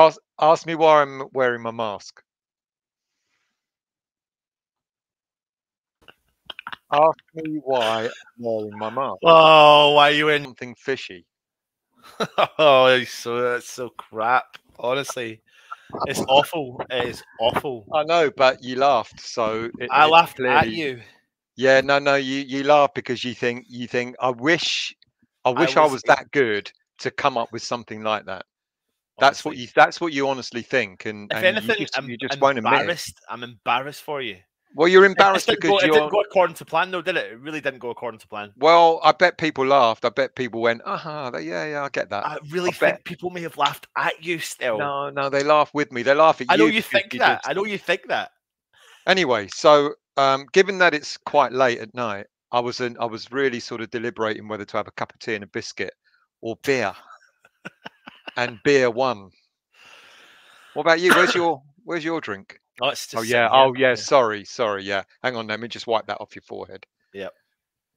Ask, ask me why I'm wearing my mask. Ask me why I'm wearing my mask. Oh, why are you in? Something fishy. oh, it's so that's so crap. Honestly, it's awful. It is awful. I know, but you laughed, so it, I it laughed at you. Yeah, no, no, you you laugh because you think you think I wish I wish I was- was that good to come up with something like that. That's what you that's what you honestly think, and, If and anything, you just, I'm you just won't admit it. I'm embarrassed for you. Well, you're embarrassed it didn't because go, it you're. didn't go according to plan, though, did it? It really didn't go according to plan. Well, I bet people laughed. I bet people went, "Uh-huh, yeah, yeah, I get that." I really I think bet- people may have laughed at you still. No, no, they laugh with me. They laugh at you. I know you think that. just- I know you think that. Anyway, so um, given that it's quite late at night, I was in, I was really sort of deliberating whether to have a cup of tea and a biscuit or beer, and beer one. What about you? Where's your Where's your drink? Oh, it's just Oh yeah. Oh yeah. Sorry. Sorry. Yeah. Hang on. Let me just wipe that off your forehead. Yep.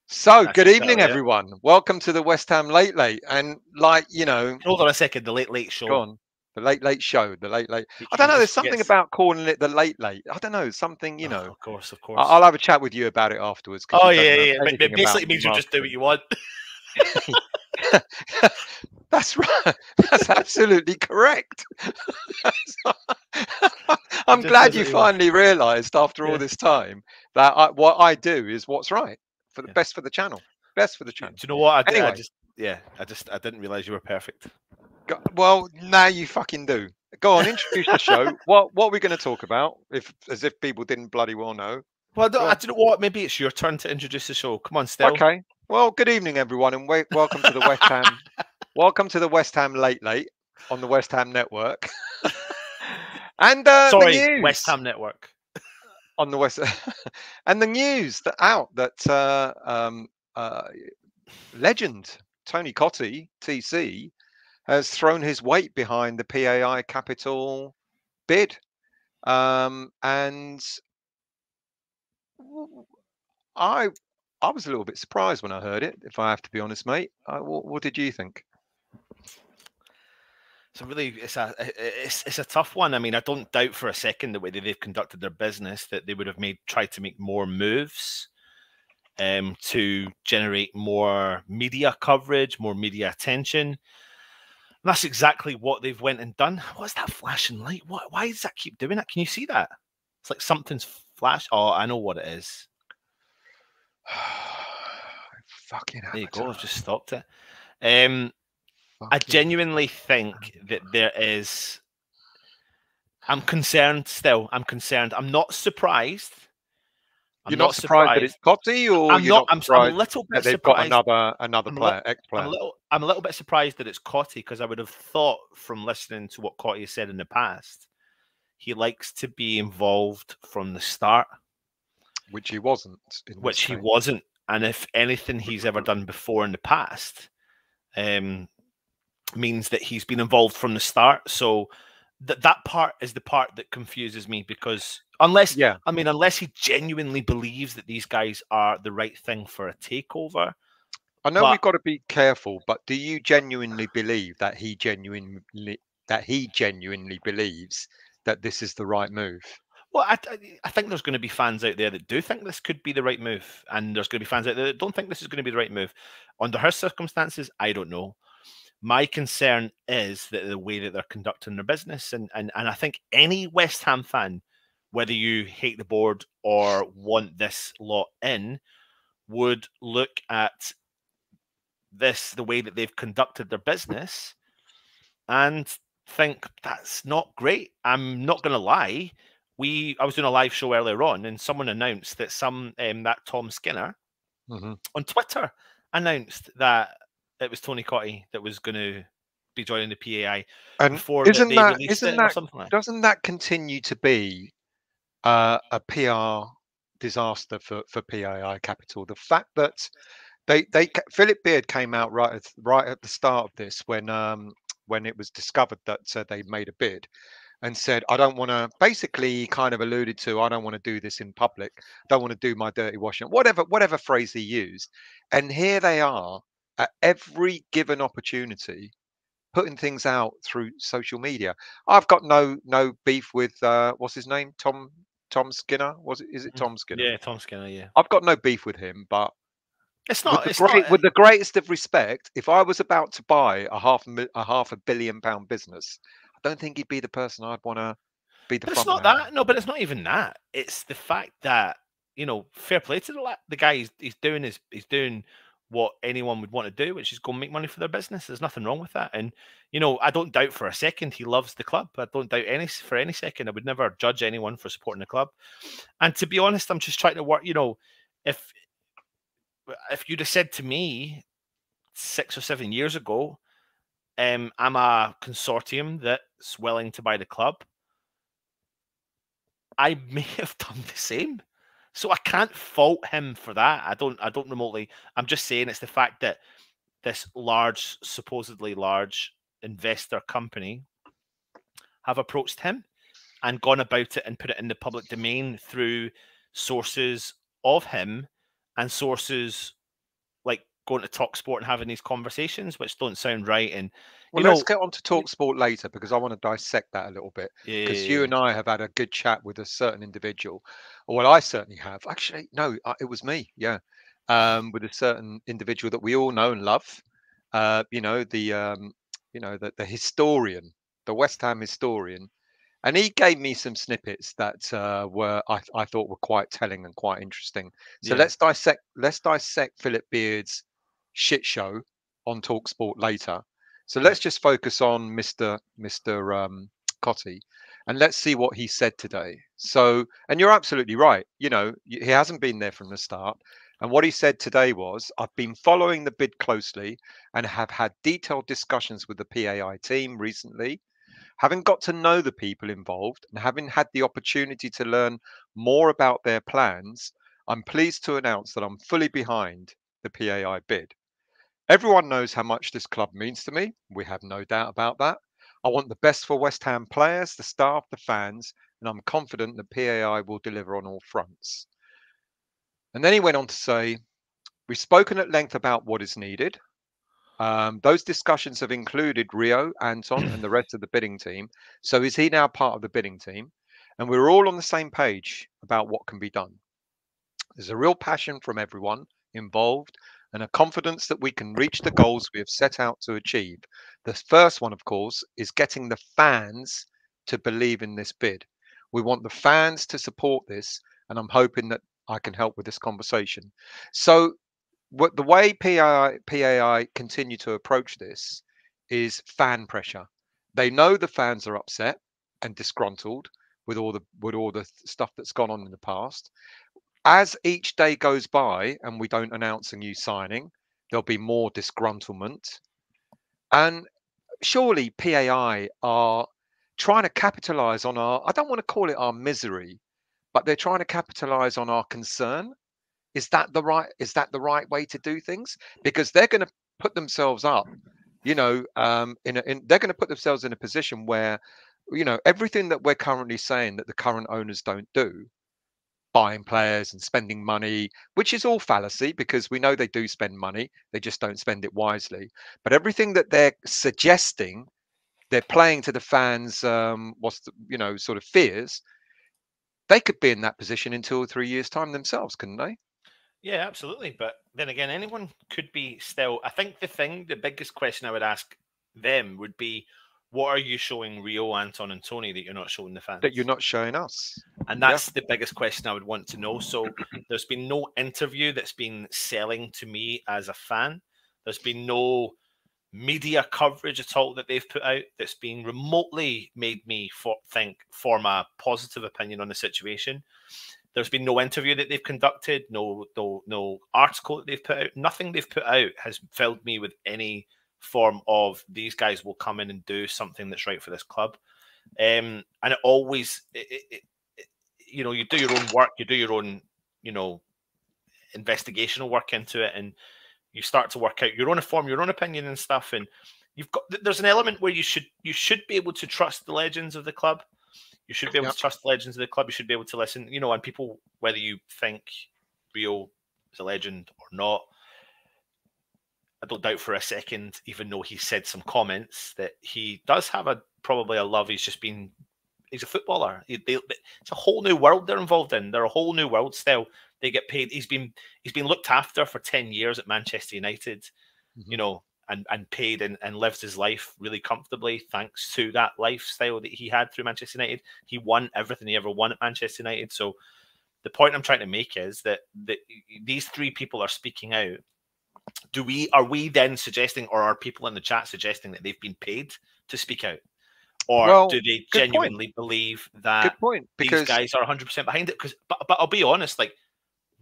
So That's good evening, yeah. everyone. Welcome to the West Ham Late Late, and like you know, Hold on a second. The late late show. go on. The Late Late Show. The Late Late. I don't know. There's something forget- about calling it the Late Late. I don't know. Something you Oh, know. of course, of course. I'll have a chat with you about it afterwards. oh yeah, yeah. But, anything but basically, it means you just do what you want. That's right. That's absolutely correct. I'm glad you finally realised after all Yeah. this time that I, what I do is what's right for the Yeah. best for the channel. Best for the channel. Do you know what? I, did, I Anyway. just yeah. I just I didn't realize you were perfect. Go- Well, now you fucking do. Go on, introduce the show. What what are we going to talk about? If as if people didn't bloody well know. Well, I don't, I don't know what. Maybe it's your turn to introduce the show. Come on, Stel. Okay. Well, good evening, everyone, and welcome to the West Ham. welcome to the West Ham Late Late on the West Ham Network. and uh, Sorry, West Ham Network. on the West, and the news that out that uh, um, uh, legend Tony Cottee TC has thrown his weight behind the PAI Capital bid, um, and I I was a little bit surprised when I heard it. If I have to be honest, mate, uh, what, what did you think? So really it's a i- i- it's it's a tough one. I mean, I don't doubt for a second the way that they've conducted their business that they would have made tried to make more moves um to generate more media coverage, more media attention. And that's exactly what they've went and done. What's that flashing light? What why does that keep doing that? Can you see that? It's like something's flash. Oh, I know what it is. Fucking There you go. I've just stopped it. Um I genuinely think that there is. I'm concerned still. I'm concerned. I'm not surprised. I'm You're not surprised, that it's Cottee, or I'm you're not. not, I'm, I'm a little that bit they've got surprised. another another I'm player, ex I'm a little. I'm a little bit surprised that it's Cottee because I would have thought from listening to what Cottee has said in the past, he likes to be involved from the start, which he wasn't. in which he wasn't. And if anything he's ever done before in the past, um, means that he's been involved from the start. So that that part is the part that confuses me because unless Yeah, I mean, unless he genuinely believes that these guys are the right thing for a takeover, I know but- we've got to be careful, but do you genuinely believe that he genuinely that he genuinely believes that this is the right move? Well, I, I- think there's going to be fans out there that do think this could be the right move, and there's going to be fans out there that don't think this is going to be the right move. Under her circumstances, I don't know. My concern is that the way that they're conducting their business, and and and I think any West Ham fan, whether you hate the board or want this lot in, would look at this the way that they've conducted their business and think that's not great. I'm not going to lie. We I was doing a live show earlier on, and someone announced that some um, that Tom Skinner hmm on Twitter announced that it was Tony Cottee that was going to be joining the PAI And before that isn't that released isn't that something like. doesn't that continue to be uh, a PR disaster for for PAI Capital? The fact that they they Philip Beard came out right at, right at the start of this when um when it was discovered that uh, they made a bid and said I don't want to basically kind of alluded to I don't want to do this in public I don't want to do my dirty washing whatever whatever phrase he used and here they are at every given opportunity putting things out through social media. I've got no no beef with uh, what's his name, Tom Tom Skinner. Was it? Is it Mm-hmm. Tom Skinner? Yeah, Tom Skinner. Yeah, I've got no beef with him, but it's not. with, It's the great, not. with the greatest of respect, if I was about to buy a half a, half a billion pound business, don't think he'd be the person I'd want to be the But it's not man. that. No, but it's not even that. It's the fact that you know, fair play to the the guy. He's, he's doing his he's doing what anyone would want to do, which is go make money for their business. There's nothing wrong with that. And you know, I don't doubt for a second he loves the club. I don't doubt any for any second. I would never judge anyone for supporting the club. And to be honest, I'm just trying to work. You know, if if you'd have said to me six or seven years ago, um, I'm a consortium that's willing to buy the club. I may have done the same. So I can't fault him for that. I don't I don't remotely I'm just saying it's the fact that this large, supposedly large investor company have approached him and gone about it and put it in the public domain through sources of him and sources like going to talk sport and having these conversations which don't sound right and Well, you let's know- get on to talk sport later because I want to dissect that a little bit. yeah, Because you and I have had a good chat with a certain individual. Or Well, I certainly have. Actually, no, uh, it was me. Yeah, um, with a certain individual that we all know and love. Uh, you know the um, you know the the historian, the West Ham historian, and he gave me some snippets that uh, were I, I thought were quite telling and quite interesting. So Yeah. let's dissect let's dissect Philip Beard's shit show on Talk Sport later. So let's just focus on Mr. Mr. Um, Cottee, and let's see what he said today. So, and you're absolutely right. You know, he hasn't been there from the start. And what he said today was, I've been following the bid closely and have had detailed discussions with the PAI team recently. Having got to know the people involved and having had the opportunity to learn more about their plans, I'm pleased to announce that I'm fully behind the PAI bid. Everyone knows how much this club means to me. We have no doubt about that. I want the best for West Ham players, the staff, the fans, and I'm confident that PAI will deliver on all fronts. And then he went on to say, We've spoken at length about what is needed. Um, those discussions have included Rio, Anton, and the rest of the bidding team. So is he now part of the bidding team? And we're all on the same page about what can be done. There's a real passion from everyone involved and a confidence that we can reach the goals we have set out to achieve. The first one, of course, is getting the fans to believe in this bid. We want the fans to support this, and I'm hoping that I can help with this conversation. So, what the way PAI, PAI continue to approach this is fan pressure. They know the fans are upset and disgruntled with all the with all the stuff that's gone on in the past as each day goes by and we don't announce a new signing, there'll be more disgruntlement. And surely PAI are trying to capitalize on our, I don't want to call it our misery, but they're trying to capitalize on our concern. Is that the right is that the right way to do things? Because they're going to put themselves up, you know, um, in, a, in they're going to put themselves in a position where, you know, everything that we're currently saying that the current owners don't do, buying players and spending money, which is all fallacy because we know they do spend money. They just don't spend it wisely. But everything that they're suggesting, they're playing to the fans. Um, what's the, you know sort of fears. They could be in that position in two or three years' time themselves, couldn't they? Yeah, absolutely. But then again, anyone could be still. I think the thing, the biggest question I would ask them would be, what are you showing Rio, Anton, and Tony that you're not showing the fans? That you're not showing us. And Yeah. that's the biggest question I would want to know. So there's been no interview that's been selling to me as a fan. There's been no media coverage at all that they've put out that's been remotely made me for, think form a positive opinion on the situation. There's been no interview that they've conducted, no no no article that they've put out. Nothing they've put out has filled me with any form of these guys will come in and do something that's right for this club. Um, and it always, it, it, it, you know, you do your own work, you do your own, you know, investigational work into it, and you start to work out your own form, your own opinion and stuff. And you've got there's an element where you should you should be able to trust the legends of the club. You should be able Yep. to trust the legends of the club. You should be able to listen, you know, and people whether you think Rio is a legend or not. I don't doubt for a second, even though he said some comments, that he does have a probably a love. He's just been he's a footballer. He, they, it's a whole new world they're involved in. They're a whole new world still. They get paid. He's been he's been looked after for ten years at Manchester United, mm-hmm. you know, and and paid and, and lived his life really comfortably thanks to that lifestyle that he had through Manchester United. He won everything he ever won at Manchester United. So the point I'm trying to make is that, that these three people are speaking out. Do we are we then suggesting, or are people in the chat suggesting that they've been paid to speak out? or well, do they genuinely point. believe that good point, because... these guys are 100 percent behind it? Because, but, but I'll be honest, like,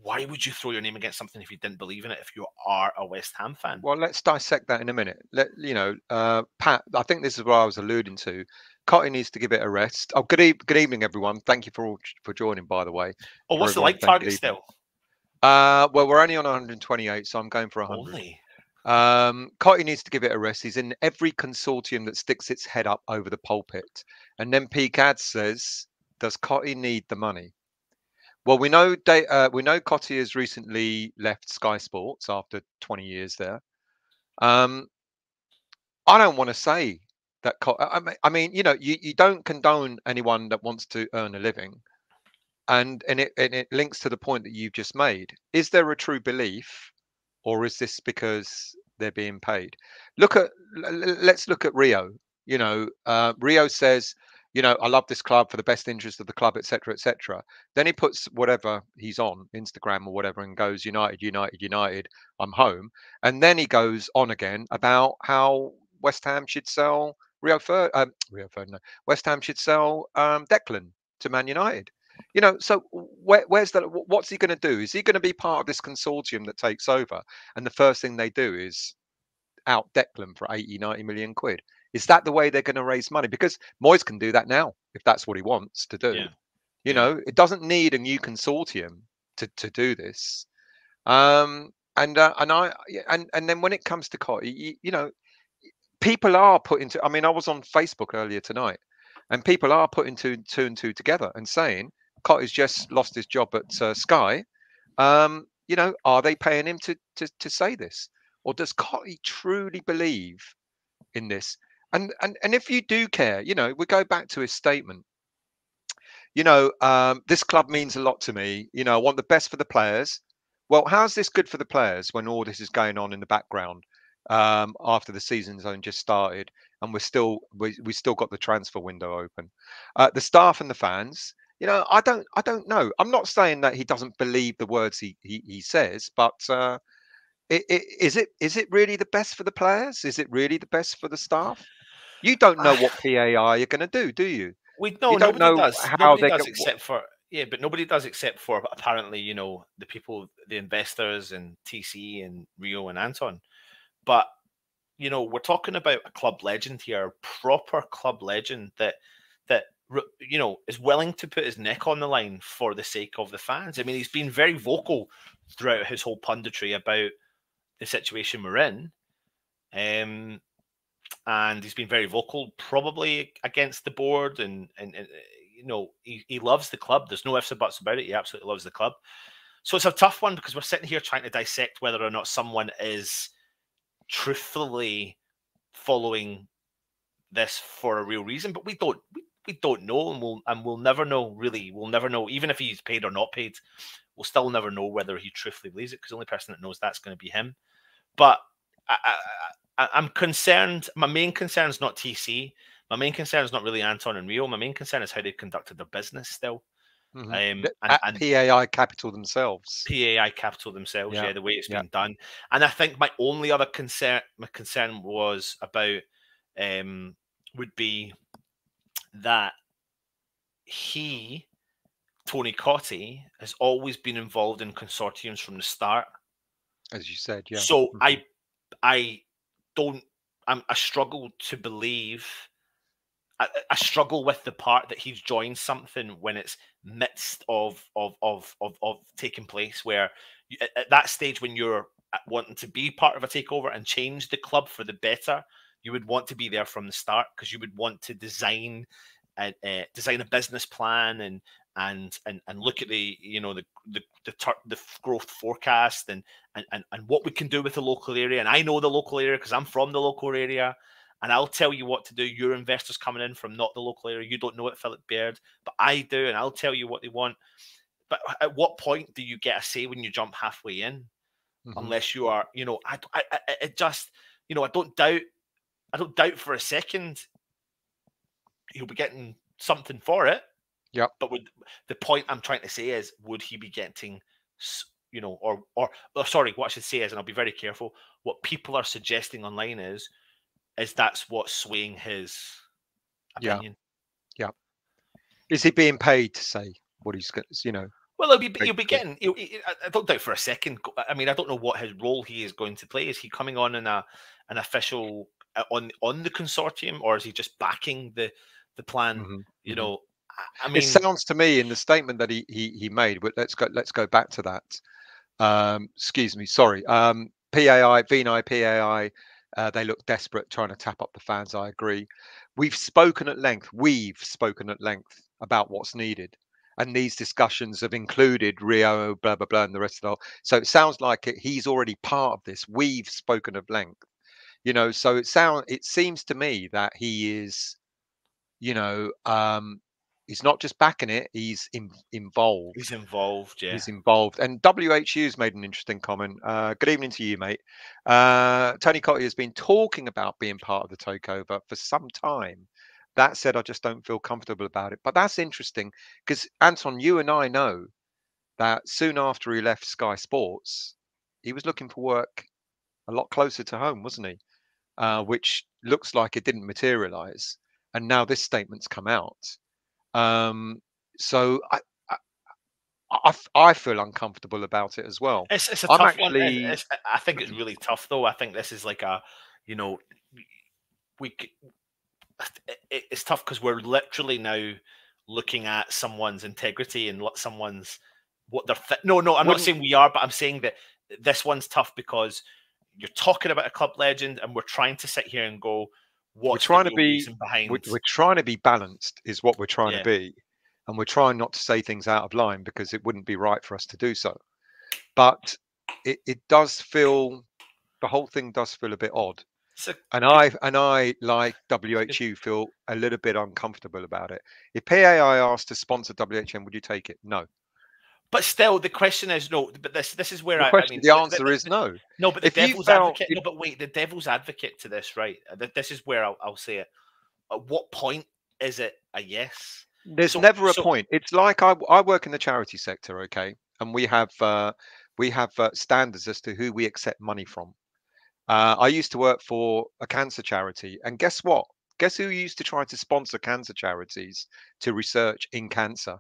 why would you throw your name against something if you didn't believe in it? If you are a West Ham fan, well, let's dissect that in a minute. Let you know, uh, Pat. I think this is what I was alluding to. Cottee needs to give it a rest. Oh, good, e- good evening, everyone. Thank you for all, for joining. By the way. Oh, what's the like target still? Uh, well, we're only on 128, so I'm going for 100. Only. Um, Cottee needs to give it a rest. He's in every consortium that sticks its head up over the pulpit. And then PCAD says, "Does Cottee need the money?" Well, we know uh, we know Cottee has recently left Sky Sports after 20 years there. Um, I don't want to say that. I mean, you know, you, you don't condone anyone that wants to earn a living, and and it and it links to the point that you've just made. Is there a true belief or is this because they're being paid? Look at let's look at Rio. You know, uh, Rio says, you know, I love this club for the best interest of the club, etc., etc. Then he puts whatever he's on Instagram or whatever and goes United, United, United. I'm home, and then he goes on again about how West Ham should sell Rio Ferd, um, Rio Ferdinand. West Ham should sell um, Declan to Man United. You know, so where, where's that? What's he going to do? Is he going to be part of this consortium that takes over? And the first thing they do is out Declan for 80, 90 million quid. Is that the way they're going to raise money? Because Moyes can do that now if that's what he wants to do. Yeah. You yeah. know, it doesn't need a new consortium to, to do this. Um, and uh, and I and and then when it comes to Cottee, you, you know, people are put into. I mean, I was on Facebook earlier tonight, and people are putting two, two and two together and saying Cottee's just lost his job at uh, Sky. Um, you know, are they paying him to, to to say this, or does Cottee truly believe in this? And and and if you do care, you know, we go back to his statement. You know, um, this club means a lot to me. You know, I want the best for the players. Well, how's this good for the players when all this is going on in the background um, after the season's only just started, and we're still we we still got the transfer window open. Uh, the staff and the fans, you know, I don't, I don't know. I'm not saying that he doesn't believe the words he he, he says, but uh, it, it, is it is it really the best for the players? Is it really the best for the staff? You don't know what PAI are going to do, do you? We no, you don't know does. how nobody does can, except for yeah, but nobody does except for apparently you know the people, the investors and TC and Rio and Anton. But you know, we're talking about a club legend here, a proper club legend that you know, is willing to put his neck on the line for the sake of the fans. I mean, he's been very vocal throughout his whole punditry about the situation we're in. Um, and he's been very vocal, probably against the board, and and, and you know he, he loves the club. There's no ifs or buts about it. He absolutely loves the club. So it's a tough one because we're sitting here trying to dissect whether or not someone is truthfully following this for a real reason, but we don't we we don't know, and we'll and we'll never know. Really, we'll never know. Even if he's paid or not paid, we'll still never know whether he truthfully believes it because the only person that knows that's going to be him. But I, I, I'm concerned. My main concern is not TC. My main concern is not really Anton and Rio. My main concern is how they've conducted their business still. Mm-hmm. Um, and, and, PAI Capital themselves. PAI Capital themselves, yeah, yeah the way it's yeah. been done. And I think my only other concern, my concern was about, um, would be that he, Tony Cottee, has always been involved in consortiums from the start. As you said, yeah. So mm-hmm. I, I don't. I'm, I struggle to believe. I, I, struggle with the part that he's joined something when it's midst of of of of, of taking place. Where at, at that stage when you're uh, wanting to be part of a takeover and change the club for the better, you would want to be there from the start because you would want to design and uh, design a business plan and and and and look at the you know the the the, the growth forecast and, and and and what we can do with the local area. And I know the local area because I'm from the local area, and I'll tell you what to do. Your investors coming in from not the local area, you don't know it, Philip Beard, but I do, and I'll tell you what they want. But at what point do you get a say when you jump halfway in? Mm-hmm. Unless you are, you know, I, I, I, it just, you know, I don't doubt, I don't doubt for a second he'll be getting something for it. Yeah. But would the point I'm trying to say is, would he be getting, you know, or, or or sorry, what I should say is, and I'll be very careful. What people are suggesting online is, is that's what's swaying his opinion. Yeah. yeah. Is he being paid to say what he's, you know? Well, he'll be, he'll be getting. He'll, he, I don't doubt for a second. I mean, I don't know what his role he is going to play. Is he coming on in a an official on on the consortium, or is he just backing the the plan? Mm-hmm. You mm-hmm. know, I mean, it sounds to me in the statement that he he, he made. But let's go let's go back to that. Um, excuse me, sorry. Um, PAI, VNI, PAI. Uh, they look desperate trying to tap up the fans. I agree. We've spoken at length. We've spoken at length about what's needed, and these discussions have included Rio, blah blah blah, and the rest of the. Whole. So it sounds like it, he's already part of this. We've spoken of length, you know. So it sound it seems to me that he is, you know, um, he's not just backing it; he's in, involved. He's involved. Yeah, he's involved. And WHU's made an interesting comment. Uh, good evening to you, mate. Uh, Tony Cottee has been talking about being part of the takeover for some time. That said, I just don't feel comfortable about it. But that's interesting because Anton, you and I know that soon after he left Sky Sports, he was looking for work a lot closer to home, wasn't he? Uh, which looks like it didn't materialize. And now this statement's come out. Um, so I, I, I, feel uncomfortable about it as well. It's, it's a I'm tough actually... one. It's, I think it's really tough, though. I think this is like a, you know, we. It's tough because we're literally now looking at someone's integrity and what someone's what they're. Th- no, no, I'm not saying we are, but I'm saying that this one's tough because you're talking about a club legend, and we're trying to sit here and go, we're trying to be behind. We're, we're, trying to be balanced, is what we're trying yeah. to be, and we're trying not to say things out of line because it wouldn't be right for us to do so. But it, it does feel the whole thing does feel a bit odd. So, and I and I like WHU feel a little bit uncomfortable about it. If PAI asked to sponsor WHM, would you take it? No. But still, the question is no. But this this is where the I, question, I mean, the answer the, is no. No, but the if devil's advocate. If... No, but wait, the devil's advocate to this, right? This is where I'll, I'll say it. At what point is it a yes? There's so, never a so... point. It's like I I work in the charity sector, okay, and we have uh, we have uh, standards as to who we accept money from. Uh, I used to work for a cancer charity, and guess what? Guess who used to try to sponsor cancer charities to research in cancer?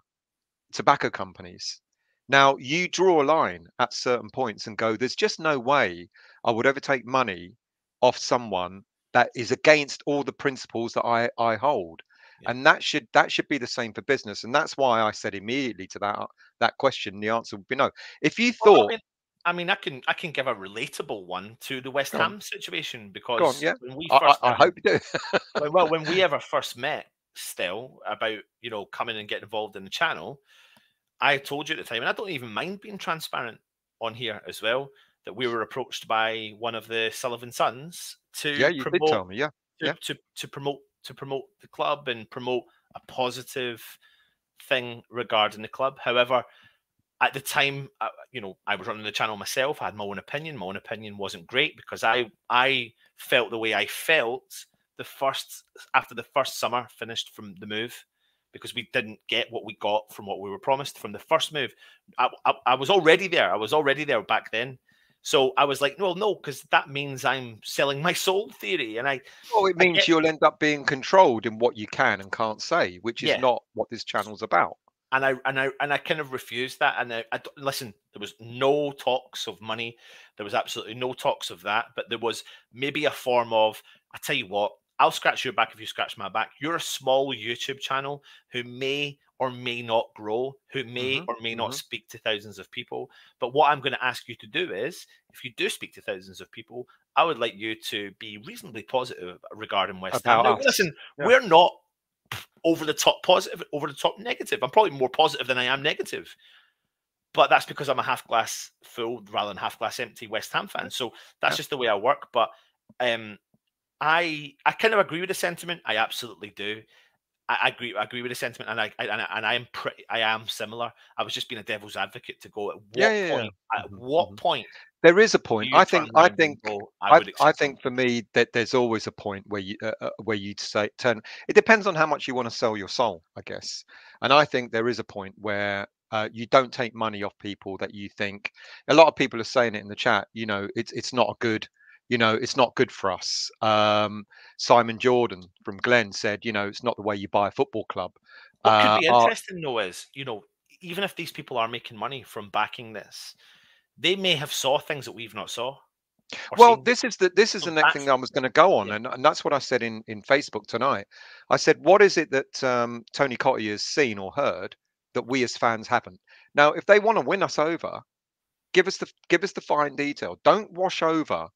Tobacco companies. Now, you draw a line at certain points and go, there's just no way I would ever take money off someone that is against all the principles that I, I hold. Yeah. And that should that should be the same for business. And that's why I said immediately to that uh, that question, the answer would be no. If you thought well, I, mean, I mean, I can I can give a relatable one to the West Ham situation because on, yeah. when we first I, I, I hope you do. well, when we ever first met, still about you know coming and getting involved in the channel, I told you at the time, and I don't even mind being transparent on here as well, that we were approached by one of the Sullivan Sons to yeah, you promote, did tell me, yeah, to, yeah. To, to promote to promote the club and promote a positive thing regarding the club. However, at the time, you know, I was running the channel myself. I had my own opinion. My own opinion wasn't great because I I felt the way I felt the first after the first summer finished from the move because we didn't get what we got from what we were promised from the first move. I, I, I was already there. I was already there back then. So I was like, well, no, because that means I'm selling my soul theory. And I. Well, it means get, you'll end up being controlled in what you can and can't say, which is yeah. not what this channel's about. And I and I and I kind of refused that. And I, I listen. There was no talks of money. There was absolutely no talks of that. But there was maybe a form of. I tell you what, I'll scratch your back if you scratch my back. You're a small YouTube channel who may or may not grow, who may mm-hmm, or may not mm-hmm. speak to thousands of people. But what I'm going to ask you to do is, if you do speak to thousands of people, I would like you to be reasonably positive regarding West Ham. Now, listen, yeah. we're not over the top positive, over the top negative. I'm probably more positive than I am negative. But that's because I'm a half glass full rather than half glass empty West Ham fan. So that's yeah. just the way I work. But um, I I kind of agree with the sentiment. I absolutely do. I, agree. I agree with the sentiment, and I, I and, I, and I am pretty. I am similar. I was just being a devil's advocate to go at what yeah, yeah, point. Yeah. At mm-hmm. what mm-hmm. point? There is a point. I think. I think. Go, I, I, I, think for me that there's always a point where you uh, uh, where you say turn. It depends on how much you want to sell your soul, I guess. And I think there is a point where uh, you don't take money off people that you think. A lot of people are saying it in the chat. You know, it's it's not a good you know, it's not good for us. Um, Simon Jordan from Glen said, you know, it's not the way you buy a football club. What uh, could be interesting though is, you know, even if these people are making money from backing this, they may have saw things that we've not saw. Well, seen. this is the this is so the next thing I was going to go on, yeah. and, and that's what I said in in Facebook tonight. I said, what is it that um, Tony Cottee has seen or heard that we as fans haven't? Now, if they want to win us over, give us the give us the fine detail. Don't wash over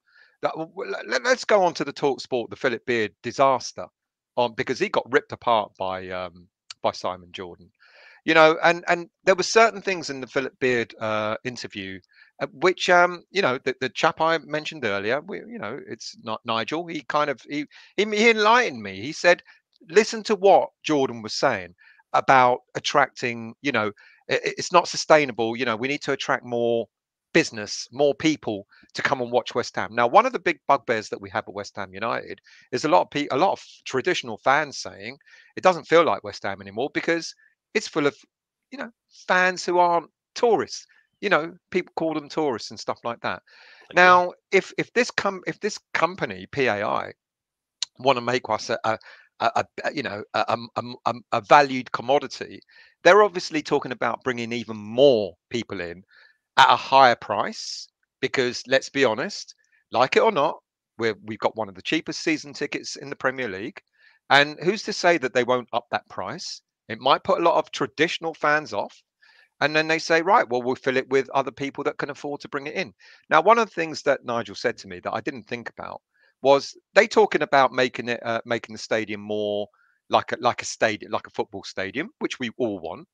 let, us go on to the talk sport, the Philip Beard disaster, on because he got ripped apart by um, by Simon Jordan, you know, and and there were certain things in the Philip Beard uh, interview uh, which um you know the, the chap I mentioned earlier, we, you know, it's not Nigel. He kind of he, he he enlightened me. He said, listen to what Jordan was saying about attracting, you know, it, it's not sustainable. You know, we need to attract more business, more people to come and watch West Ham. Now, one of the big bugbears that we have at West Ham United is a lot of pe- a lot of traditional fans saying it doesn't feel like West Ham anymore because it's full of you know fans who aren't tourists. You know, people call them tourists and stuff like that. Okay. Now, if if this com if this company PAI want to make us a, a a, a, you know a, a, a, valued commodity they're obviously talking about bringing even more people in at a higher price because let's be honest, like it or not, we we've got one of the cheapest season tickets in the Premier League. And who's to say that they won't up that price? It might put a lot of traditional fans off. And then they say, right, well, we'll fill it with other people that can afford to bring it in. Now, one of the things that Nigel said to me that I didn't think about was they talking about making it, uh, making the stadium more like a like a stadium, like a football stadium, which we all want.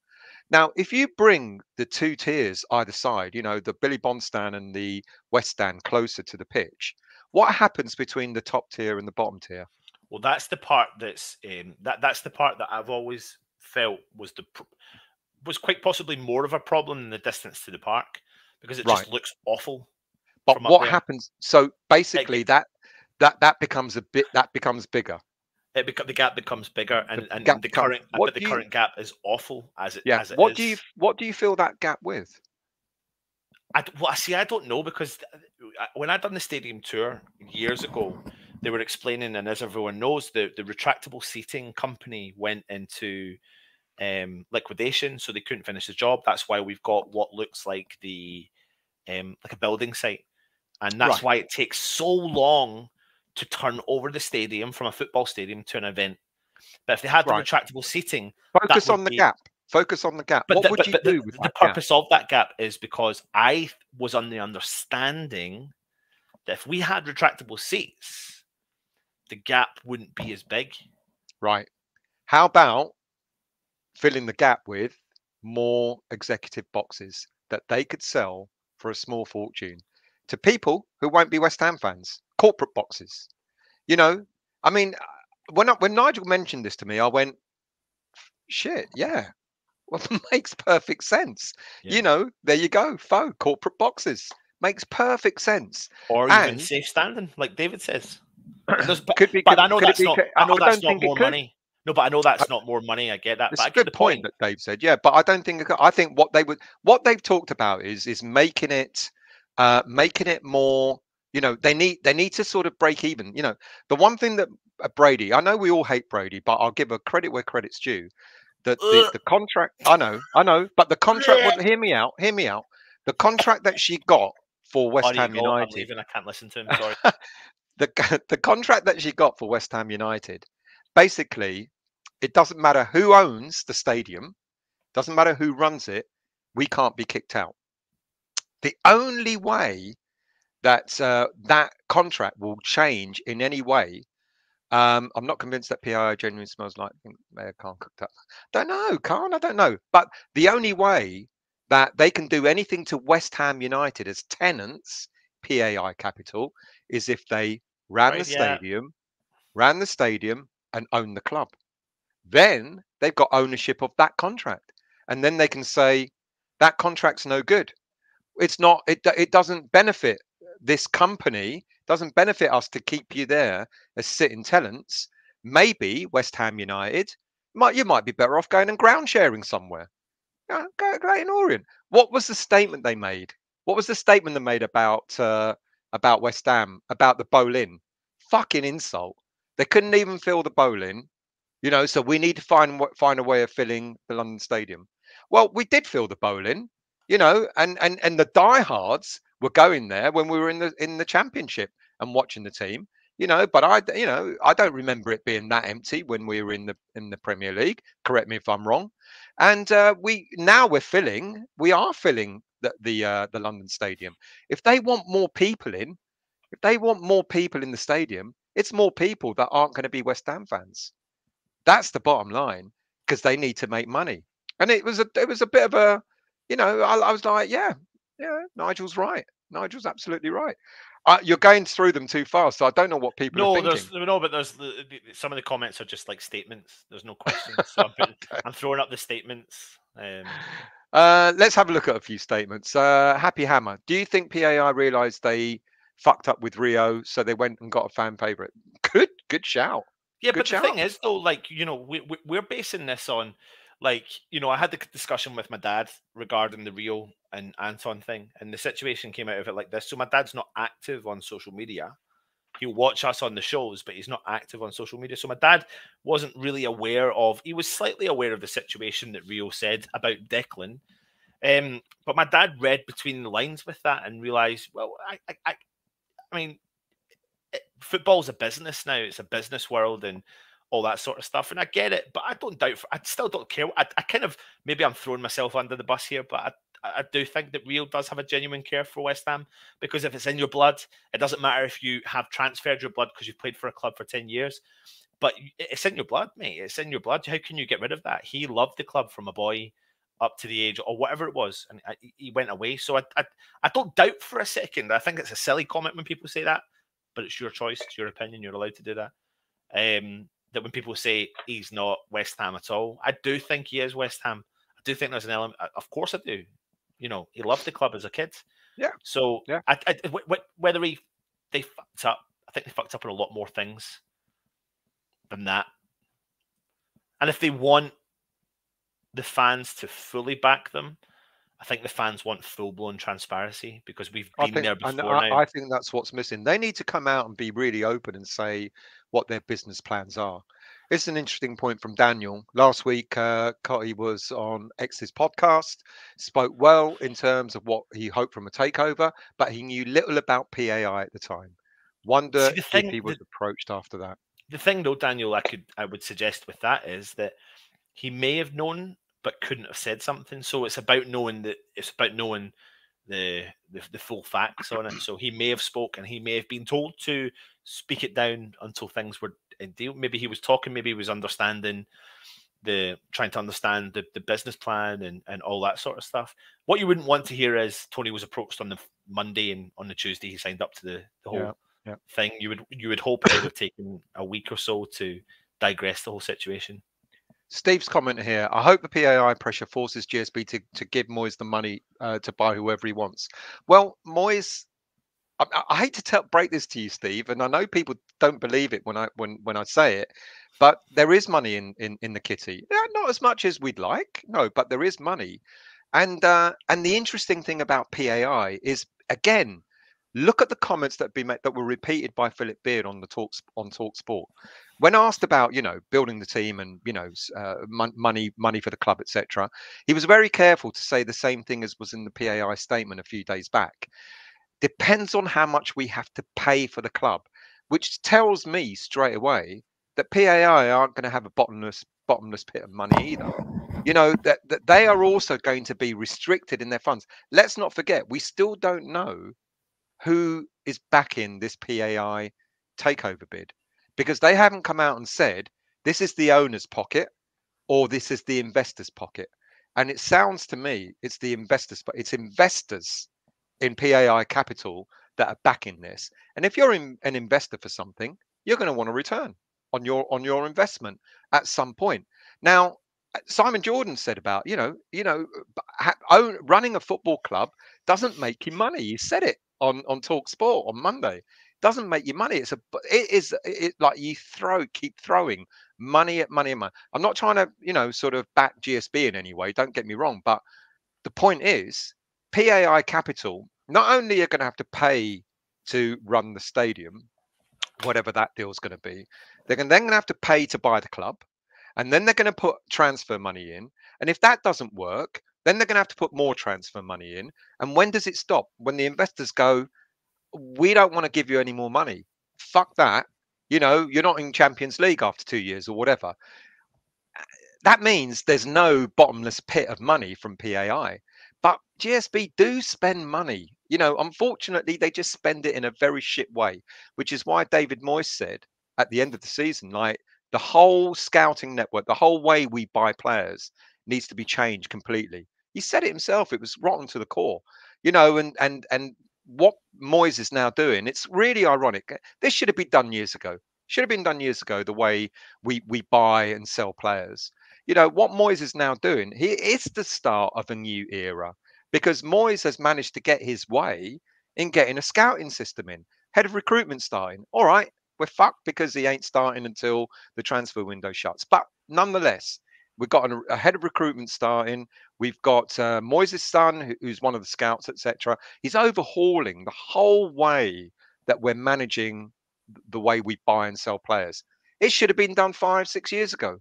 Now, if you bring the two tiers either side, you know, the Billy Bond stand and the West stand closer to the pitch, what happens between the top tier and the bottom tier? Well, that's the part that's um, that that's the part that I've always felt was the was quite possibly more of a problem than the distance to the park because it just looks awful. But what happens? So basically, it, that that that becomes a bit that becomes bigger it beca- the gap becomes bigger, and the, and the current but the you, current gap is awful as it. Yeah. As it what is. do you what do you fill that gap with? I well, see. I don't know because when I done the stadium tour years ago, they were explaining, and as everyone knows, the the retractable seating company went into um, liquidation, so they couldn't finish the job. That's why we've got what looks like the um, like a building site, and that's right. why it takes so long to turn over the stadium from a football stadium to an event. But if they had right. the retractable seating, focus on the be... gap. Focus on the gap. But what the, would but, you but do? The, the purpose gap? of that gap is because I was on the understanding that if we had retractable seats, the gap wouldn't be as big. Right. How about filling the gap with more executive boxes that they could sell for a small fortune to people who won't be West Ham fans? Corporate boxes. You know, I mean, uh, when I, when Nigel mentioned this to me, I went, "Shit, yeah, well, makes perfect sense." Yeah. You know, there you go, faux corporate boxes makes perfect sense. Or and, even safe standing, like David says. could be, but could, I know that's be, not. I know I that's not more money. No, but I know that's not more money. I get that. It's a good point, point that Dave said. Yeah, but I don't think. I think what they would, what they've talked about is is making it, uh, making it more you know, they need they need to sort of break even. You know, the one thing that uh, Brady, I know we all hate Brady, but I'll give a credit where credit's due. That the, the contract, I know, I know, but the contract. hear me out. Hear me out. The contract that she got for West Ham United. Even I can't listen to him. Sorry. the the contract that she got for West Ham United, basically, it doesn't matter who owns the stadium, doesn't matter who runs it, we can't be kicked out. The only way that uh, that contract will change in any way Um, I'm not convinced that PAI genuinely smells like Mayor Khan cooked up. Don't know, Khan. I don't know. But the only way that they can do anything to West Ham United as tenants, PAI capital, is if they ran Right, the yeah. stadium, ran the stadium, and own the club. Then they've got ownership of that contract, and then they can say that contract's no good. It's not. It it doesn't benefit this company. Doesn't benefit us to keep you there as sitting tenants. Maybe West Ham United might you might be better off going and ground sharing somewhere. Go, go in Orient. What was the statement they made? What was the statement they made about uh, about West Ham about the Boleyn? Fucking insult. They couldn't even fill the Boleyn, you know. So we need to find find a way of filling the London Stadium. Well, we did fill the Boleyn, you know, and and and the diehards were going there when we were in the in the Championship and watching the team, you know. But I, you know, I don't remember it being that empty when we were in the in the Premier League. Correct me if I'm wrong. And uh, we now we're filling, we are filling the the uh, the London Stadium. If they want more people in, if they want more people in the stadium, it's more people that aren't going to be West Ham fans. That's the bottom line because they need to make money. And it was a it was a bit of a, you know, I, I was like, yeah, yeah, Nigel's right. Nigel's absolutely right. Uh, you're going through them too fast, so I don't know what people No, are thinking. there's no, but there's the, some of the comments are just like statements. There's no questions. So I'm, putting, I'm throwing up the statements. Um, Uh, let's have a look at a few statements. Uh, Happy Hammer, do you think PAI realised they fucked up with Rio, so they went and got a fan favourite? Good, good shout. Yeah, Good but the thing is, though, like you know, we, we we're basing this on, like you know, I had the discussion with my dad regarding the Rio and Anton thing, and the situation came out of it like this. So my dad's not active on social media. He'll watch us on the shows, but he's not active on social media. So my dad wasn't really aware of. He was slightly aware of the situation that Rio said about Declan, um, but my dad read between the lines with that and realised, well, I, I, I, I mean, it- football's a business now. It's a business world and all that sort of stuff. And I get it, but I don't doubt. I still don't care. I, I kind of maybe I'm throwing myself under the bus here, but I, I do think that Rio does have a genuine care for West Ham because if it's in your blood, it doesn't matter if you have transferred your blood because you've played for a club for ten years. But it's in your blood, mate. It's in your blood. How can you get rid of that? He loved the club from a boy up to the age or whatever it was, and I, he went away. So I, I, I don't doubt for a second. I think it's a silly comment when people say that, but it's your choice, it's your opinion. You're allowed to do that. Um, that when people say he's not West Ham at all, I do think he is West Ham. I do think there's an element. Of course, I do. You know, he loved the club as a kid. Yeah. So Yeah. I, I, wh- wh- whether he they fucked up, I think they fucked up on a lot more things than that. And if they want the fans to fully back them, I think the fans want full blown transparency because we've been think, there before I, now. I think that's what's missing. They need to come out and be really open and say what their business plans are. It's an interesting point from Daniel. Last week, uh, Cottee was on X's podcast, spoke well in terms of what he hoped from a takeover, but he knew little about PAI at the time. Wonder See, the thing- if he was the- approached after that. the thing though, Daniel, I could I would suggest with that is that he may have known but couldn't have said something. So it's about knowing that it's about knowing the, the the full facts on it. So he may have spoken, he may have been told to speak it down until things were in deal. Maybe he was talking, maybe he was understanding the trying to understand the, the business plan and, and all that sort of stuff. What you wouldn't want to hear is Tony was approached on the Monday and on the Tuesday he signed up to the, the whole Yeah, yeah. thing. You would you would hope it would have taken a week or so to digress the whole situation. Steve's comment here. I hope the PAI pressure forces GSB to, to give Moyes the money uh, to buy whoever he wants. Well, Moyes, I, I- hate to tell, break this to you, Steve, and I know people don't believe it when I when when I say it, but there is money in in, in the kitty. Yeah, not as much as we'd like, no, but there is money, and uh, and the interesting thing about PAI is again. Look at the comments that be made that were repeated by Philip Beard on the talks on Talk Sport when asked about you know building the team and you know uh, mon- money money for the club etc he was very careful to say the same thing as was in the PAI statement a few days back. Depends on how much we have to pay for the club which tells me straight away that PAI aren't going to have a bottomless bottomless pit of money either. You know that, that they are also going to be restricted in their funds. Let's not forget we still don't know who is backing this PAI takeover bid because they haven't come out and said this is the owner's pocket or this is the investor's pocket. And it sounds to me it's the investors, but it's investors in PAI capital that are backing this. And if you're in, an investor for something, you're going to want to return on your on your investment at some point. Now, Simon Jordan said about you know you know running a football club doesn't make you money. He said it on on Talk Sport on Monday. Doesn't make you money. It's a it is it like you throw keep throwing money at money at money. I'm not trying to you know sort of back GSB in any way. Don't get me wrong, but the point is PAI Capital not only are going to have to pay to run the stadium, whatever that deal is going to be, they're then going to have to pay to buy the club, and then they're going to put transfer money in. And if that doesn't work, then they're going to have to put more transfer money in. And when does it stop? When the investors go, we don't want to give you any more money. Fuck that. You know, you're not in Champions League after two years or whatever. That means there's no bottomless pit of money from PAI. But GSB do spend money. You know, unfortunately, they just spend it in a very shit way, which is why David Moyes said at the end of the season, like the whole scouting network, the whole way we buy players needs to be changed completely. He said it himself. It was rotten to the core, you know, and and and what Moyes is now doing, it's really ironic. Eh, this should have been done years ago. Should have been done years ago. The way we we buy and sell players you know what Moyes is now doing. He is the start of a new era because Moyes has managed to get his way in getting a scouting system in. Head of recruitment starting. All right, we're fucked because he ain't starting until the transfer window shuts. But nonetheless, we've got a head of recruitment starting. We've got uh, Moyes' son, who's one of the scouts, etc. He's overhauling the whole way that we're managing the way we buy and sell players. It should have been done five, six years ago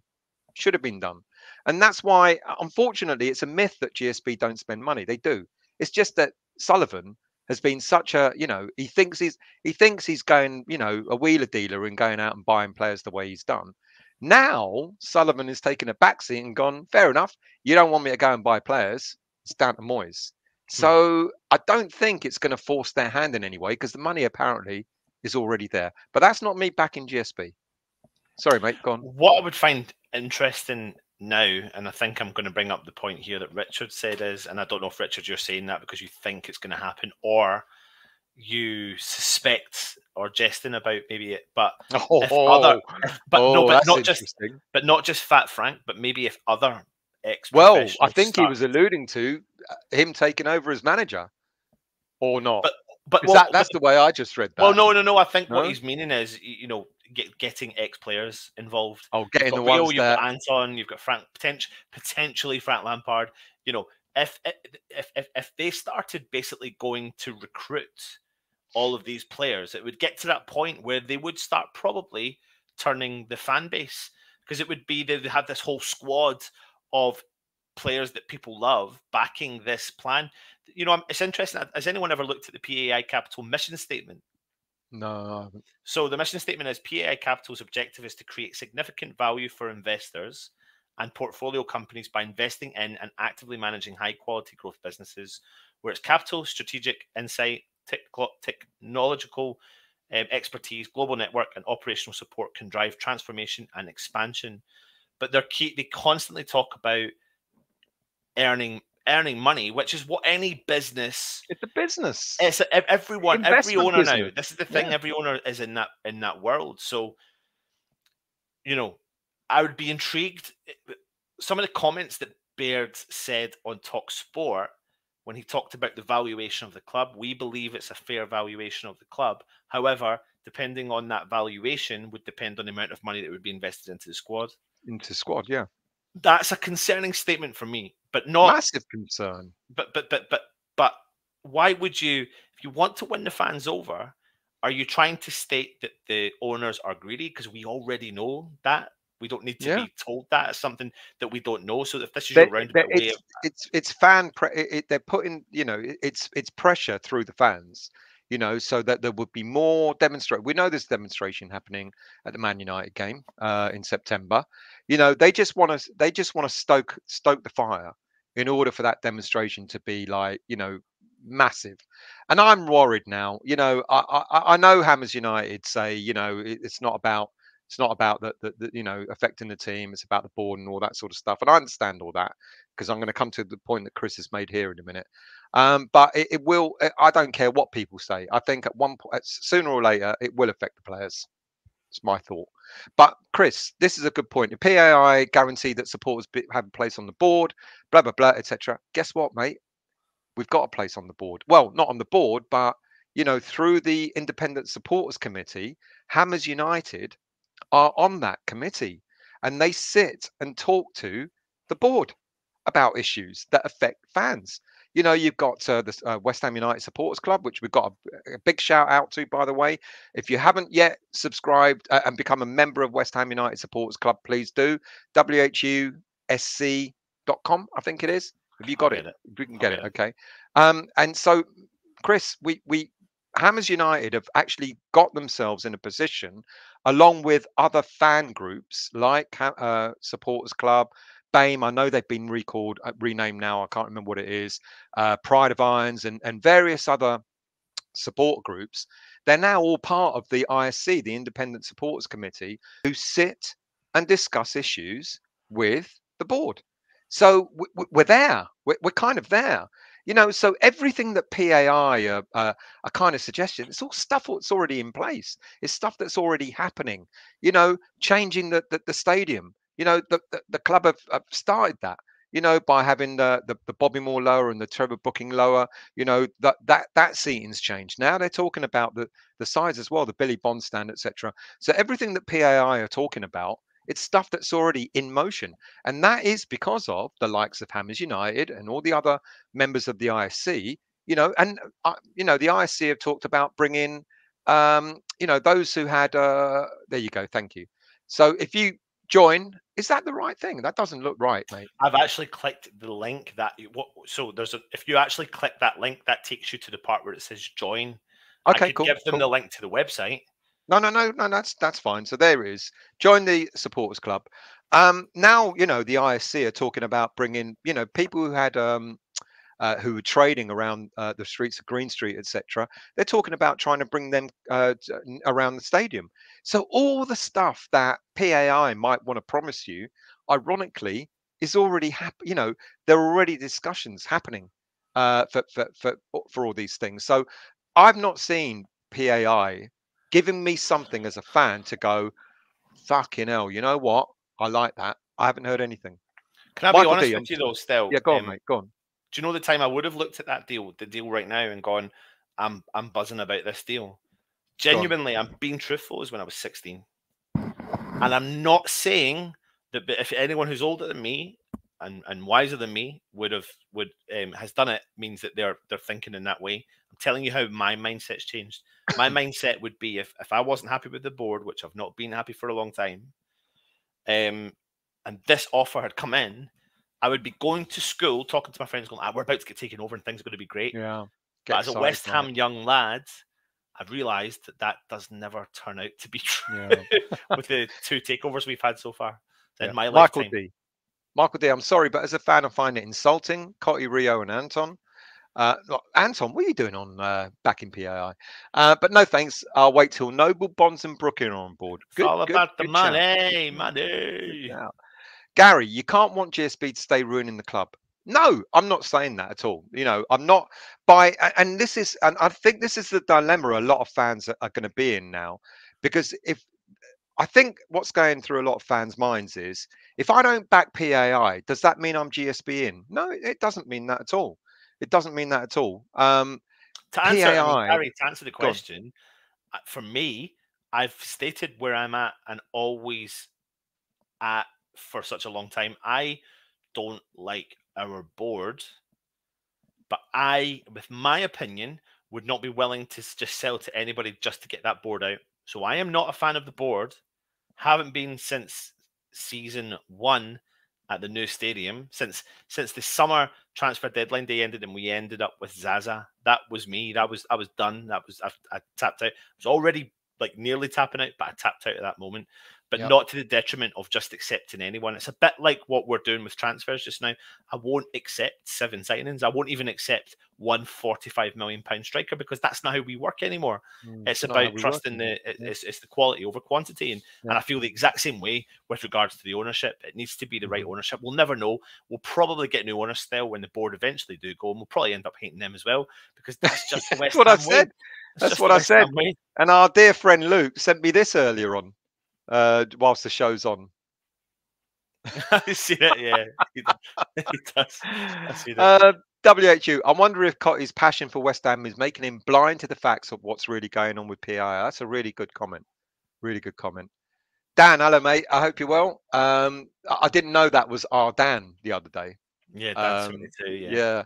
should have been done. And that's why, uh, unfortunately, it's a myth that GSB don't spend money. They do. It's just that Sullivan has been such a, you know, he thinks he's he thinks he's going, you know, a wheeler dealer and going out and buying players the way he's done. Now Sullivan has taken a backseat and gone, fair enough. You don't want me to go and buy players. It's down to Moyes. Hmm. So I don't think it's going to force their hand in any way because the money apparently is already there. But that's not me backing GSB. Sorry, mate. Go on. What I would find interesting now, and I think I'm going to bring up the point here that Richard said is, and I don't know if Richard you're saying that because you think it's going to happen, or you suspect or jesting about maybe it, but oh, if other, if, but oh, no, but not just, but not just Fat Frank, but maybe if other ex. Well, I think start, he was alluding to uh, him taking over as manager, or not. But but well, that, that's but, the way I just read that. Well, no, no, no. I think no? what he's meaning is, you know, get, getting ex players involved. Oh, getting the ones you've got Anton, you've got Frank, potentially, potentially Frank Lampard. You know, if, if if if they started basically going to recruit all of these players, it would get to that point where they would start probably turning the fan base because it would be they have this whole squad of players that people love backing this plan. You know, it's interesting. Has anyone ever looked at the PAI Capital mission statement? No, So the mission statement is PAI Capital's objective is to create significant value for investors and portfolio companies by investing in and actively managing high quality growth businesses where its capital, strategic insight, technological um, expertise, global network, and operational support can drive transformation and expansion. But they're key, they constantly talk about earning earning money, which is what any business. It's a business. It's a, everyone, Investment every owner business. now. This is the thing. Yeah. Every owner is in that in that world. So, you know, I would be intrigued. Eh, some of the comments that Beard said on Talk Sport when he talked about the valuation of the club, we believe it's a fair valuation of the club. However, depending on that valuation, would depend on the amount of money that would be invested into the squad. Into squad, yeah that's a concerning statement for me, but not massive concern. But but but but but why would you, if you want to win the fans over, are you trying to state that the owners are greedy? Because we already know that. We don't need to yeah. be told that as something that we don't know. So if this is they, your roundabout way it's, of it's it's fan pre- it, they're putting you know it's it's pressure through the fans you know, so that there would be more demonstration. We know there's demonstration happening at the Man United game uh, in September. You know, they just want to they just want to stoke stoke the fire in order for that demonstration to be like you know massive. And I'm worried now. You know, I I, I know Hammers United say you know it, it's not about It's not about the, you know affecting the team. It's about the board and all that sort of stuff. And I understand all that because I'm going to come to the point that Chris has made here in a minute. Um, but it, it, will. I don't care what people say. I think at one point, sooner or later, it will affect the players. It's my thought. But Chris, this is a good point. The PAI guarantee that supporters have a place on the board, blah blah blah, etc. Guess what, mate? We've got a place on the board. Well, not on the board, but you know, through the Independent Supporters Committee, Hammers United are on that committee, and they sit and talk to the board about issues that affect fans you know, you've got uh, the uh, West Ham United Supporters Club, which we've got a, a, big shout out to, by the way. If you haven't yet subscribed uh, and become a member of West Ham United Supporters Club, please do. WHUSC.com, I think it is. Have you got it? it? We can get it. it. Okay. Um, and so, Chris, we we Hammers United have actually got themselves in a position, along with other fan groups like uh, Supporters Club, BAME, I know they've been recalled, uh, renamed now. I can't remember what it is. Uh, Pride of Irons and, and various other support groups. They're now all part of the ISC, the Independent Supporters Committee, who sit and discuss issues with the board. So we're there. We're kind of there. You know, so everything that PAI are, uh, are kind of suggesting, it's all stuff that's already in place. It's stuff that's already happening. You know, changing the, the, the stadium, you know, the, the, the club have, have, started that, you know, by having the, the, the Bobby Moore lower and the Trevor Brooking lower, you know, that that that seating's changed. Now they're talking about the the size as well, the Billy Bonds stand, etc. So everything that PAI are talking about, it's stuff that's already in motion. And that is because of the likes of Hammers United and all the other members of the ISC, you know, and, uh, you know, the ISC have talked about bringing, um, you know, those who had, uh, there you go, thank you. So if you join. Is that the right thing? That doesn't look right, mate. I've actually clicked the link that what so there's a if you actually click that link, that takes you to the part where it says join. Okay, cool. Give them cool. the link to the website. No, no, no, no. That's that's fine. So there is join the supporters club. Um, now you know the ISC are talking about bringing you know people who had um uh, who were trading around uh, the streets of Green Street, etc. They're talking about trying to bring them uh, around the stadium. So all the stuff that PAI might want to promise you, ironically, is already happening. You know, there are already discussions happening uh, for, for for for all these things. So I've not seen PAI giving me something as a fan to go, fucking hell. You know what? I like that. I haven't heard anything. Can I Michael be honest D, with you though, still? Yeah, go on, um, mate. Go on do you know the time I would have looked at that deal, the deal right now, and gone, I'm I'm buzzing about this deal. Genuinely, I'm being truthful is when I was 16. And I'm not saying that if anyone who's older than me and, and wiser than me would have would um, has done it means that they're they're thinking in that way. I'm telling you how my mindset's changed. My mindset would be if if I wasn't happy with the board, which I've not been happy for a long time, um, and this offer had come in, I would be going to school, talking to my friends, going, ah, "We're about to get taken over, and things are going to be great." Yeah. But as a West Ham young lad, I've realised that that does never turn out to be true yeah. with the two takeovers we've had so far in yeah. my Michael lifetime. D. Michael D. I'm sorry, but as a fan, I find it insulting. Cottee, Rio, and Anton. Uh, Anton, what are you doing on uh, back in PAI? Uh, but no thanks. I'll wait till Noble, Bonds, and Brooklyn are on board. Good, it's all good, about good the money, money. Gary, you can't want GSB to stay ruining the club. No, I'm not saying that at all. You know, I'm not by, and this is, and I think this is the dilemma a lot of fans are, going to be in now, because if I think what's going through a lot of fans' minds is, if I don't back PAI, does that mean I'm GSB in? No, it doesn't mean that at all. It doesn't mean that at all. Um, to answer, PAI, Gary, to answer the question, uh, for me, I've stated where I'm at and always at for such a long time. I don't like our board, but I, with my opinion, would not be willing to just sell to anybody just to get that board out. So I am not a fan of the board. Haven't been since season one at the new stadium since since the summer transfer deadline day ended and we ended up with Zaza. That was me. That was I was done. That was I, I tapped out. I was already like nearly tapping out, but I tapped out at that moment. But Yep. not to the detriment of just accepting anyone. It's a bit like what we're doing with transfers just now. I won't accept seven signings. I won't even accept one 45 million pound striker because that's not how we work anymore. Mm, It's about we work trusting the it's, it's the quality over quantity, and, Yeah. and I feel the exact same way with regards to the ownership. It needs to be the right Mm-hmm. ownership. We'll never know. We'll probably get new owners still when the board eventually do go, and we'll probably end up hating them as well because that's just the West That's what I Ham way. said. That's what I said. And our dear friend Luke sent me this earlier on, uh, whilst the show's on. I've seen it. Yeah, he does. He does. I see that. Uh, WHU, I wonder if Cottee's passion for West Ham is making him blind to the facts of what's really going on with PI. That's a really good comment. Really good comment. Dan, hello, mate. I hope you're well. Um, I I didn't know that was our Dan the other day. yeah, that's um, 72. Yeah. Yeah.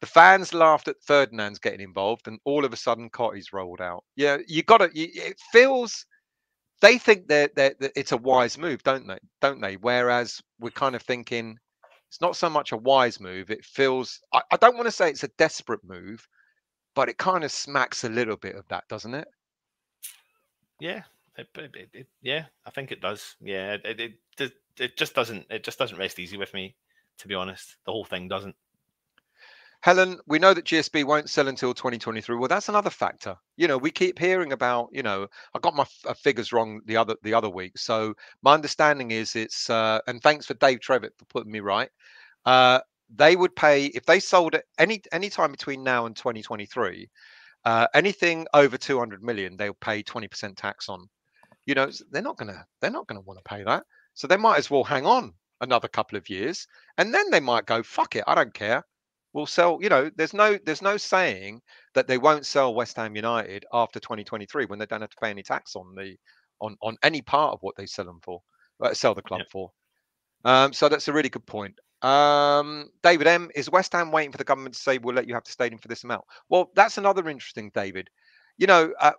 The fans laughed at Ferdinand's getting involved, and all of a sudden, Cottee's rolled out. Yeah, you got to. It feels they think that that that it's a wise move, don't they? Don't they? Whereas we're kind of thinking it's not so much a wise move. It feels. I, I don't want to say it's a desperate move, but it kind of smacks a little bit of that, doesn't it? Yeah, it, it, it, yeah, I think it does. Yeah, it, it, it just doesn't. It just doesn't rest easy with me, to be honest. The whole thing doesn't. Helen, we know that GSB won't sell until 2023. Well, that's another factor. You know, we keep hearing about. You know, I got my f- uh, figures wrong the other the other week. So my understanding is it's. Uh, and thanks for Dave Trevitt for putting me right. Uh, they would pay if they sold it any any time between now and 2023. Uh, anything over 200 million, they'll pay 20% tax on. You know, they're not gonna they're not gonna want to pay that. So they might as well hang on another couple of years, and then they might go, "Fuck it, I don't care." We'll sell. You know, there's no there's no saying that they won't sell West Ham United after 2023 when they don't have to pay any tax on the on on any part of what they sell them for, uh, sell the club Yep. for. Um, so that's a really good point. Um, David M is West Ham waiting for the government to say we'll let you have the stadium for this amount. Well, that's another interesting, David. You know, uh,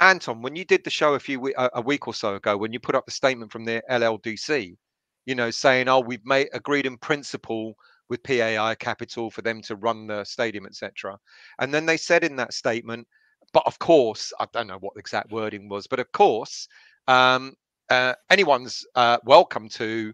Anton, when you did the show a few a week or so ago, when you put up the statement from the LLDC, you know, saying, "Oh, we've made agreed in principle with PAI Capital for them to run the stadium, etc." And then they said in that statement, but of course, I don't know what the exact wording was, but of course, um, uh, anyone's uh, welcome to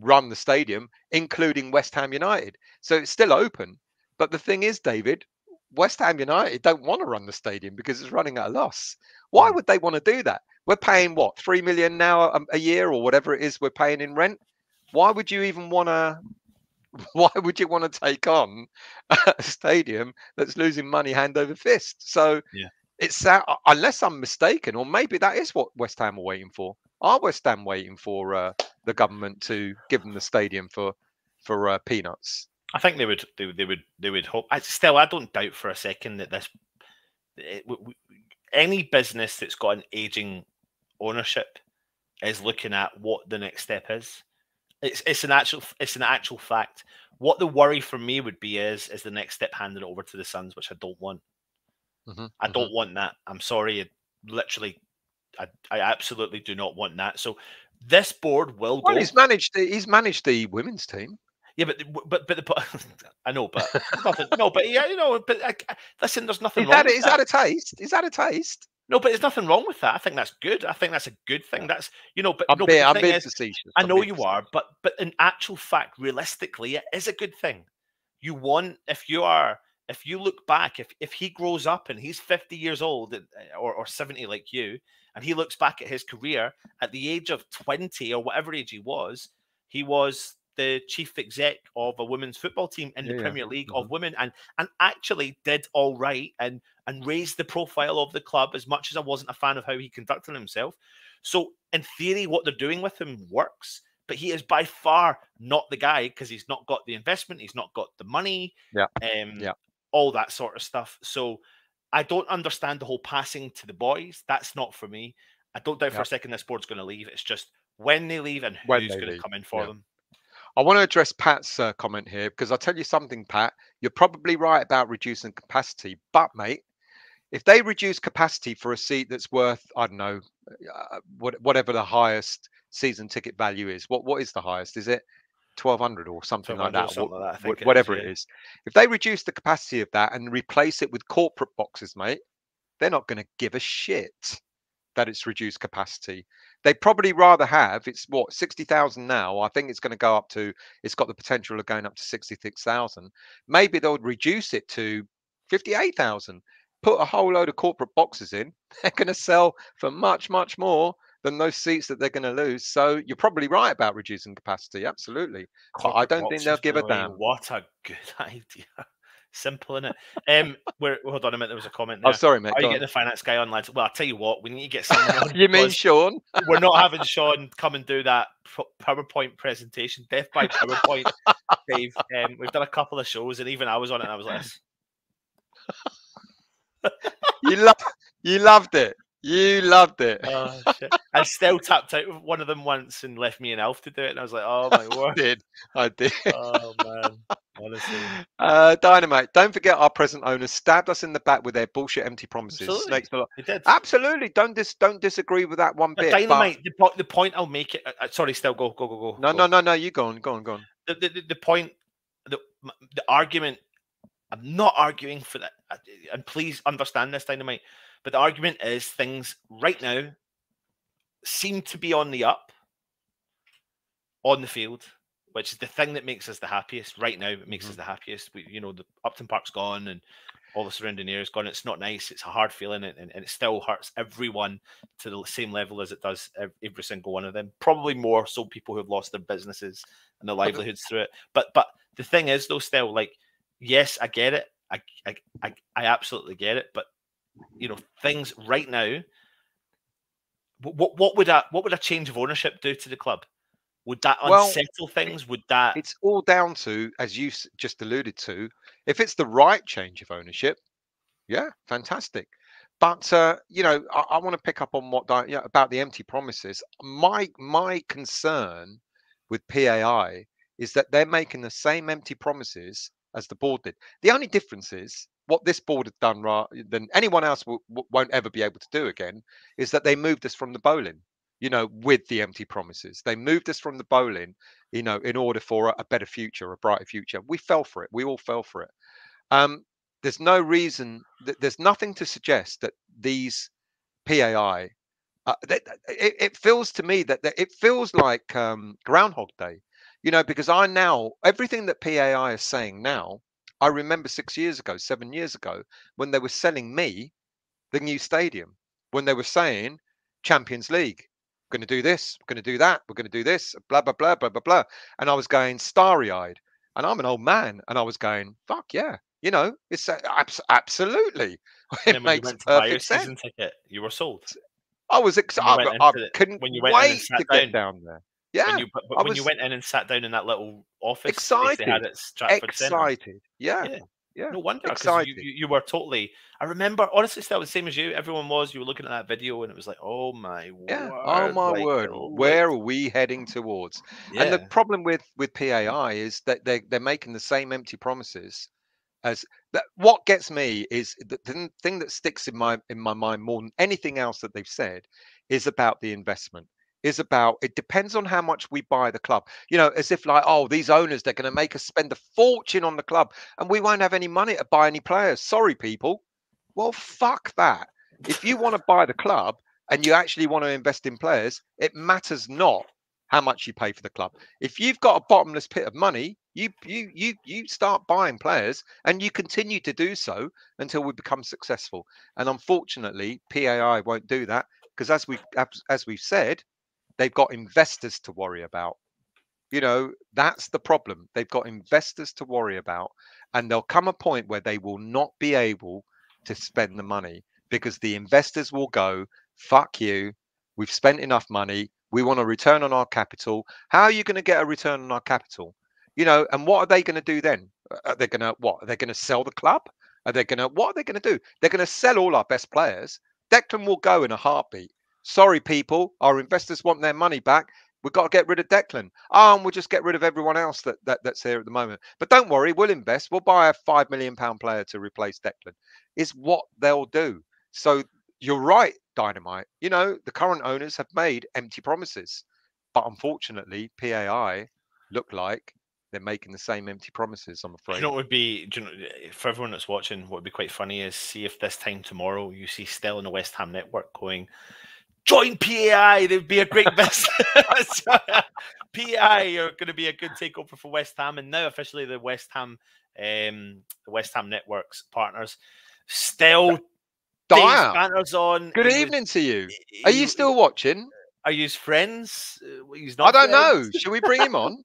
run the stadium, including West Ham United. So it's still open. But the thing is, David, West Ham United don't want to run the stadium because it's running at a loss. Why Mm. would they want to do that? We're paying what three million now a, a year or whatever it is we're paying in rent. Why would you even want to? Why would you want to take on a stadium that's losing money hand over fist? So Yeah. it's uh, unless I'm mistaken, or maybe that is what West Ham are waiting for. Are West Ham waiting for uh, the government to give them the stadium for for uh, peanuts? I think they would. They, would- they would. They would hope. I, still, I don't doubt for a second that this. It, w- w- any business that's got an aging ownership is looking at what the next step is. It's it's an actual it's an actual fact. What the worry for me would be is is the next step handing it over to the Sons, which I don't want. Mhm, I mhm. don't want that. I'm sorry. It literally, I, I absolutely do not want that. So this board will Well, go. he's managed. The, he's managed the women's team. Yeah, but but but the I know, but nothing. No, but yeah, you know, but I, listen, there's nothing Is wrong. that, is that. that a taste? Is that a taste? No, but there's nothing wrong with that. I think that's good. I think that's a good thing. That's you know, but I'm no, being, the I'm being is, facetious. I know being you facetious. are, but but in actual fact, realistically, it is a good thing. You want if you are if you look back, if if he grows up and he's 50 years old eh, or, or 70 like you, and he looks back at his career at the age of 20 or whatever age he was, he was the chief exec of a women's football team in Yeah, the yeah. Premier League of women and and actually did all right and and raised the profile of the club as much as I wasn't a fan of how he conducted himself. So in theory, what they're doing with him works, but he is by far not the guy because he's not got the investment, he's not got the money, Yeah. um, Yeah. all that sort of stuff. So I don't understand the whole passing to the boys. That's not for me. I don't doubt for a second this board's going to leave. It's just when they leave and who's going to come in for yeah. them. I want to address Pat's uh, comment here because I'll tell you something, Pat. You're probably right about reducing capacity, but mate, if they reduce capacity for a seat that's worth, I don't know, uh, what, whatever the highest season ticket value is, what what is the highest? Is it 1200 or something like 1200 or that? something Wha- like that, I wha- think it is, whatever yeah. it is. If they reduce the capacity of that and replace it with corporate boxes, mate, they're not going to give a shit. That it's reduced capacity. They probably rather have it's what sixty thousand now. I think it's going to go up to. It's got the potential of going up to sixty six thousand. Maybe they'll reduce it to fifty eight thousand. Put a whole load of corporate boxes in. They're going to sell for much much more than those seats that they're going to lose. So you're probably right about reducing capacity. Absolutely, but I don't think they'll give a damn. What a good idea. Simple, in it? Um, where hold on a minute. There was a comment. Oh, There. sorry, mate. Are you on. getting the finance guy on, lads? Well, I'll tell you what. We need to get someone. you mean Sean? we're not having Sean come and do that PowerPoint presentation, death by PowerPoint. Dave, um, we've done a couple of shows, and even I was on it, and I was like. You love you loved it. You loved it. "Oh shit!" I still tapped out one of them once and left me and Elf to do it, and I was like, "Oh my I word!" did. I did. Oh man, honestly, Uh, Dynamite. Don't forget our present owners stabbed us in the back with their bullshit empty promises. Absolutely. Snakes a lot. it did. Absolutely. Don't dis- don't disagree with that one But bit. but- dynamite. The, po- the point I'll make it. Uh, uh, sorry, still go, go, go, go. No, go. no, no, no. You go on. Go on. Go on. the, the, the- point the, the argument i'm not arguing for that and please understand this dynamite but the argument is things right now seem to be on the up on the field which is the thing that makes us the happiest right now it makes us mm-hmm. the happiest. We, you know the upton park's gone and all the surrounding area's gone. It's not nice. It's a hard feeling and, and, and it still hurts everyone to the same level as it does every single one of them probably more so people who've lost their businesses and their livelihoods through it. But but the thing is though still like yes i get it. I i i, I absolutely get it but you know things right now what what would a what would a change of ownership do to the club would that Well, unsettle things would that It's all down to, as you just alluded to, if it's the right change of ownership. Yeah, fantastic. But uh, you know, I, I want to pick up on what Di- yeah, about the empty promises. My my concern with PAI is that they're making the same empty promises as the board did. The only difference is what this board had done ra- than anyone else w- w- won't ever be able to do again is that they moved us from the Boleyn. You know, with the empty promises, they moved us from the Boleyn. You know, in order for a, a better future, a brighter future, we fell for it. We all fell for it. Um, there's no reason. Th- there's nothing to suggest that these PAI. Uh, that, that- it, it feels to me that, that it feels like um, Groundhog Day. You know, because I now everything that PAI is saying now, I remember six years ago, seven years ago, when they were selling me the new stadium, when they were saying Champions League, going to do this, we're going to do that, we're going to do this, blah blah blah blah blah blah, and I was going starry eyed, and I'm an old man, and I was going, fuck yeah, you know, it's uh, abs- absolutely, it makes went to buy your perfect sense. ticket you were sold I was excited. went I, couldn't when you went wait to get down. down there. Yeah, when you but, but I when you went in and sat down in that little office space they had excited, at Stratford excited. Yeah, Yeah. yeah. no wonder 'cause excited. you, you, you were totally I remember honestly still the same as you everyone was you were looking at that video and it was like oh my Yeah. Oh word Oh my like, word. oh, Where are we heading towards? yeah. And the problem with with PAI is that they're they're making the same empty promises as that. What gets me is the, the thing that sticks in my in my mind more than anything else that they've said is about the investment. Is about it depends on how much we buy the club. You know, as if like, oh, these owners they're going to make us spend a fortune on the club, and we won't have any money to buy any players. Sorry, people. Well, fuck that. If you want to buy the club and you actually want to invest in players, it matters not how much you pay for the club. If you've got a bottomless pit of money, you you you you start buying players and you continue to do so until we become successful. And unfortunately, PAI won't do that because as we as, as we've said, they've got investors to worry about. You know, that's the problem. They've got investors to worry about and there'll come a point where they will not be able to spend the money because the investors will go, fuck you. We've spent enough money. We want a return on our capital. How are you going to get a return on our capital? You know, and what are they going to do then? Are they going to what? Are they going to sell the club? Are they going to what are they going to do? They're going to sell all our best players. Declan will go in a heartbeat. Sorry, people, our investors want their money back. We've got to get rid of Declan. Oh, and we'll just get rid of everyone else that, that that's here at the moment. But don't worry, we'll invest. We'll buy a five million pound player to replace Declan. Is what they'll do. So you're right, Dynamite. You know, the current owners have made empty promises. But unfortunately, PAI look like they're making the same empty promises, I'm Do afraid. you know what would be do you know, for everyone that's watching? What would be quite funny is see if this time tomorrow you see still in the West Ham network going join PAI. They'd be a great business. PAI are going to be a good takeover for West Ham, and now officially the West Ham, um, the West Ham networks partners. Still, Dyer. banners on. Good He was- evening to you. Are you still watching? Are you his friends? Uh, He's I don't know. Should we bring him on?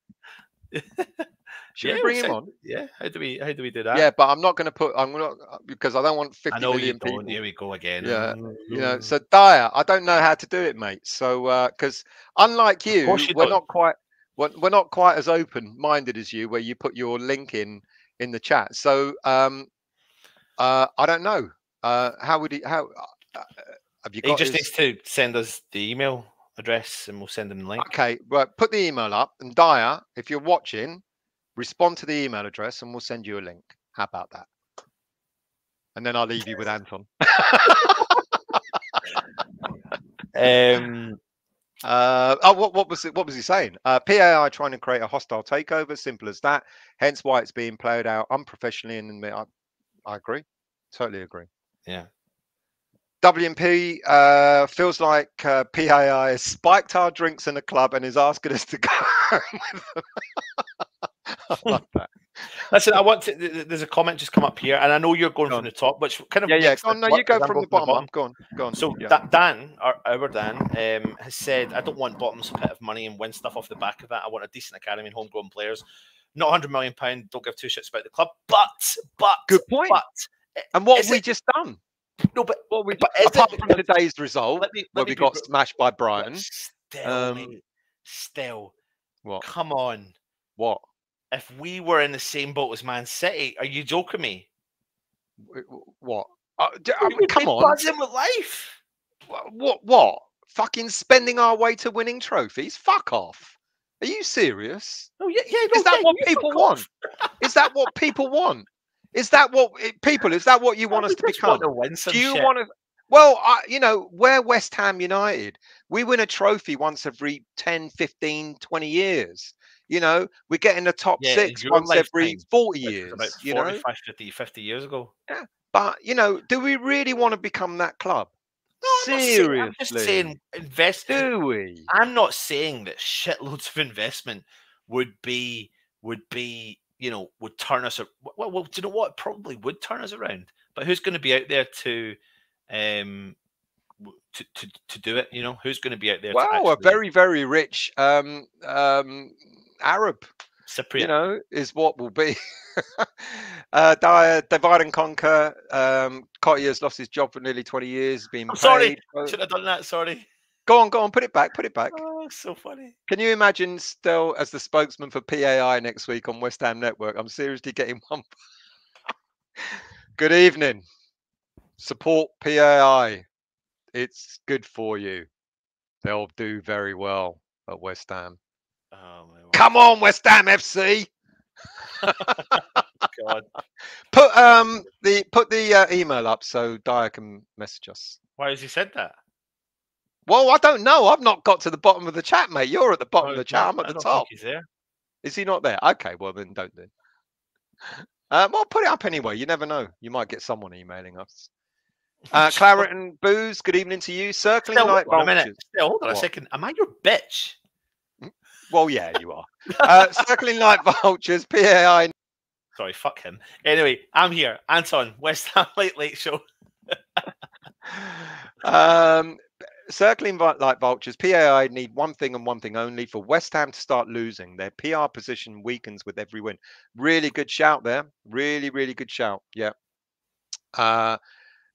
Should Yeah, we bring we'll him on? Yeah. How do we? How do we do that? Yeah, but I'm not going to put. I'm not because I don't want I fifty know you don't. people. Here we go again. Yeah, You know, so Dyer, I don't know how to do it, mate. So because unlike you, you we're don't. not quite we're, we're not quite as open minded as you, where you put your link in in the chat. So um, uh, I don't know. Uh, how would he? How uh, have you Got he just his- needs to send us the email address, and we'll send him the link. Okay, right. Put the email up, and Dyer, if you're watching, respond to the email address, and we'll send you a link. How about that? And then I'll leave you with Anton. Um, Uh, oh, what, what was it? What was he saying? Uh, PAI trying to create a hostile takeover. Simple as that. Hence why it's being played out unprofessionally. And I, I agree. Totally agree. yeah. WMP uh, feels like uh, PAI has spiked our drinks in the club and is asking us to go. home with them. I love that. Listen, I want to. th- th- There's a comment just come up here, and I know you're going Go from on. the top, which kind of Yeah, yeah. Go on, no, you go I'm from the bottom up. Go on, go on. So yeah. Da- Dan, our, our Dan, um, has said, "I don't want bottoms pit of money and win stuff off the back of that. I want a decent academy and homegrown players, not 100 million pound. Don't give two shits about the club, but but Good point. But and what have we it- just done? no, but What we but is it apart from today's result, let me let me we got br- smashed by Brighton. Still, Um, still, What? come on. What? If we were in the same boat as Man City, are you joking me? What? Uh, d- I mean, come on. buzzing with life. Wha- What? What? Fucking spending our way to winning trophies? Fuck off. Are you serious? Oh yeah, yeah. Is that yeah, what people want? Is that what people want? Is that what people? Is that what you want us to become? want to Do you shit. want to? Well, I, you know, we're West Ham United. We win a trophy once every 10, 15, 20 years. You know, we're getting the top Yeah, six once every lifetime, 40 years. about You know, 50, 50 years ago. Yeah. but you know, do we really want to become that club? No, I'm not saying- Seriously, I'm just saying invest. do we? I'm not saying that shitloads of investment would be would be you know would turn us. Well, well, do you know what? It probably would turn us around. But who's going to be out there to um to, to to do it? You know, who's going to be out there? to Well, a very, very rich um, um, Arab Cypriot. you know, is what will be. uh, divide and conquer. Um, Cotier's lost his job for nearly 20 years. Been I'm sorry. paid. Uh, Should have done that. Sorry. Go on, go on, put it back, put it back. Oh, so funny. Can you imagine still as the spokesman for PAI next week on West Ham Network? I'm seriously getting one. good evening. Support PAI. It's good for you. They'll do very well at West Ham. Oh my Come on, West Ham FC. god. Put um the put the uh, email up so Dyer can message us. Why has he said that? Well, I don't know. I've not got to the bottom of the chat, mate. You're at the bottom Oh, of the chat. not- I'm at I the don't think top. He's there. Is he not there? Okay, well then don't do. Uh, well, put it up anyway. You never know. You might get someone emailing us. Uh, Claret and Booze, good evening to you. Circling Still, like hold on a vultures. minute. Still, hold on a second. Am I your bitch? Well, yeah, you are. Uh, circling like vultures. PAI. Sorry, fuck him. Anyway, I'm here. Anton, West Ham Late Late Show. Um, circling like vultures. PAI need one thing and one thing only for West Ham to start losing. Their PR position weakens with every win. Really good shout there. Really, really good shout. Yeah. Uh,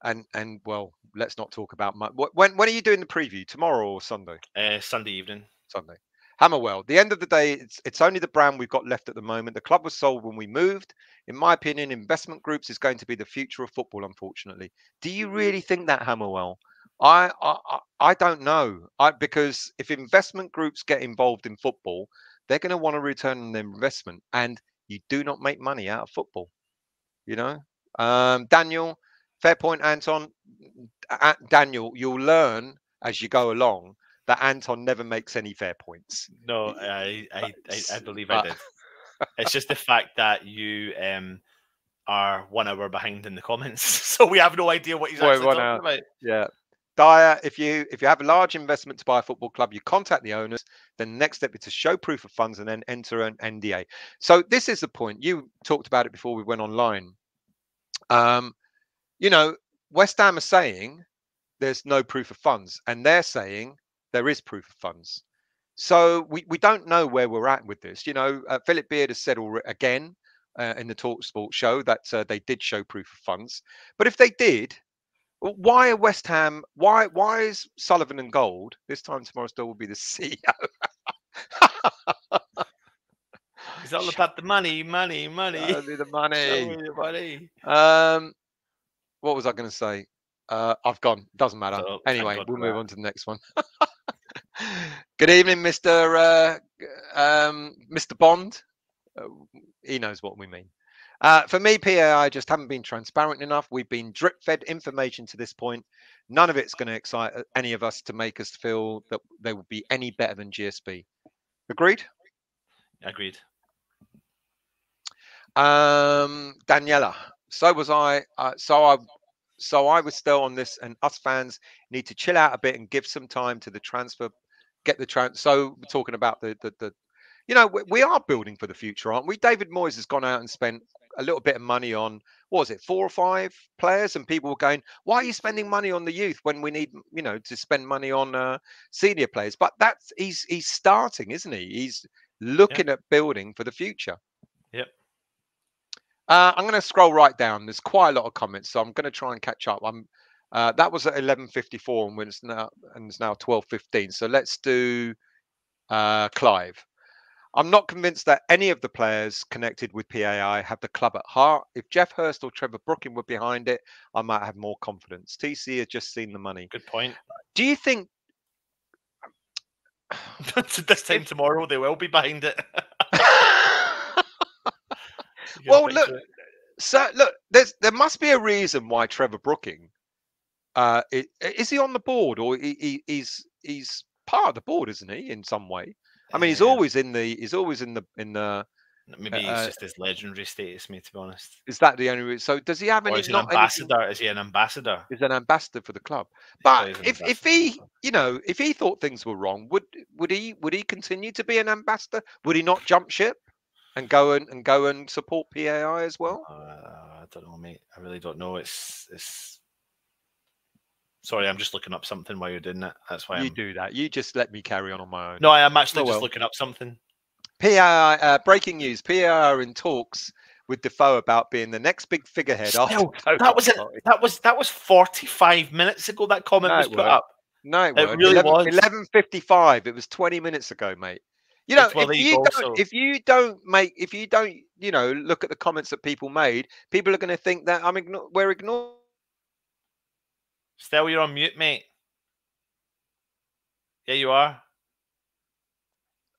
and and well, let's not talk about my. When when are you doing the preview? Tomorrow or Sunday? Uh, Sunday evening. Sunday. Hammerwell. The end of the day, it's it's only the brand we've got left at the moment. The club was sold when we moved. In my opinion, investment groups is going to be the future of football. Unfortunately, do you really think that Hammerwell? I I I- I don't know. I because if investment groups get involved in football, they're going to want to return on their investment, and you do not make money out of football. You know, um, Daniel. Fair point, Anton. Daniel, you'll learn as you go along that Anton never makes any fair points. No, I I, I, I believe I did. It's just the fact that you um are one hour behind in the comments, so we have no idea what he's We're actually talking hour. about. Yeah. Dyer, if you if you have a large investment to buy a football club, you contact the owners. Then the next step is to show proof of funds and then enter an NDA. So this is the point. You talked about it before we went online. Um, you know, West Ham are saying there's no proof of funds, and they're saying there is proof of funds. So we, we don't know where we're at with this. You know, uh, Philip Beard has said already, again uh, in the Talk Sport show that uh, they did show proof of funds. But if they did, why are West Ham? Why why is Sullivan and Gold this time tomorrow still will be the CEO? it's all about the money, money, money. the money. the money. Um, what was I going to say? Uh, I've gone. Doesn't matter. Oh, anyway, we'll move on to the next one. Good evening, Mister uh, um, Mister Bond. Uh, he knows what we mean. Uh, for me, PAI just haven't been transparent enough. We've been drip fed information to this point. None of it's going to excite uh, any of us to make us feel that they will be any better than GSB. Agreed? Agreed. Um, Daniela. So was I. Uh, so I. So I was still on this, and us fans need to chill out a bit and give some time to the transfer, get the trans. So we're talking about the the, the you know, we, we, are building for the future, aren't we? David Moyes has gone out and spent a little bit of money on what was it, four or five players, and people were going, "Why are you spending money on the youth when we need, you know, to spend money on uh, senior players?" But that's he's he's starting, isn't he? He's looking yep. at building for the future. Yep. Uh, I'm going to scroll right down. There's quite a lot of comments, so I'm going to try and catch up. I'm uh, that was at 11:54, and it's now and it's now 12:15. So let's do uh, Clive. I'm not convinced that any of the players connected with PAI have the club at heart. If Geoff Hurst or Trevor Brooking were behind it, I might have more confidence. TC has just seen the money. Good point. Do you think this time tomorrow they will be behind it? well, look, so look, there's there must be a reason why Trevor Brooking uh, is he on the board or he, he, he's he's part of the board, isn't he, in some way? I mean, he's always in the he's always in the in the. Maybe uh, it's just his legendary status, me. To be honest, is that the only reason? So does he have any? Or is he an ambassador? Anything? Is he an ambassador? Is an ambassador for the club? But if if he, you know, if he thought things were wrong, would would he would he continue to be an ambassador? Would he not jump ship and go and and go and support PAI as well? Uh, I don't know, mate. I really don't know. It's it's Sorry, I'm just looking up something while you're doing that. That's why you I'm... do that. You just let me carry on on my own. No, I am actually oh, just well. looking up something. PI uh, breaking news: are in talks with Defoe about being the next big figurehead. Still, that was that was that was 45 minutes ago. That comment no, was put up. No, it, it really 11, was 11:55. It was 20 minutes ago, mate. You know, if you don't, if you don't make, if you don't, you know, look at the comments that people made, people are going to think that I'm igno- we're ignoring Still, you're on mute, mate. Yeah, you are.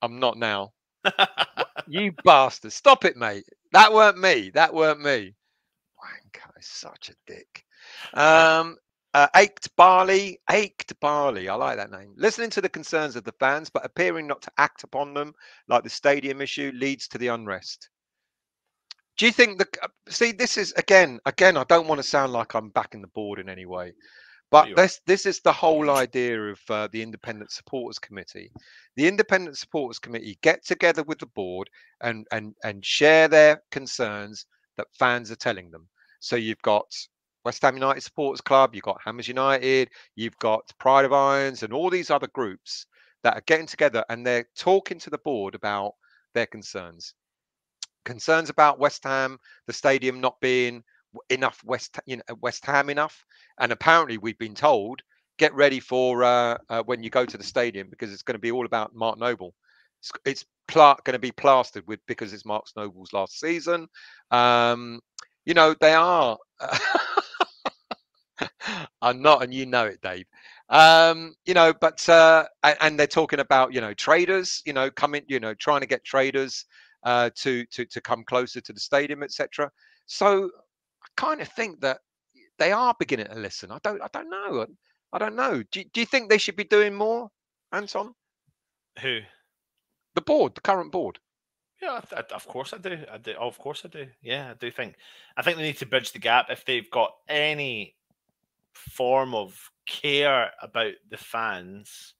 I'm not now. you bastard. Stop it, mate. That weren't me. That weren't me. Wanker is such a dick. Um, uh, ached barley, ached barley. I like that name. Listening to the concerns of the fans, but appearing not to act upon them, like the stadium issue, leads to the unrest. Do you think the see? This is again, again. I don't want to sound like I'm backing the board in any way, but this this is the whole idea of uh, the independent supporters committee. The independent supporters committee get together with the board and and and share their concerns that fans are telling them. So you've got West Ham United Supporters Club, you've got Hammers United, you've got Pride of Irons, and all these other groups that are getting together and they're talking to the board about their concerns. Concerns about West Ham, the stadium not being enough West you know West Ham enough, and apparently we've been told get ready for uh, uh, when you go to the stadium because it's going to be all about Mark Noble. It's, it's going to be plastered with because it's Mark Noble's last season. Um, you know they are. I'm not, and you know it, Dave. Um, you know, but uh, and they're talking about you know traders, you know, coming, you know, trying to get traders uh, to to to come closer to the stadium, etc. So kind of think that they are beginning to listen. I don't. I don't know. I don't know. Do, do you think they should be doing more, Anton? Who? The board, the current board. Yeah, of course I do. I do. of course I do. Yeah, I do think. I think they need to bridge the gap if they've got any form of care about the fans,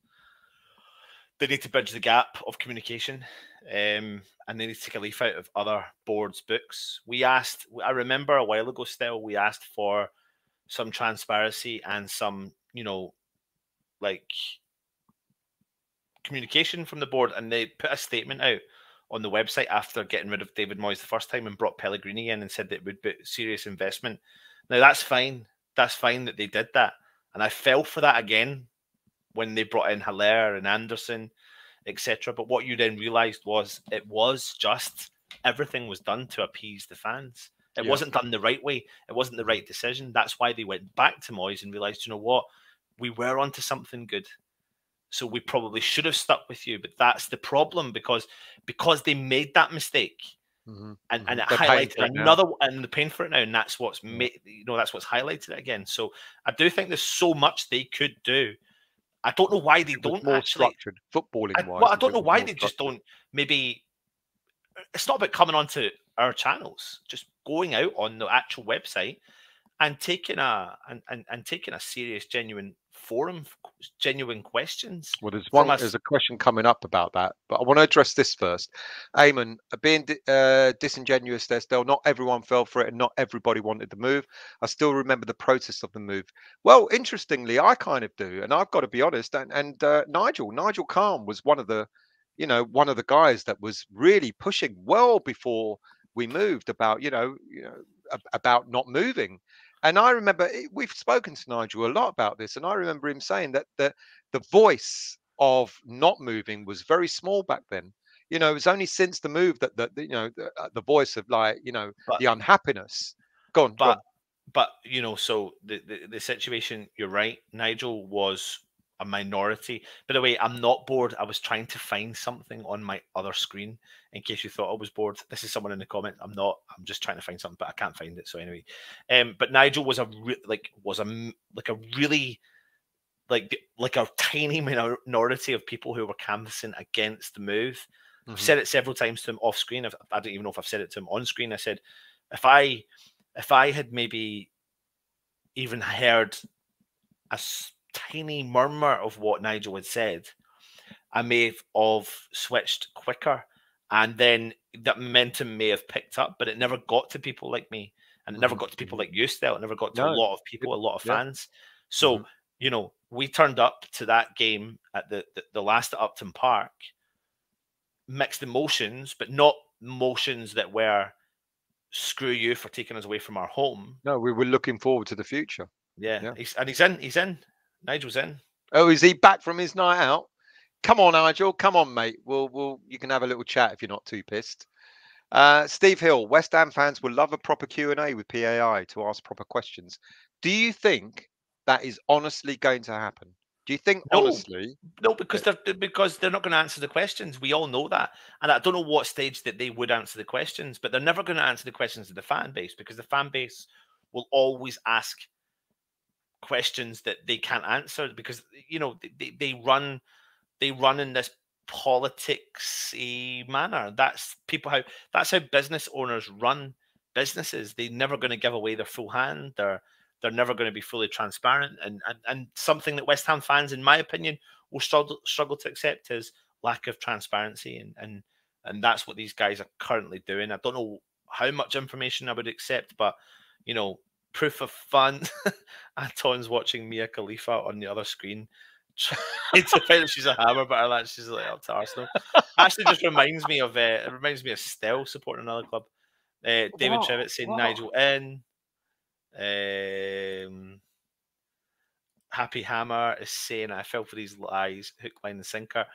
they need to bridge the gap of communication. Um, and they need to take a leaf out of other boards' books. We asked, I remember a while ago still, we asked for some transparency and some, you know, like communication from the board, and they put a statement out on the website after getting rid of David Moyes the first time and brought Pellegrini in and said that it would be serious investment. Now that's fine. That's fine that they did that. And I fell for that again when they brought in Haller and Anderson, etc. But what you then realized was it was just everything was done to appease the fans. It yeah. wasn't done the right way. It wasn't the right decision. That's why they went back to Moyes and realized, you know what, we were onto something good. So we probably should have stuck with you. But that's the problem because because they made that mistake. Mm-hmm. And, and mm-hmm. it highlighted another and the pain for it now, and that's what's made you know that's what's highlighted it again. So I do think there's so much they could do. I don't know why they don't more actually structured footballing. I, well, I don't know why they structured. just don't. Maybe it's not about coming onto our channels, just going out on the actual website and taking a and, and, and taking a serious, genuine forum, genuine questions. Well, there's one. There's a question coming up about that, but I want to address this first. Eamon, uh, being uh, disingenuous, there still not everyone fell for it, and not everybody wanted the move. I still remember the process of the move. Well, interestingly, I kind of do, and I've got to be honest. And, and uh, Nigel, Nigel Khan was one of the, you know, one of the guys that was really pushing well before we moved about, you know, you know, about not moving and I remember eh, we've spoken to Nigel a lot about this, and I remember him saying that the the voice of not moving was very small back then. You know, it was only since the move that that you know the, uh, the voice of like you know but, the unhappiness. Go on, but go on. but you know, so the, the the situation. You're right. Nigel was a minority. By the way, I'm not bored. I was trying to find something on my other screen in case you thought I was bored. This is someone in the comment. I'm not. I'm just trying to find something, but I can't find it. So anyway, um, but Nigel was a re- like was a like a really like like a tiny minority of people who were canvassing against the move. Mm-hmm. I've said it several times to him off screen. I've, I don't even know if I've said it to him on screen. I said, if I if I had maybe even heard a tiny murmur of what Nigel had said, I may have switched quicker. And then that momentum may have picked up, but it never got to people like me. And it never mm-hmm. got to people like you, still. It never got to no. a lot of people, a lot of fans. So, mm-hmm. you know, we turned up to that game at the, the, the last at Upton Park, mixed emotions, but not emotions that were screw you for taking us away from our home. No, we were looking forward to the future. Yeah, yeah. He's, and he's in. He's in. Nigel's in. Oh, is he back from his night out? Come on, Nigel. Come on, mate. We'll, we'll, you can have a little chat if you're not too pissed. Uh, Steve Hill, West Ham fans will love a proper Q&A with PAI to ask proper questions. Do you think that is honestly going to happen? Do you think no, honestly? No, because they're because they're not going to answer the questions. We all know that, and I don't know what stage that they would answer the questions, but they're never going to answer the questions of the fan base because the fan base will always ask questions that they can't answer because you know they, they run they run in this politics manner. That's people how that's how business owners run businesses. They're never going to give away their full hand. They're they're never going to be fully transparent. And, and and something that west ham fans in my opinion will struggle struggle to accept is lack of transparency. And and and that's what these guys are currently doing. I don't know how much information i would accept but you know proof of fun. Anton's watching Mia Khalifa on the other screen. Trying to find if she's a hammer, but I like she's like up to Arsenal. Actually, just reminds me of uh, it reminds me of Stell supporting another club. Uh, David wow. Trevitt saying wow. Nigel in. Um, Happy Hammer is saying I fell for these lies, hook, line, and sinker.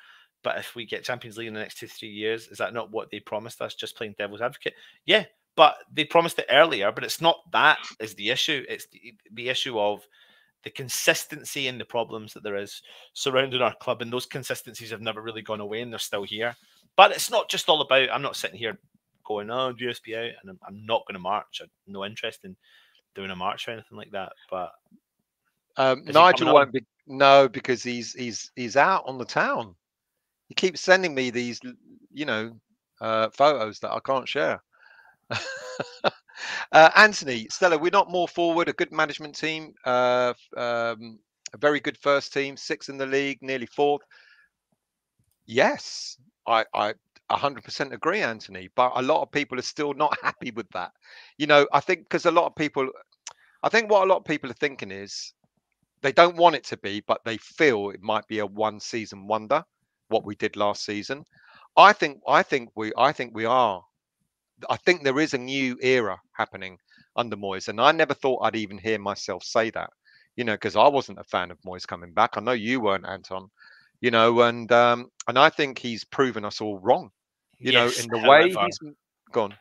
But if we get Champions League in the next two, three years, is that not what they promised us? Just playing devil's advocate? Yeah, but they promised it earlier. But it's not that is the issue. It's the, the issue of the consistency and the problems that there is surrounding our club, and those consistencies have never really gone away, and they're still here. But it's not just all about. I'm not sitting here going, "Oh, GSB out," and I'm, I'm not going to march. I've no interest in doing a march or anything like that. But um, Nigel won't be no because he's he's he's out on the town. He keeps sending me these, you know, uh, photos that I can't share. uh, Anthony, Stella, we're not more forward, a good management team. Uh, um, a very good first team, sixth in the league, nearly fourth. Yes, I, I 100% agree, Anthony. But a lot of people are still not happy with that. You know, I think because a lot of people, I think what a lot of people are thinking is they don't want it to be, but they feel it might be a one season wonder. What we did last season, I think. I think we. I think we are. I think there is a new era happening under Moyes, and I never thought I'd even hear myself say that. You know, because I wasn't a fan of Moyes coming back. I know you weren't, Anton. You know, and um, and I think he's proven us all wrong. You yes, know, in the way he's gone.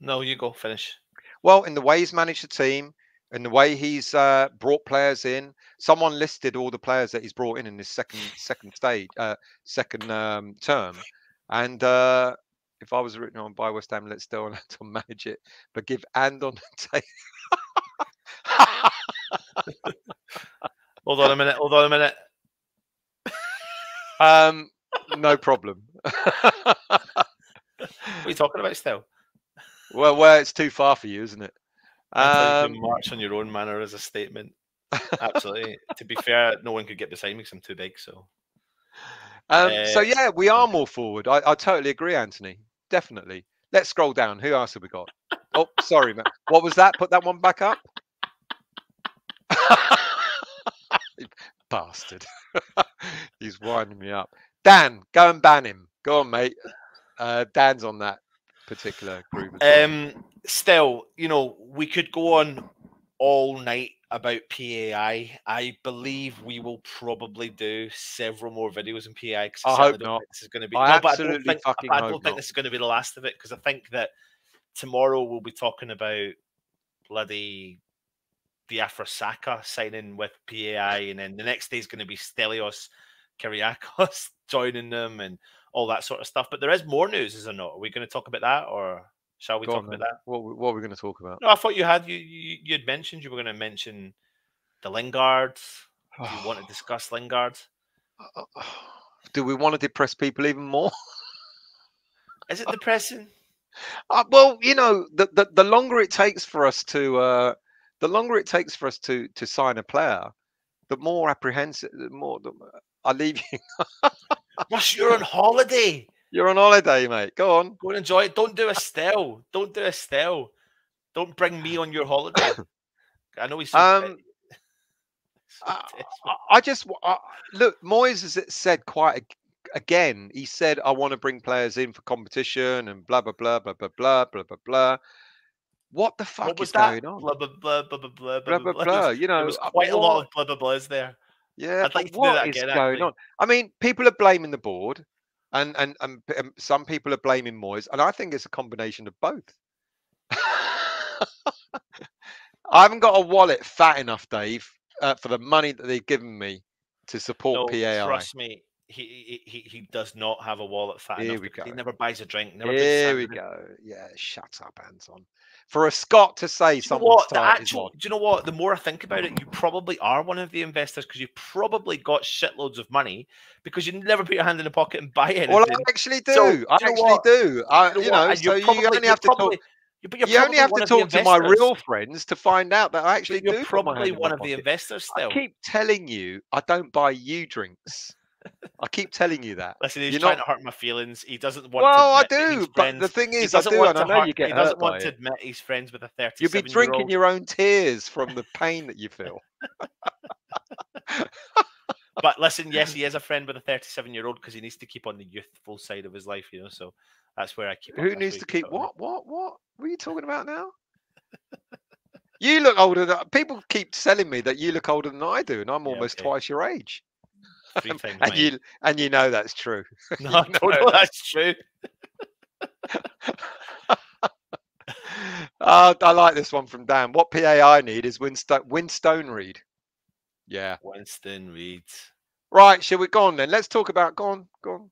No, you go finish. Well, in the way he's managed the team, in the way he's uh, brought players in. Someone listed all the players that he's brought in in this second second stage, uh, second um, term, and uh, if I was written on by West Ham, let's still to manage it, but give and on take. hold on a minute. Hold on a minute. Um, no problem. what are you talking about still? Well, well, it's too far for you, isn't it? Um, you march on your own manner as a statement. Absolutely. to be fair, no one could get beside me because I'm too big. So, um, uh, so yeah, we are more forward. I, I totally agree, Anthony. Definitely. Let's scroll down. Who else have we got? Oh, sorry, man. What was that? Put that one back up. Bastard. He's winding me up. Dan, go and ban him. Go on, mate. Uh, Dan's on that particular group. Um, still, you know, we could go on all night about PAI. I mm. believe we will probably do several more videos in PAI. Because I, I hope not. This is going to be. I no, absolutely I don't think, I don't think this is going to be the last of it because I think that tomorrow we'll be talking about bloody Diafra Sakho signing with PAI, and then the next day is going to be Stelios Kyrgiakos joining them and all that sort of stuff. But there is more news, is there not? Are we going to talk about that, or shall we Go talk on, about that? What, what are we going to talk about? No, I thought you had you you had mentioned you were going to mention the Lingards. Do you want to discuss Lingard? Do we want to depress people even more? Is it depressing? Uh, well, you know, the, the, the longer it takes for us to uh, the longer it takes for us to to sign a player, the more apprehensive, the more the, I leave you. Russ, you're on holiday. You're on holiday, mate. Go on. Go and enjoy it. Don't do a still. Don't do a still. Don't bring me on your holiday. I know he's. So um, I, I, just I, look. Moyes has said quite again. He said, "I want to bring players in for competition and blah blah blah blah blah blah blah blah blah." What the fuck what is that? going on? Blah blah blah blah blah blah blah blah. blah, blah. You know, there was quite what? a lot of blah blah blahs there. Yeah, I'd like to do that again. Going actually. on? I mean, people are blaming the board, and, and and and some people are blaming Moyes, and I think it's a combination of both. I haven't got a wallet fat enough, Dave, uh, for the money that they've given me to support no, PAI. Trust me, he, he he does not have a wallet fat Here enough. We go. He never buys a drink. Never Here we go. Yeah, shut up, Anton for a Scot to say something. What the actual? Do you know what? The more I think about it, you probably are one of the investors because you've probably got shitloads of money because you never put your hand in the pocket and buy anything. Well, I actually do. So, I actually do. I, you know, so you only have to probably, talk. You only have to talk to my real friends to find out that I actually you're do. Probably one of the investors. Still, I keep telling you, I don't buy you drinks. I keep telling you that. Listen, he's You're trying not... to hurt my feelings. He doesn't want. Well, I do, but the thing is, I do, and I know hurt, you get. He doesn't want to admit he's friends with a 30 You'll be drinking your own tears from the pain that you feel. but listen, yes, he is a friend with a 37 year old because he needs to keep on the youthful side of his life, you know. So that's where I keep. Who needs to keep what? What? What? What are you talking about now? you look older. Than, people keep telling me that you look older than I do, and I'm yeah, almost okay. twice your age. Three times and you and you know that's true. No, I don't know that's true. oh, I like this one from Dan. What PAI need is Winstone, Winstone Reed. Yeah. Winston Reid. Right, shall we go on then? Let's talk about go on, go on.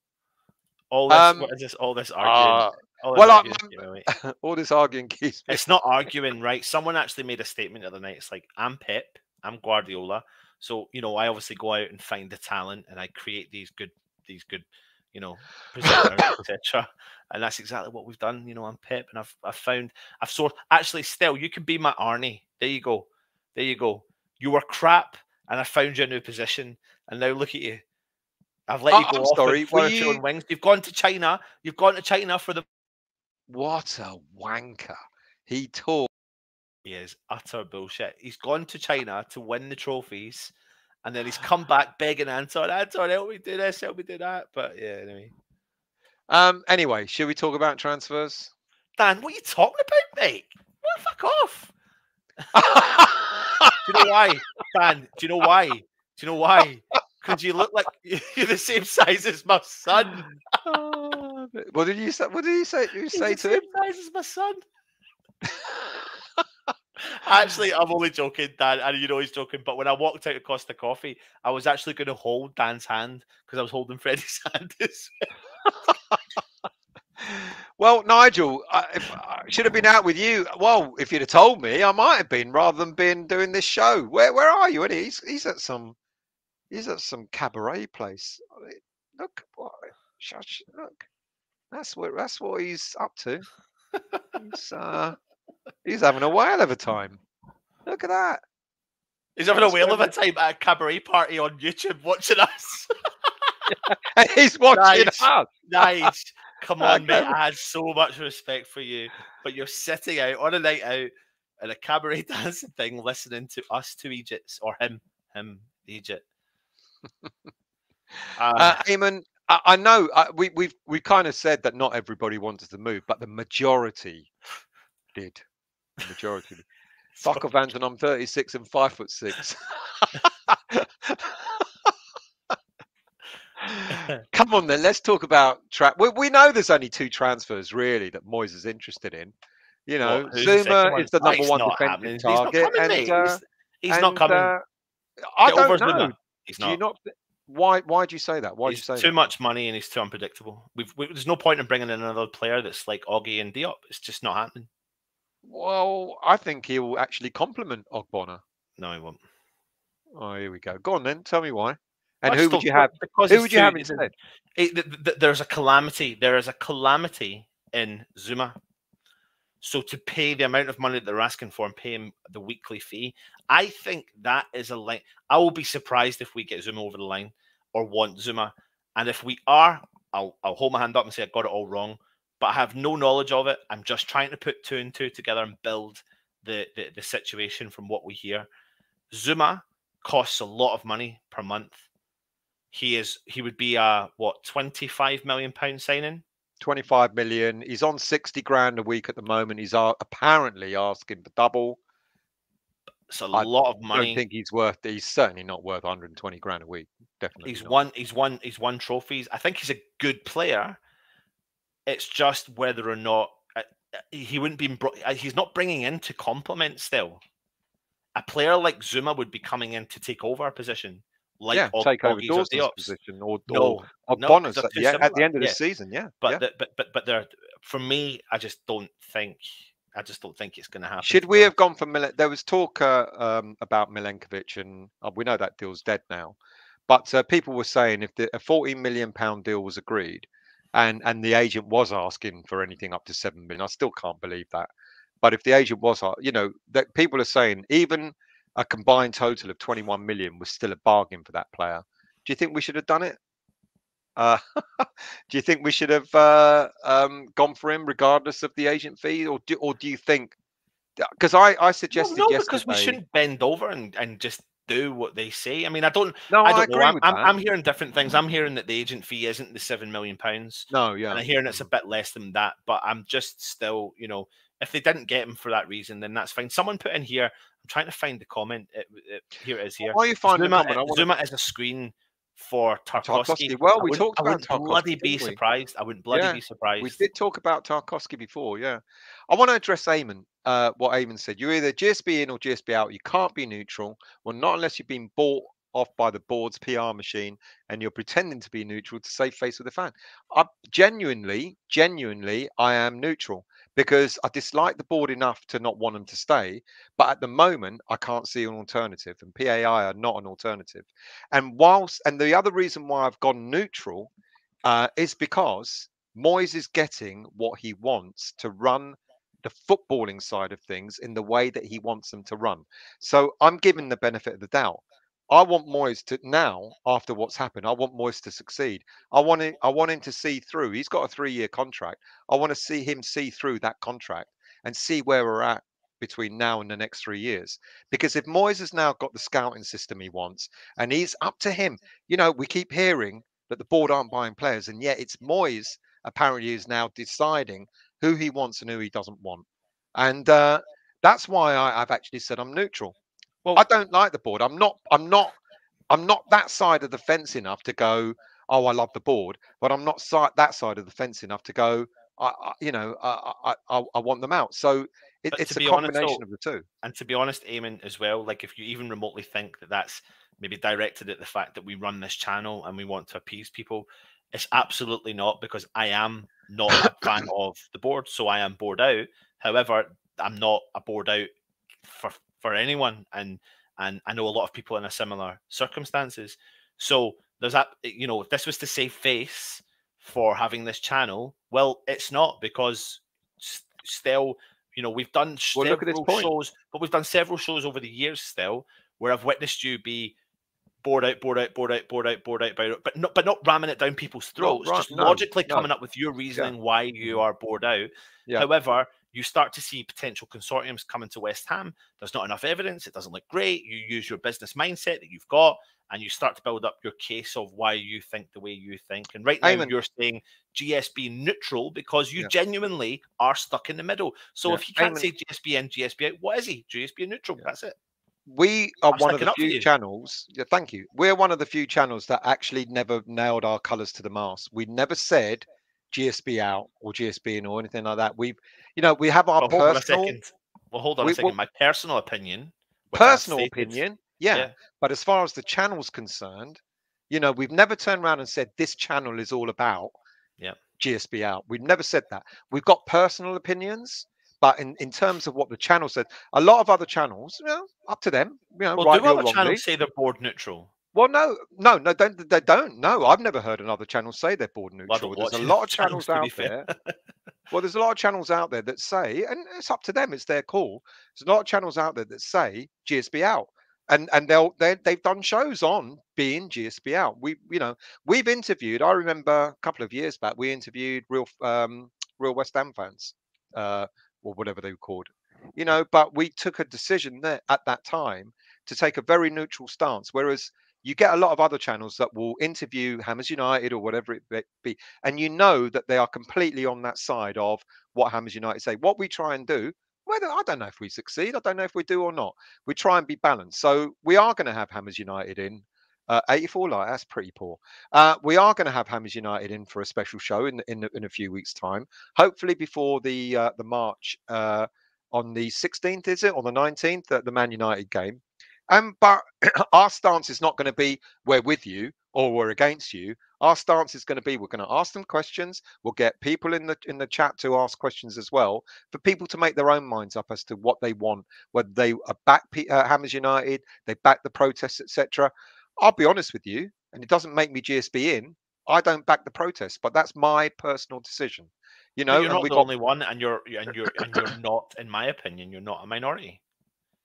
All this, um, what is this? All this arguing. Uh, all this well, arguing, all this arguing keeps. It's not arguing, right? Someone actually made a statement the other night. It's like, I'm Pep, I'm Guardiola. So you know, I obviously go out and find the talent, and I create these good, these good, you know, presenters, etc. And that's exactly what we've done. You know, I'm Pep, and I've I've found I've sort actually still you can be my Arnie. There you go, there you go. You were crap. and I found you a new position, and now look at you. I've let Oh, you go I'm off sorry, were your you- own wings. You've gone to China. You've gone to China for the. What a wanker. He talked. He is utter bullshit. He's gone to China to win the trophies, and then he's come back begging Anton, Anton, help me do this, help me do that. But yeah, anyway. Um, anyway, should we talk about transfers? Dan, what are you talking about, mate? What fuck off? Do you know why, Dan? Do you know why? Do you know why? Because you look like you're the same size as my son. Ah, what did you say? What did you say? You say the to him? same size as my son. Actually, I'm only joking, Dan, and you know he's joking. But when I walked out across the Coffee, I was actually going to hold Dan's hand because I was holding Freddie's hand. Well, Nigel, I, I should have been out with you. Well, if you'd have told me, I might have been rather than being doing this show. Where where are you? He's he's at some he's at some cabaret place. Look, what, look. That's what that's what he's up to. He's uh he's having a whale of a time. Look at that. He's having a whale of a time at a cabaret party on YouTube watching us. And he's watching Nice. us. nice. Come on, mate. I had so much respect for you, but you're sitting out on a night out at a cabaret dancing thing, listening to us two Egypts or him, him, Egypt. Uh, Uh, Eamon, I, I know uh, we we've we kind of said that not everybody wanted to move, but the majority did. Majority. Fuck off, Anton. I'm 36 and five foot six. Come on, then. Let's talk about trap. We, we know there's only two transfers really that Moyes is interested in. You know, What, who's the Zouma is the number one defensive. He's target, coming, and, uh, He's, he's not and, coming. uh, I don't know. Zouma. He's Do not. you not? Why? Why do you say that? Why do you He's say too that? much money and he's too unpredictable. We've, we, there's no point in bringing in another player that's like Augie and Diop. It's just not happening. Well, I think he'll actually complement Ogbonna. No, he won't. Oh, here we go. Go on then. Tell me why. And I who would you have? because Who would you too- have instead? it- th- th- there's a calamity. There is a calamity in Zouma. So to pay the amount of money that they're asking for and pay him the weekly fee, I think that is a line. I will be surprised if we get Zouma over the line or want Zouma. And if we are, I'll I'll hold my hand up and say I got it all wrong. But I have no knowledge of it. I'm just trying to put two and two together and build the the, the situation from what we hear. Zouma costs a lot of money per month. He is he would be a what 25 million pound signing. 25 million. He's on 60 grand a week at the moment. He's uh, apparently asking for double. It's a I lot of money. I don't think he's worth. He's certainly not worth 120 grand a week. Definitely. he's not. won he's won he's won trophies. I think he's a good player. It's just whether or not uh, uh, he wouldn't be uh, he's not bringing in to complement still. A player like Zouma would be coming in to take over a position like yeah, Og- take over or position or, No, or, or no, Bonner's at the, at the end of the Yeah. season. Yeah. but yeah. the, but but but they're for me. I just don't think. I just don't think it's going to happen. Should we have gone for Milen? There was talk uh, um, about Milenkovic, and uh, we know that deal's dead now. But uh, people were saying if the, a 14 million pound deal was agreed, and and the agent was asking for anything up to seven million, I still can't believe that. But if the agent was, uh, you know, that people are saying even a combined total of 21 million was still a bargain for that player. Do you think we should have done it? Uh, do you think we should have uh, um, gone for him regardless of the agent fee, or do, or do you think? Because I, I Well, suggested no, yesterday. because we shouldn't bend over and, and just do what they say. I mean, I don't. No, I I, don't agree know. I'm, with I'm, that. I'm hearing different things. I'm hearing that the agent fee isn't the seven million pounds, no, yeah. and I'm hearing it's a mm. bit less than that. But I'm just still, you know, if they didn't get him for that reason, then that's fine. Someone put in here. I'm trying to find the comment. It, it, here it is. Here. Why are you finding Zouma, comment? I wanna- Zouma is a screen for Tarkowski. Tarkowski. Well, we talked I about wouldn't Tarkowski, bloody be surprised. I wouldn't bloody Yeah, be surprised. We did talk about Tarkowski before, yeah. I want to address Eamon, uh, what Eamon said. You're either GSB in or GSB out. You can't be neutral. Well, not unless you've been bought off by the board's PR machine and you're pretending to be neutral to save face with the fan. I genuinely, genuinely, I am neutral because I dislike the board enough to not want them to stay. But at the moment, I can't see an alternative, and PAI are not an alternative. And whilst, and the other reason why I've gone neutral uh, is because Moyes is getting what he wants to run the footballing side of things in the way that he wants them to run. So I'm giving the benefit of the doubt. I want Moyes to now, after what's happened, I want Moyes to succeed. I want it, I want him to see through. He's got a three-year contract. I want to see him see through that contract and see where we're at between now and the next three years. Because if Moyes has now got the scouting system he wants, and he's up to him, you know, we keep hearing that the board aren't buying players, and yet it's Moyes apparently is now deciding who he wants and who he doesn't want. And uh, that's why I, I've actually said I'm neutral. Well, I don't like the board. I'm not. I'm not. I'm not that side of the fence enough to go. Oh, I love the board, but I'm not si- that side of the fence enough to go. I, I you know, I, I, I want them out. So it, it's a combination honest, of the two. And to be honest, Eamon, as well, like if you even remotely think that that's maybe directed at the fact that we run this channel and we want to appease people, it's absolutely not because I am not a fan of the board, so I am bored out. However, I'm not a bored out for for anyone, and and I know a lot of people in a similar circumstances. So there's that. Eh, you know, if this was to save face for having this channel, well, it's not because still, you know, we've done well, several shows, but we've done several shows over the years still where I've witnessed you be bored out, bored out, bored out, bored out, bored out, out, but not but not ramming it down people's throats. No, just no, logically no. coming up with your reasoning yeah. why you mm-hmm. are bored out. Yeah. However, you start to see potential consortiums coming to West Ham. There's not enough evidence. It doesn't look great. You use your business mindset that you've got, and you start to build up your case of why you think the way you think. And right now, you're saying GSB neutral because you yeah. genuinely are stuck in the middle. So if you can't say GSB in, GSB out, what is he? GSB neutral. That's it we are I'm one of the few channels. Yeah, thank you. We're one of the few channels that actually never nailed our colours to the mast. We never said GSB out or GSB in or anything like that. We've, you know, we have our well, hold personal. On a. Well, hold on we, a second. Well, My personal opinion. Personal opinion, yeah. yeah. But as far as the channel's concerned, you know, we've never turned around and said this channel is all about yeah. GSB out. We've never said that. We've got personal opinions but in, in terms of what the channel said, a lot of other channels, you know, up to them. You know, well, right do other channels say they're board neutral? Well, no, no, no, don't they don't. No, I've never heard another channel say they're board neutral. Well, there's a lot of channels, channels out there. well, there's a lot of channels out there that say, and it's up to them, it's their call. There's a lot of channels out there that say GSB out. And and they'll they they've done shows on being GSB out. We you know we've interviewed. I remember a couple of years back we interviewed real um real West Ham fans uh, or whatever they were called. You know, but we took a decision there at that time to take a very neutral stance. Whereas you get a lot of other channels that will interview Hammers United or whatever it be, and you know that they are completely on that side of what Hammers United say. What we try and do, whether I don't know if we succeed, I don't know if we do or not. We try and be balanced. So we are going to have Hammers United in uh, 84 light, that's pretty poor. Uh, we are going to have Hammers United in for a special show in in, in a few weeks' time. Hopefully before the uh, the March uh, on the 16th, is it, on the 19th, at the Man United game. Um, but our stance is not going to be we're with you or we're against you. Our stance is going to be we're going to ask them questions. We'll get people in the in the chat to ask questions as well for people to make their own minds up as to what they want, whether they back uh, Hammers United, they back the protests, etc. I'll be honest with you, and it doesn't make me GSB in. I don't back the protest, but that's my personal decision. You know, you're not the got... only one, and you're and you're and you're not, in my opinion, you're not a minority.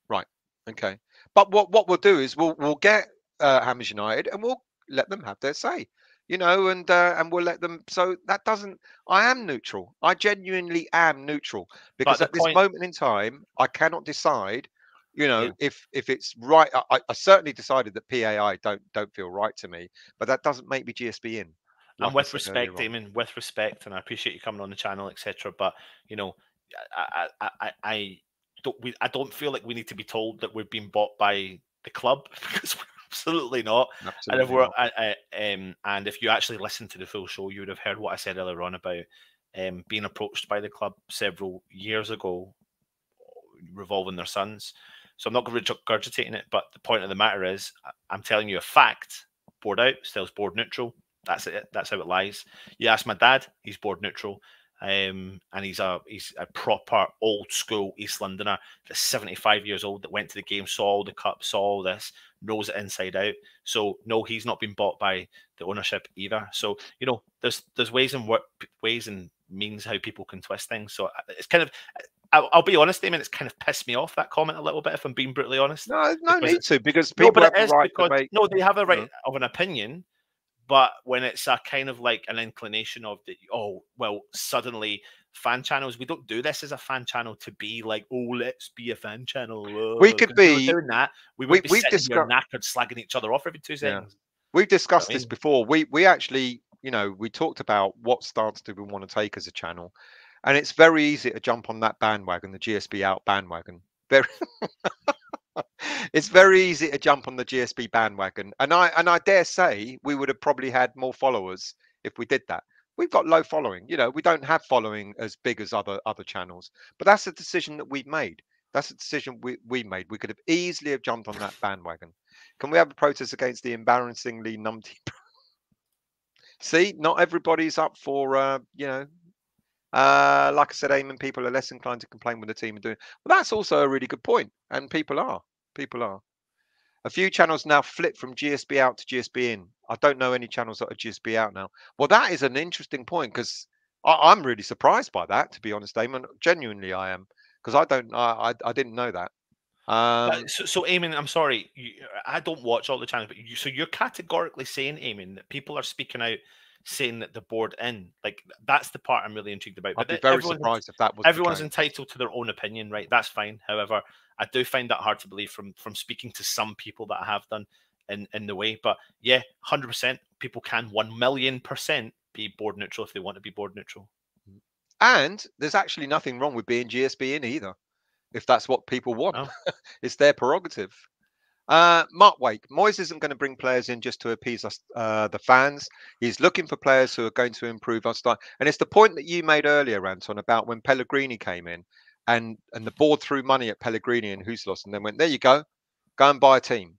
Right. Okay. But what what we'll do is we'll we'll get uh, Hammers United and we'll let them have their say. You know, and uh, and we'll let them. So that doesn't. I am neutral. I genuinely am neutral because at point... this moment in time, I cannot decide you know, yeah. if if it's right, I, I, certainly decided that PAI don't don't feel right to me, but that doesn't make me GSB in. Like and with respect, Damon, with respect, and I appreciate you coming on the channel, etc. But you know, I, I, I, I don't we, I don't feel like we need to be told that we're being bought by the club because we're absolutely not. Absolutely and if we're I, I, um, and if you actually listened to the full show, you would have heard what I said earlier on about um, being approached by the club several years ago, revolving their sons. So I'm not regurgitating it, but the point of the matter is, I'm telling you a fact. Board out, still board neutral. That's it. That's how it lies. You ask my dad, he's board neutral. Um, and he's a he's a proper old school East Londoner that's 75 years old that went to the game, saw all the cups, saw all this, knows it inside out. So no, he's not been bought by the ownership either. So you know, there's there's ways and work ways and means how people can twist things. So uh, it's kind of I'll, I'll, be honest, Damon. It's kind of pissed me off that comment a little bit. If I'm being brutally honest. No, no need to because people no, have the right because, to make. No, they have a right of an opinion, but when it's a kind of like an inclination of the oh well, suddenly fan channels. We don't do this as a fan channel to be like, oh, let's be a fan channel. Oh, we could be doing that. We would we, be sitting discuss- here knackered, slagging each other off every two seconds. Yeah. We've discussed I mean, this before. We we actually, you know, we talked about what stance do we want to take as a channel, and it's very easy to jump on that bandwagon, the GSB out bandwagon. Very. it's very easy to jump on the GSB bandwagon, and I and I dare say we would have probably had more followers if we did that we've got low following. You know, we don't have following as big as other other channels, but that's a decision that we've made. That's a decision we, we made. We could have easily have jumped on that bandwagon. Can we have a protest against the embarrassingly numpty? See, not everybody's up for uh, you know. Uh, like I said, Eamon, people are less inclined to complain when the team are doing. Well, that's also a really good point, and people are. People are. A few channels now flip from GSB out to GSB in. I don't know any channels that are GSB out now. Well, that is an interesting point because I'm really surprised by that, to be honest, Eamon. Genuinely, I am because I don't, I, I, I, didn't know that. Um, uh, so, so, Eamon, I'm sorry, you, I don't watch all the channels, but you, so you're categorically saying, Eamon, that people are speaking out saying that the board in. Like that's the part I'm really intrigued about. I'd be very surprised if that was. Everyone's entitled to their own opinion, right? That's fine. However, I do find that hard to believe from from speaking to some people that I have done in in the way. But yeah, hundred percent, people can one million percent be board neutral if they want to be board neutral. Mm. And there's actually nothing wrong with being GSB in either, if that's what people want. It's their prerogative. Uh, Mark Wake, Moyes isn't going to bring players in just to appease us, uh, the fans. He's looking for players who are going to improve our style. And it's the point that you made earlier, Anton, about when Pellegrini came in and and the board threw money at Pellegrini and who's lost and then went, there you go, go and buy a team.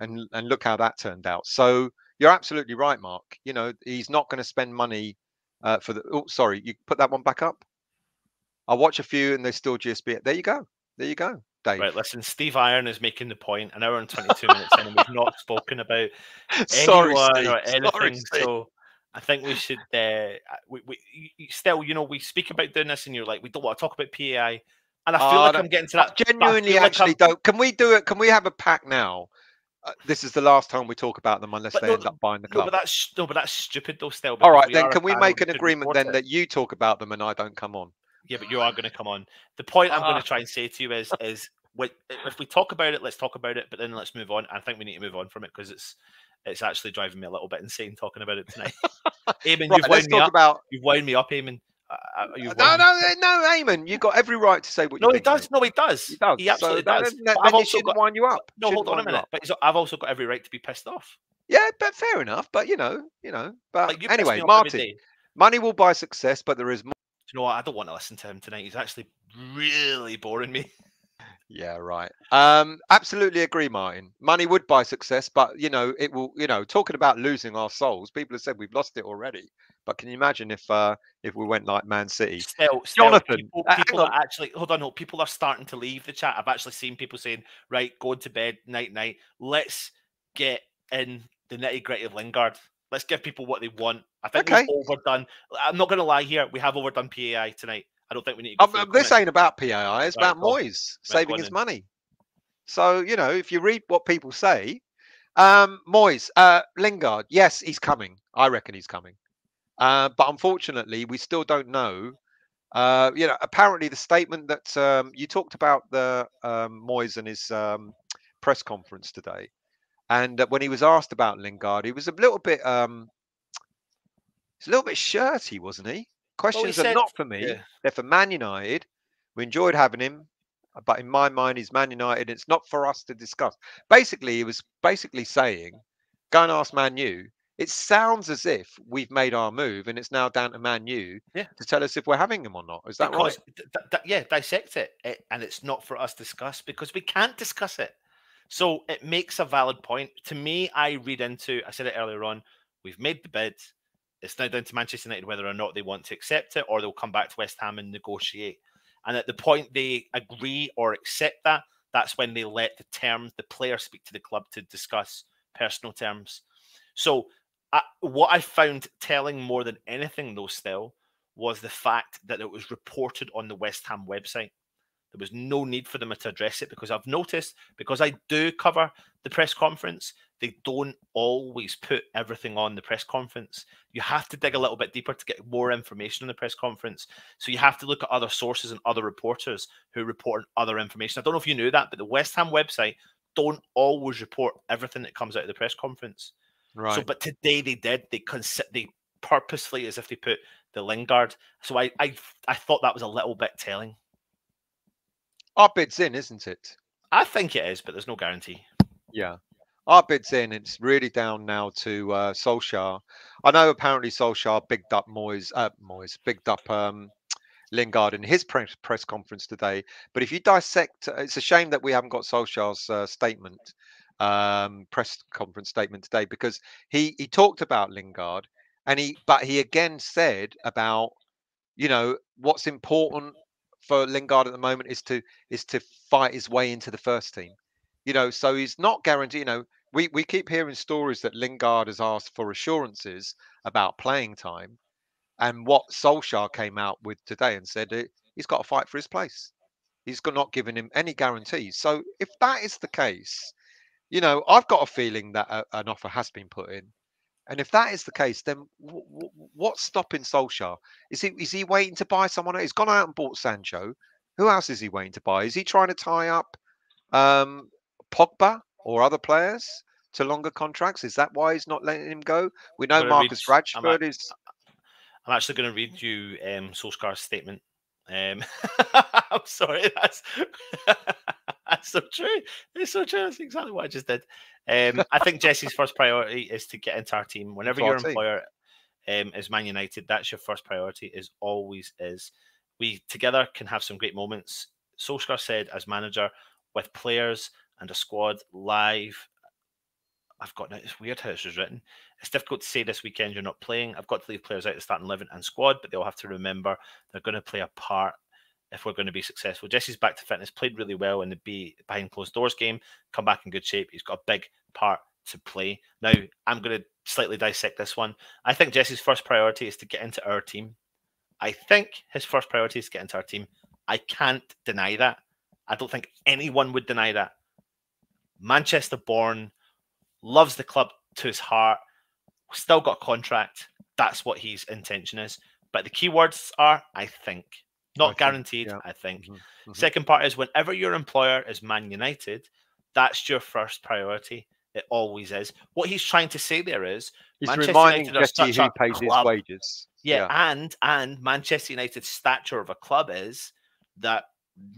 And and look how that turned out. So you're absolutely right, Mark. You know, he's not going to spend money uh, for the. Oh, sorry, you put that one back up. I watch a few and they still GSB. There you go. There you go. Dave. Right, listen, Steve Iron is making the point. An hour and 22 minutes in, and we've not spoken about Sorry, anyone Steve. or anything. Sorry, so I think we should, uh, we, we, still, you know, we speak about doing this, and you're like, we don't want to talk about PAI. And I feel uh, like I'm getting to that. I genuinely, actually don't. Can we do it? Can we have a pack now? Uh, this is the last time we talk about them unless but they no, end up buying the club. No, but that's no, but that's stupid though. Still, all right, then can we make an agreement then it. that you talk about them and I don't come on? Yeah, but you are going to come on. The point I'm going to ah. try and say to you is, is if we talk about it, let's talk about it, but then let's move on. I think we need to move on from it because it's it's actually driving me a little bit insane talking about it tonight. Eamon, right, you've wound me up. About... You've wound me up, Eamon. Uh, no, no, no, no, Eamon. You've got every right to say what. No, he does. No, he does. He does. He absolutely so does. Then, I've also got... wind you up. No, hold on a minute. But I've also got every right to be pissed off. Yeah, but fair enough. But you know, you know. But like, anyway, Martin, money will buy success, but there is. You know what? I don't want to listen to him tonight. He's actually really boring me. Yeah, right. Um, absolutely agree, Martin. Money would buy success, but you know, it will. You know, talking about losing our souls, people have said we've lost it already. But can you imagine if uh, if we went like Man City? Still, still Jonathan, people, uh, people are actually hold on. No, people are starting to leave the chat. I've actually seen people saying, "Right, going to bed, night, night. Let's get in the nitty gritty of Lingard. Let's give people what they want." I think okay. we've overdone. I'm not going to lie here. We have overdone PAI tonight. I don't think we need. To um, this ain't about PAI. It's right, about well, Moyes saving his money. So you know, if you read what people say, um, Moyes, uh, Lingard, yes, he's coming. I reckon he's coming. Uh, but unfortunately, we still don't know. Uh, you know, apparently the statement that um, you talked about the um, Moyes and his um, press conference today, and when he was asked about Lingard, he was a little bit, um, he's a little bit shirty, wasn't he? Questions well, are not for me. Yeah. They're for Man United. We enjoyed having him, but in my mind, he's Man United. It's not for us to discuss. Basically, he was basically saying, "Go and ask Man U." It sounds as if we've made our move, and it's now down to Man U yeah. to tell us if we're having him or not. Is that because, right? Th- th- yeah, dissect it. it, and it's not for us to discuss because we can't discuss it. So it makes a valid point. To me, I read into. I said it earlier on. We've made the bid. It's now down to Manchester United whether or not they want to accept it or they'll come back to West Ham and negotiate. And at the point they agree or accept that, that's when they let the terms, the player speak to the club to discuss personal terms. So, uh, what I found telling more than anything, though, still, was the fact that it was reported on the West Ham website. There was no need for them to address it because I've noticed because I do cover the press conference, they don't always put everything on the press conference. You have to dig a little bit deeper to get more information on the press conference. So you have to look at other sources and other reporters who report other information. I don't know if you knew that, but the West Ham website don't always report everything that comes out of the press conference. Right. So, but today they did. They cons- they purposely, as if they put the Lingard. So I I I thought that was a little bit telling. Our bid's in, isn't it? I think it is, but there's no guarantee. Yeah. Our bid's in. It's really down now to uh, Solskjaer. I know apparently Solskjaer bigged up Moyes, uh, Moyes, bigged up um, Lingard in his press, press conference today. But if you dissect, uh, it's a shame that we haven't got Solskjaer's uh, statement, um, press conference statement today, because he he talked about Lingard, and he but he again said about you know what's important for Lingard at the moment is to is to fight his way into the first team. You know, so he's not guaranteed. You know, we we keep hearing stories that Lingard has asked for assurances about playing time, and what Solskjaer came out with today and said it, he's got to fight for his place. He's not given him any guarantees. So if that is the case, you know, I've got a feeling that a, an offer has been put in. And if that is the case, then w- w- what's stopping Solskjaer? Is he is he waiting to buy someone? He's gone out and bought Sancho. Who else is he waiting to buy? Is he trying to tie up um, Pogba or other players to longer contracts? Is that why he's not letting him go? We know Marcus read, Rashford I'm, is. I'm actually going to read you um, Solskjaer's statement. Um, I'm sorry, that's that's so true. It's so true. That's exactly what I just did. Um, I think Jesse's first priority is to get into our team. Whenever your employer um, is Man United, that's your first priority. Is always is. We together can have some great moments. Solskjaer said, as manager, with players and a squad live. I've got it's weird how this was written. It's difficult to say this weekend you're not playing. I've got to leave players out the starting eleven and squad, but they'll have to remember they're going to play a part if we're going to be successful. Jesse's back to fitness, played really well in the B behind closed doors game, come back in good shape. He's got a big part to play. Now, I'm going to slightly dissect this one. I think Jesse's first priority is to get into our team. I think his first priority is to get into our team. I can't deny that. I don't think anyone would deny that. Manchester born, loves the club to his heart, still got a contract. That's what his intention is. But the key words are, I think. Not I guaranteed, think, yeah. I think. Mm-hmm, mm-hmm. Second part is whenever your employer is Man United, that's your first priority. It always is. What he's trying to say there is he's Manchester reminding United Jesse who pays his wages. Yeah, yeah, and and Manchester United's stature of a club is that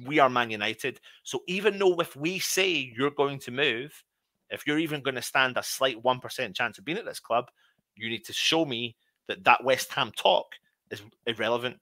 we are Man United. So even though if we say you're going to move, if you're even going to stand a slight one percent chance of being at this club, you need to show me that that West Ham talk is irrelevant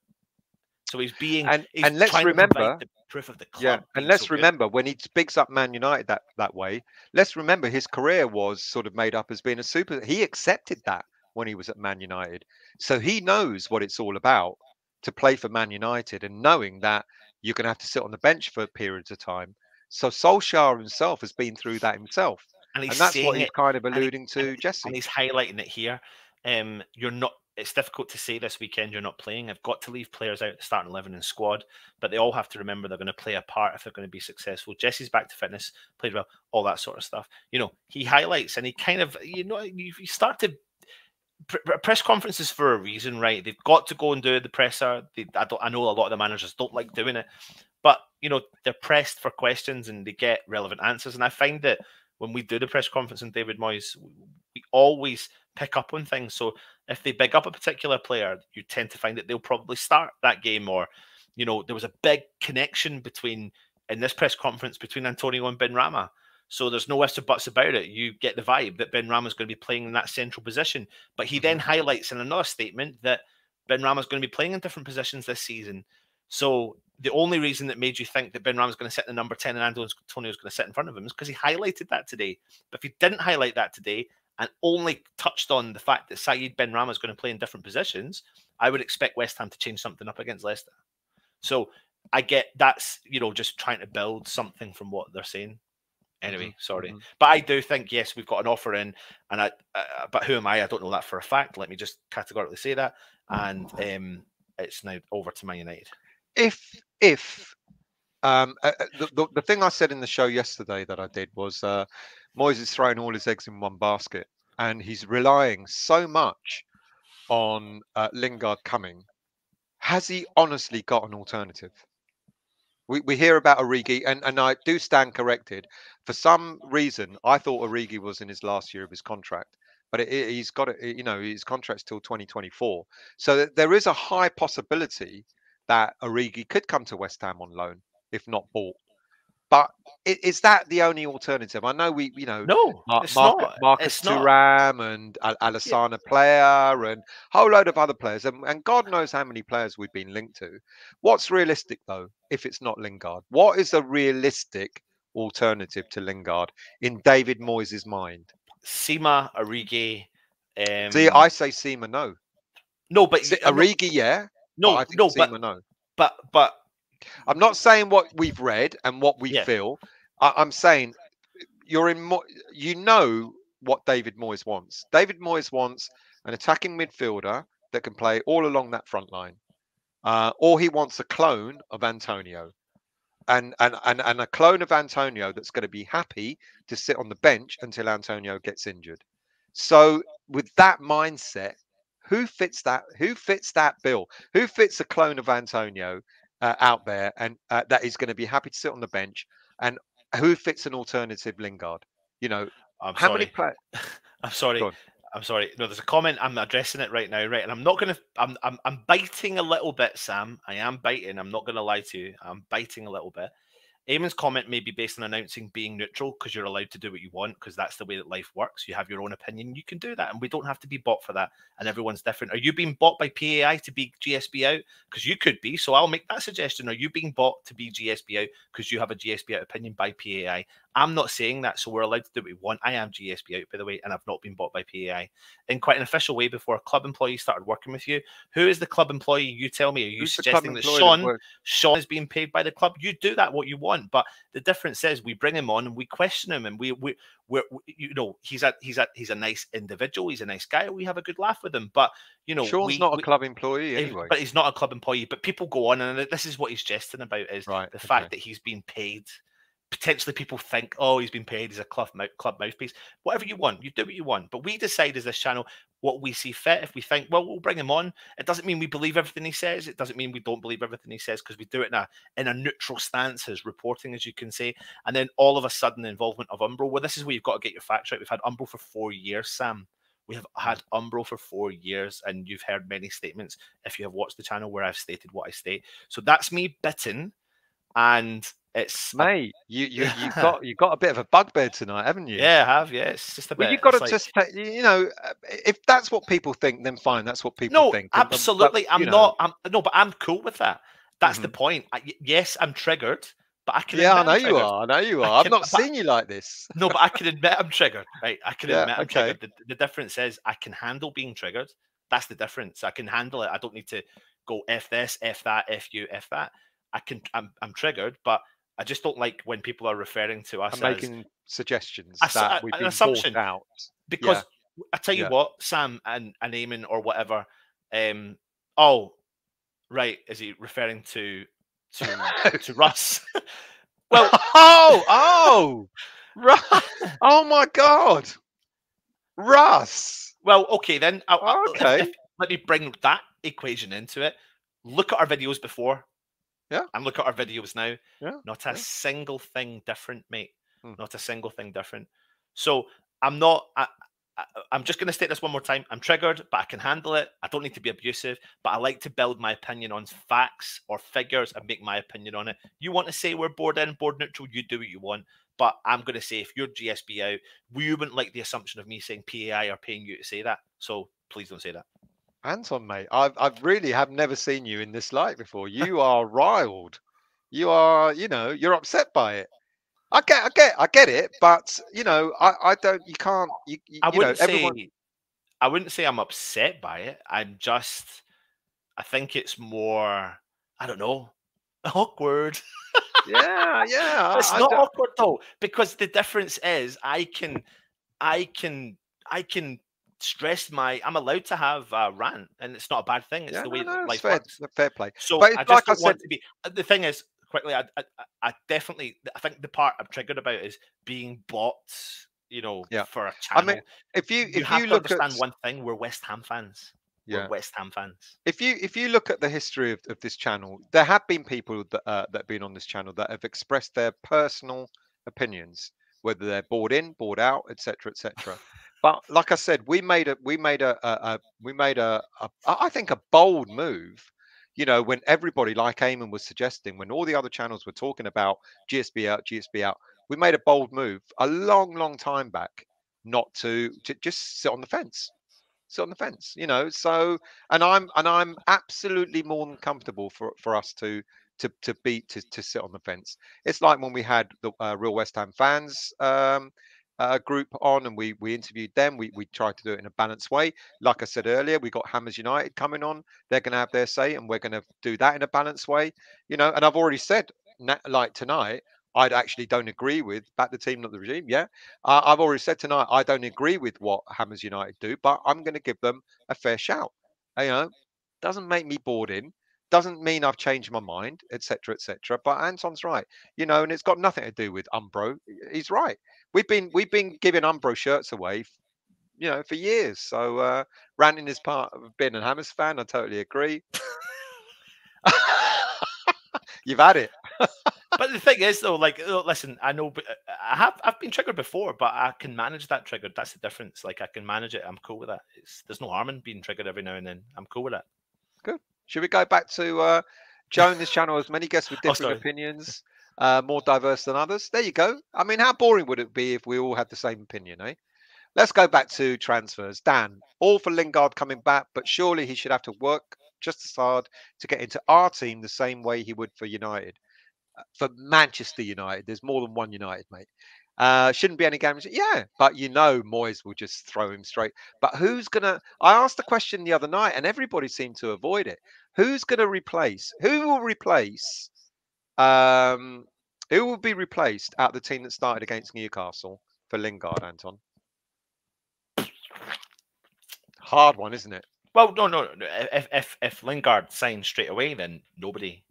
so he's being and he's and let's remember proof of the club. Yeah, and let's so remember when he speaks up Man United that that way. Let's remember his career was sort of made up as being a super. He accepted that when he was at Man United, so he knows what it's all about to play for Man United, and knowing that you're going to have to sit on the bench for periods of time. So Solskjaer himself has been through that himself, and, and that's what he's kind of alluding he, to, Jesse. And he's highlighting it here. Um, you're not it's difficult to say this weekend you're not playing. I've got to leave players out the starting eleven and squad, but they all have to remember they're going to play a part if they're going to be successful. Jesse's back to fitness, played well, all that sort of stuff. You know, he highlights and he kind of, you know, you, start to press conferences for a reason, right? They've got to go and do the presser. They, I, I know a lot of the managers don't like doing it, but you know they're pressed for questions and they get relevant answers. And I find that when we do the press conference and David Moyes, we always pick up on things. So if they big up a particular player, you tend to find that they'll probably start that game. Or, you know, there was a big connection between in this press conference between Antonio and Benrahma. So there's no ifs or buts about it. You get the vibe that Benrahma is going to be playing in that central position. But he then mm-hmm. highlights in another statement that Benrahma is going to be playing in different positions this season. So the only reason that made you think that Benrahma is going to sit in the number 10 and Antonio is going to sit in front of him is because he highlighted that today. But if he didn't highlight that today, and only touched on the fact that Said Benrahma is going to play in different positions, I would expect West Ham to change something up against Leicester. So I get that's you know just trying to build something from what they're saying. Anyway, mm-hmm. sorry, mm-hmm. but I do think yes, we've got an offer in, and I. Uh, but who am I? I don't know that for a fact. Let me just categorically say that, and um, it's now over to Man United. If if Um, uh, uh, the, the, the thing I said in the show yesterday that I did was uh, Moyes is throwing all his eggs in one basket, and he's relying so much on uh, Lingard coming. Has he honestly got an alternative? We, we hear about Origi, and, and I do stand corrected. For some reason, I thought Origi was in his last year of his contract, but it, it, he's got it. You know, his contract's till 2024. So there is a high possibility that Origi could come to West Ham on loan, if not bought. But is that the only alternative? I know we, you know, no, Mar- it's Mar- not. Marcus it's Thuram and Al- Alassane yeah. Pléa and a whole load of other players, and, and God knows how many players we've been linked to. What's realistic though, if it's not Lingard? What is a realistic alternative to Lingard in David Moyes' mind? Sima, Origi. Um... See, I say Sima no. No, but Origi, yeah. No, but no, but no. But but I'm not saying what we've read and what we Yeah. feel. I, I'm saying you're in. You know what David Moyes wants. David Moyes wants an attacking midfielder that can play all along that front line, uh, or he wants a clone of Antonio, and and and and a clone of Antonio that's going to be happy to sit on the bench until Antonio gets injured. So with that mindset, who fits that? Who fits that bill? Who fits a clone of Antonio uh, out there and uh, that is going to be happy to sit on the bench? And who fits an alternative Lingard? You know, I'm how sorry. many players? I'm sorry. I'm sorry. No, there's a comment. I'm addressing it right now, right? And I'm not gonna. I'm I'm I'm biting a little bit, Sam. I am biting. I'm not gonna lie to you. I'm biting a little bit. Eamon's comment may be based on announcing being neutral because you're allowed to do what you want because that's the way that life works. You have your own opinion. You can do that, and we don't have to be bought for that. And everyone's different. Are you being bought by PAI to be GSB out? Because you could be. So I'll make that suggestion. Are you being bought to be GSB out because you have a GSB out opinion by PAI? I'm not saying that, so we're allowed to do what we want. I am GSB out, by the way, and I've not been bought by PAI in quite an official way before a club employee started working with you. Who is the club employee? You tell me. Are you Who's suggesting that Sean Sean is being paid by the club? You do that what you want, but the difference is we bring him on and we question him, and we we we're, we you know he's a he's a he's a nice individual, he's a nice guy. We have a good laugh with him, but you know Sean's we, not a we- club employee anyway. but he's not a club employee. But people go on, and this is what he's jesting about: is Right, the okay. fact that he's being paid. Potentially, people think, "Oh, he's been paid. He's a club club mouthpiece." Whatever you want, you do what you want. But we decide as this channel what we see fit. If we think, well, we'll bring him on. It doesn't mean we believe everything he says. It doesn't mean we don't believe everything he says because we do it in a in a neutral stance, as reporting, as you can say. And then all of a sudden, the involvement of Umbro. Well, this is where you've got to get your facts right. We've had Umbro for four years, Sam. We have had Umbro for four years, and you've heard many statements if you have watched the channel where I've stated what I state. So that's me bitten, and it's Mate, you you you got you got a bit of a bugbear tonight, haven't you? yeah, I have yeah. It's just a bit. Well, you've got to like- just, you know, uh, if that's what people think, then fine. That's what people no, think. but- but, absolutely. I'm know, not. I'm no, but I'm cool with that. That's the Mhm. point. I, yes, I'm triggered, but I can. Yeah, I know you are. I know you are. I've not but- seen you like this. No, but I can admit I'm triggered. Right, I can Yeah, admit I'm okay. triggered. The, the difference is I can handle being triggered. That's the difference. I can handle it. I don't need to go f this, f that, f you, f that. I can. I'm, I'm triggered, but I just don't like when people are referring to us I'm as making suggestions A that we've an been assumption. out. because I tell you yeah. what, Sam and, and Eamon or whatever. Um, oh, right. Is he referring to to to Russ? well, oh, oh, Russ. Oh my God, Russ. well, okay then. I'll- I'll- Okay. let me bring that equation into it. Look at our videos before. Yeah. And look at our videos now. Yeah, Not a yeah. single thing different, mate. Hmm. Not a single thing different. So I'm not. I, I, I'm just going to state this one more time. I'm triggered, but I can handle it. I don't need to be abusive, but I like to build my opinion on facts or figures and make my opinion on it. You want to say we're board in, board neutral, you do what you want. But I'm going to say if you're GSB out, we wouldn't like the assumption of me saying PAI are paying you to say that. So please don't say that. Anton, mate, I've I've really have never seen you in this light before. You are riled. You are, you know, you're upset by it. I get, I get, I get it, but you know, I, I don't. You can't. You, you, I you know, wouldn't say everyone. I wouldn't say I'm upset by it. I'm just I think it's more I don't know awkward. Yeah, yeah. it's I, I not don't- awkward though because the difference is I can I can I can stress my I'm allowed to have a rant and it's not a bad thing. It's yeah, the way no, that it's life fair, works. fair play. So But I just like I said- to be. uh, The thing is, quickly, I, I, I definitely, I think the part I'm triggered about is being bought. You know, Yeah. for a channel. I mean, if you you if have you to look understand at one thing: we're West Ham fans. yeah West Ham fans. if you if you look at the history of, of this channel, there have been people that uh, that have been on this channel that have expressed their personal opinions, whether they're bored in, bored out, etc., etc. But like I said, we made a we made a, a, a we made a, a I think a bold move. You know, when everybody like Eamon was suggesting, when all the other channels were talking about GSB out, GSB out, we made a bold move a long, long time back, not to, to just sit on the fence sit on the fence you know so and i'm and i'm absolutely more than comfortable for for us to to to be to, to sit on the fence it's like when we had the uh, real west ham fans um uh, group on and we we interviewed them. We we tried to do it in a balanced way. Like i said earlier we got hammers united coming on. They're going to have their say and we're going to do that in a balanced way you know and i've already said like tonight i actually don't agree with back the team not the regime yeah? Uh, I've already said tonight I don't agree with what Hammers United do, but I'm going to give them a fair shout. You know, doesn't make me bored in, doesn't mean I've changed my mind, etc., etc. But Anton's right, you know, and it's got nothing to do with Umbro. He's right. We've been we've been giving Umbro shirts away, you know, for years. So uh, ranting is part of being a Hammers fan. I totally agree. You've had it. but the thing is, though, like, uh, listen, I know, uh, I have, I've been triggered before, but I can manage that trigger. That's the difference. Like, I can manage it. I'm cool with that. It's, there's no harm in being triggered every now and then. I'm cool with that. Should we go back to uh, Joe and this channel has many guests with Oh, different sorry. opinions, uh, more diverse than others? There you go. I mean, how boring would it be if we all had the same opinion, eh? Let's go back to transfers. Dan, all for Lingard coming back, but surely he should have to work just as hard to get into our team the same way he would for United. Uh, For Manchester United, there's more than one United, mate. Uh, shouldn't be any games. Yeah, but you know Moyes will just throw him straight. But who's gonna? I asked the question the other night, and everybody seemed to avoid it. Who's gonna replace? Who will replace? Um, who will be replaced at the team that started against Newcastle for Lingard, Anton? Hard one, isn't it? Well, no, no. If if if Lingard signs straight away, then nobody.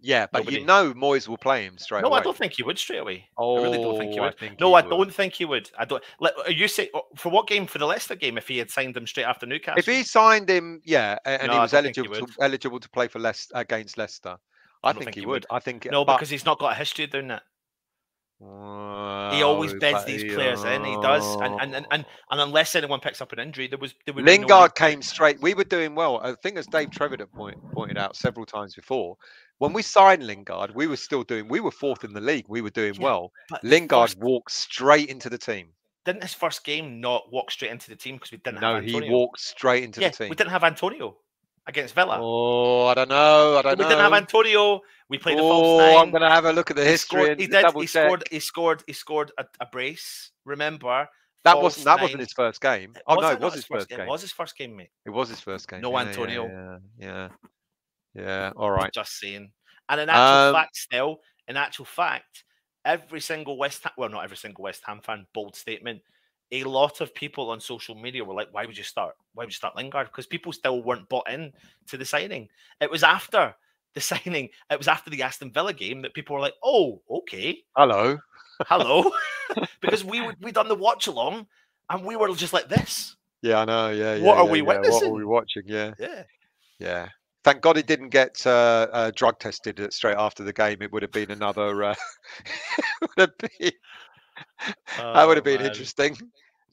Yeah, but Nobody. you know Moyes will play him straight away. no, away. I don't think he would straight away. Oh, I really don't think he oh, would. think No, he I would. don't think he would. I don't. Let, are uh, you say oh, for what game? For the Leicester game, if he had signed him straight after Newcastle. If he signed him, yeah, and No, he was don't he eligible to, eligible to play for Leicester against Leicester, I, don't think, think he he would. would. I think no, but- because he's not got a history of doing that. He always Oh, beds these he- players in. He does, and and, and and oh. and unless anyone picks up an injury, there was there would be no Lingard came straight. We were doing well. I think, as Dave Trevor point, pointed out several times before, when we signed Lingard, we were still doing. We were fourth in the league. We were doing Yeah, well. Lingard first- walked straight into the team. didn't his first game not walk straight into the team because we didn't No, have he walked straight into yeah, the team. we didn't have Antonio against Villa. Oh, I don't know. I don't we know. We didn't have Antonio. We played a false oh, nine. I'm going to have a look at the He history scored- and he did. He check. scored. He scored. He scored a, a brace. Remember? that wasn't that wasn't his first game. It Oh no, it was his first game. It was his first game, mate. It was his first game. No yeah, Antonio. Yeah, yeah, yeah. All right. Just saying. And in actual Um, fact, still, in actual fact, every single West Ham, well, not every single West Ham fan, bold statement. A lot of people on social media were like, "Why would you start? Why would you start Lingard?" Because people still weren't bought in to the signing. It was after the signing. It was after the Aston Villa game that people were like, "Oh, okay, Hello. hello," because we would we done the watch along and we were just like this. Yeah, I know. Yeah, yeah. What are yeah, we yeah. What are we watching? Yeah, Yeah, yeah. Thank God he didn't get uh, uh, drug tested uh, straight after the game. It would have been another. Uh, would have been, that would have Oh, been man. interesting.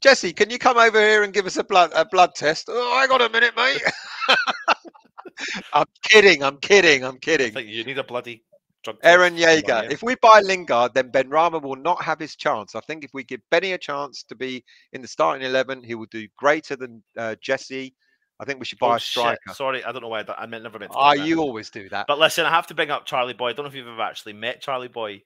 Jesse, can you come over here and give us a blood a blood test? Oh, hang on a minute, mate. I'm kidding. I'm kidding. I'm I kidding. you need a bloody drug. Aaron Yeager. If we buy Lingard, then Benrahma will not have his chance. I think if we give Benny a chance to be in the starting eleven, he will do greater than uh, Jesse. I think we should buy Oh, a shit. striker. Sorry, I don't know why i meant never meant to. Ah, do you always do that. But listen, I have to bring up Charlie Boy. I don't know if you've ever actually met Charlie Boy.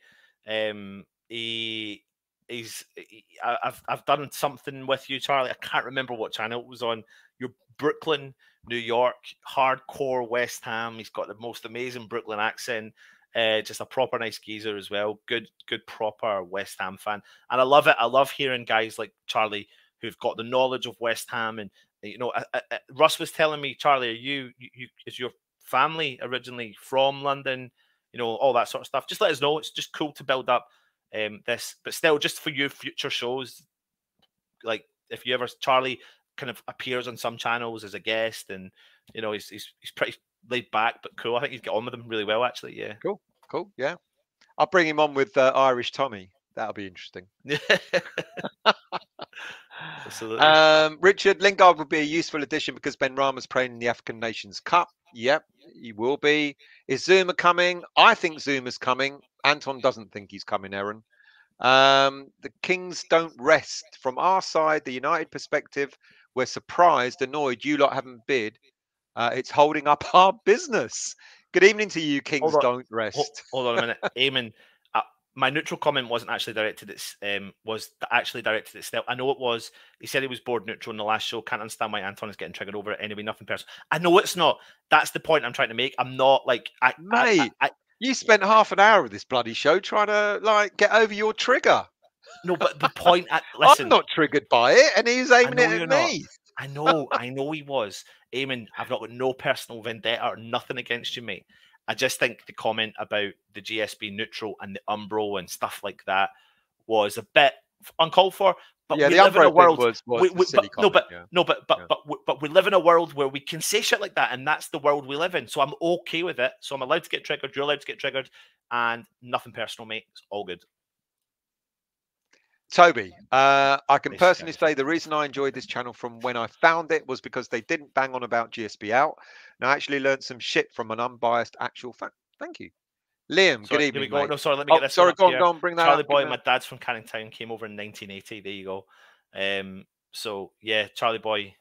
Um, he he's he- I- I've I've done something with you, Charlie. I can't remember what channel it was on. You're Brooklyn, New York, hardcore West Ham. He's got the most amazing Brooklyn accent. Uh, just a proper nice geezer as well. Good, good, proper West Ham fan, and I love it. I love hearing guys like Charlie who've got the knowledge of West Ham. And you know, I, I, Russ was telling me, Charlie, are you, you, you is your family originally from London? you know, all that sort of stuff. Just let us know. It's just cool to build up um, this, but still, just for you, future shows, like if you ever Charlie kind of appears on some channels as a guest, and you know, he's he's, he's pretty laid back but cool. I think he's get on with them really well, actually. Yeah. Cool. Cool. Yeah. I'll bring him on with uh, Irish Tommy. That'll be interesting. Absolutely. Um, Richard Lingard would be a useful addition because Benrahma's playing in the African Nations Cup. Yep, he will be. Is Zouma coming? I think Zouma's coming. Anton doesn't think he's coming, Aaron. Um, the Kings don't rest. From our side, the United perspective, we're surprised, annoyed you lot haven't bid. Uh, it's holding up our business. Good evening to you, Kings don't rest. Hold, hold on a minute, Eamon. My neutral comment wasn't actually directed at um, was actually directed at Stell. I know it was. He said he was bored neutral in the last show. Can't understand why Anton is getting triggered over it. Anyway, nothing personal. I know it's not. That's the point I'm trying to make. I'm not like I, Mate, I, I, you spent half an hour of this bloody show trying to like get over your trigger. no, but the point. At, listen, I'm not triggered by it, and he's aiming it at not. me. I know, I know he was. Eamon, I've not got no personal vendetta or nothing against you, mate. I just think the comment about the GSB neutral and the Umbro and stuff like that was a bit uncalled for. But yeah, we the live in a world. was, was we- we- but, no, but yeah. no, but but Yeah. but we- but we live in a world where we can say shit like that, and that's the world we live in. So I'm okay with it. So I'm allowed to get triggered. You're allowed to get triggered, and nothing personal, mate. It's all good. Toby, uh, I can personally say the reason I enjoyed this channel from when I found it was because they didn't bang on about GSB out. And I actually learned some shit from an unbiased actual fact. Thank you. Liam, Sorry, good evening. go. No, sorry. Let me Oh, get this. sorry, go on, here. go on, bring that Charlie up. Boy, my that- dad's from Canning Town, came over in 1980. There you go. Um, so yeah, Charlie Boy,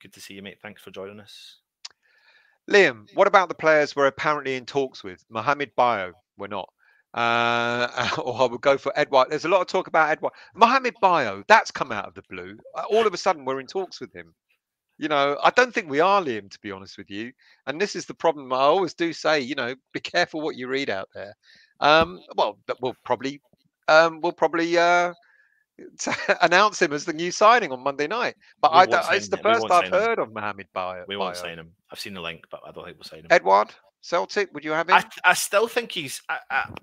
good to see you, mate. Thanks for joining us. Liam, what about the players we're apparently in talks with? Mohamed Bio, we're not. Uh, or I would go for Edouard. There's a lot of talk about Edouard. Mohamed Bio, that's come out of the blue. Uh, All of a sudden, we're in talks with him. You know, I don't think we are, Liam, to be honest with you. And this is the problem. I always do say, you know, be careful what you read out there. Um, well, we'll probably, um, we'll probably uh, announce him as the new signing on Monday night. But We I don't, it's the. First I've him. heard of Mohamed Bio. We won't sign him. I've seen the link, but I don't think we'll sign him. Edouard Celtic, would you have him? I, I still think he's. I, I,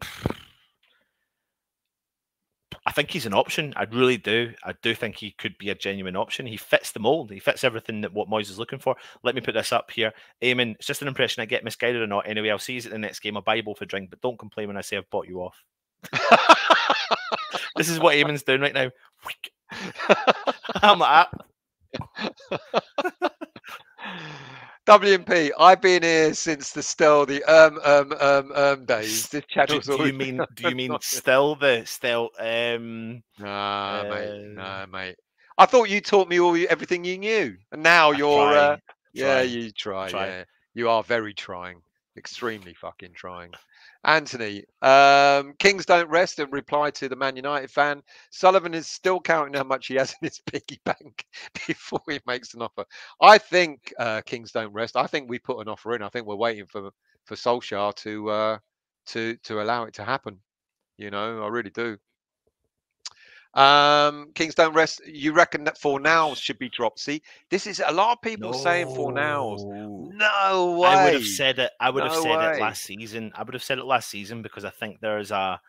I think he's an option. I really do. I do think he could be a genuine option. He fits the mold. He fits everything that what Moyes is looking for. Let me put this up here. Eamon, it's just an impression I get misguided or not. Anyway, I'll see you at the next game. A Bible for drink, but don't complain when I say I've bought you off. This is what Eamon's doing right now. I'm like, ah, WMP, I've been here since the still the um um um um days. This do, channel's do you mean do you mean still the still um Nah, mate, Uh, nah, mate. I thought you taught me all everything you knew, and now I you're try, uh, yeah, you try, try. yeah, you are very trying, extremely fucking trying. Anthony, um, Kings don't rest. In reply to the Man United fan, Sullivan is still counting how much he has in his piggy bank before he makes an offer. I think uh, Kings don't rest. I think we put an offer in. I think we're waiting for for Solskjaer to uh, to to allow it to happen. You know, I really do. Um, Kings don't rest. You reckon that Fornals should be dropped? See, this is a lot of people saying Fornals. No. No way. I would have said it. I would have said way. it last season. I would have said it last season because I think there's a,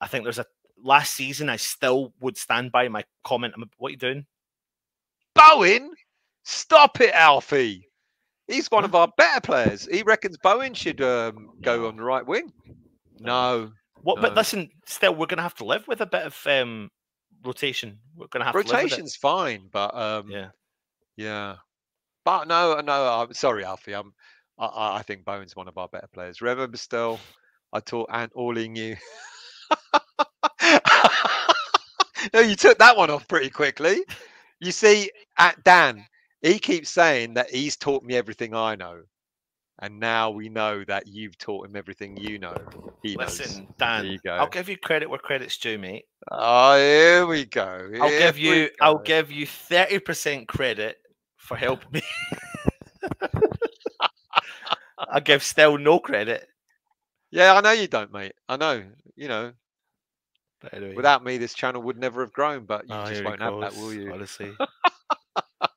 I think there's a last season. I still would stand by my comment. I'm, what are you doing? Bowen, stop it, Alfie. He's one of our better players. He reckons Bowen should um, go on the right wing. No, What? But listen, still, we're going to have to live with a bit of um, rotation. We're going to have to rotation's fine, but um. Yeah. yeah. But no, no. I'm sorry, Alfie. I'm. I- I, I think Bowen's one of our better players. Remember, still, I taught Ant Alling you. no, you took that one off pretty quickly. You see, at Dan, he keeps saying that he's taught me everything I know, and now we know that you've taught him everything you know. He knows. Listen, There Dan, go. I'll give you credit where credit's due, mate. Oh, here we go. I'll give you. I'll give you thirty percent credit for helping me. I give still no credit. Yeah, I know you don't, mate. I know. You know, But anyway, without me, this channel would never have grown. But you Oh, just won't have that, will you? Honestly,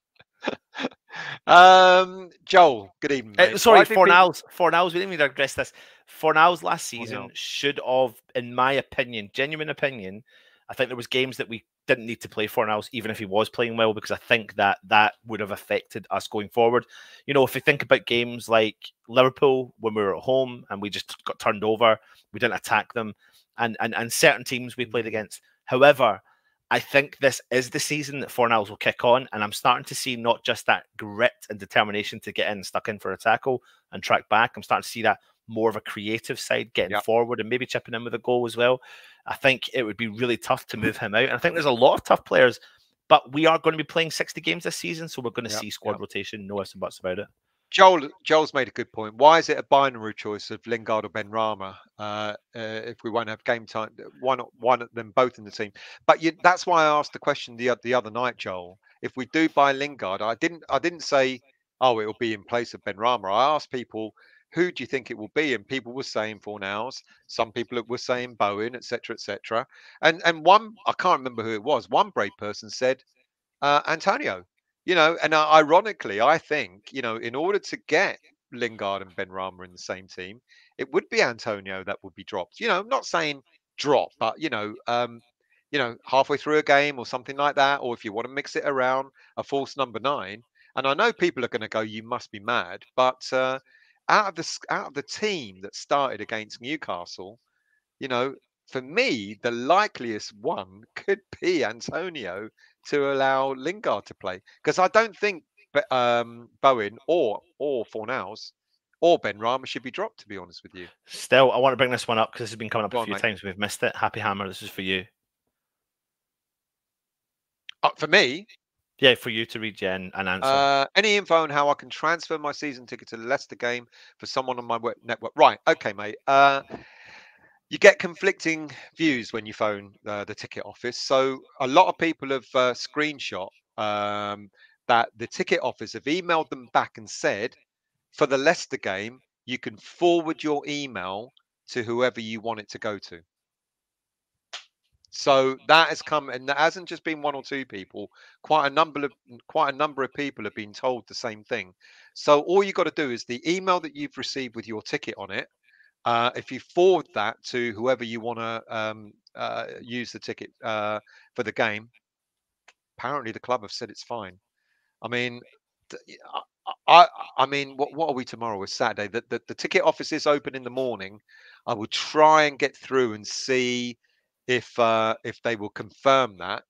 Um, Joel, good evening. Uh, sorry, Why did Fornals. Fornals. We didn't even address this. Fornals last season Fornals. should have, in my opinion, genuine opinion, I think there was games that we didn't need to play Fornals, even if he was playing well, because I think that that would have affected us going forward. You know, if you think about games like Liverpool when we were at home and we just got turned over, we didn't attack them, and and and certain teams we played against. However, I think this is the season that Fornals will kick on, and I'm starting to see not just that grit and determination to get in, stuck in for a tackle and track back. I'm starting to see that more of a creative side, getting Yep. forward and maybe chipping in with a goal as well. I think it would be really tough to move him out, and I think there's a lot of tough players. But we are going to be playing 60 games this season, so we're going to Yep, see squad yep. rotation. No ifs and buts about it. Joel Joel's made a good point. Why is it a binary choice of Lingard or Benrahma? Uh, uh, if we won't have game time, why not one of them both in the team? But you, that's why I asked the question the the other night, Joel. If we do buy Lingard, I didn't I didn't say, oh, it will be in place of Benrahma. I asked people, who do you think it will be? And people were saying Fornals. Some people were saying Bowen, etc., etc. And and one I can't remember who it was. One brave person said uh, Antonio. You know, and uh, ironically, I think you know, in order to get Lingard and Benrahma in the same team, it would be Antonio that would be dropped. You know, I'm not saying drop, but you know, um, you know, halfway through a game or something like that, or if you want to mix it around, a false number nine. And I know people are going to go, "You must be mad," but uh, out of the out of the team that started against Newcastle, you know, for me, the likeliest one could be Antonio to allow Lingard to play because I don't think um, Bowen or or Fornals or Benrahma should be dropped. To be honest with you, Still, I want to bring this one up because this has been coming up Go a on, few mate. times. We've missed it. Happy Hammer, this is for you. uh, for me, Yeah, for you to read Jen and answer. uh, any info on how I can transfer my season ticket to the Leicester game for someone on my work network? Right, okay, mate. Uh, you get conflicting views when you phone uh, the ticket office. So a lot of people have uh, screenshot um, that the ticket office have emailed them back and said, for the Leicester game, you can forward your email to whoever you want it to go to. So that has come, and that hasn't just been one or two people. Quite a number of quite a number of people have been told the same thing. So all you got to do is the email that you've received with your ticket on it. Uh, if you forward that to whoever you want to um, uh, use the ticket uh, for the game, apparently the club have said it's fine. I mean, I, I mean, what, what are we tomorrow? It's Saturday. The, the, the ticket office is open in the morning. I will try and get through and see if uh, if they will confirm that.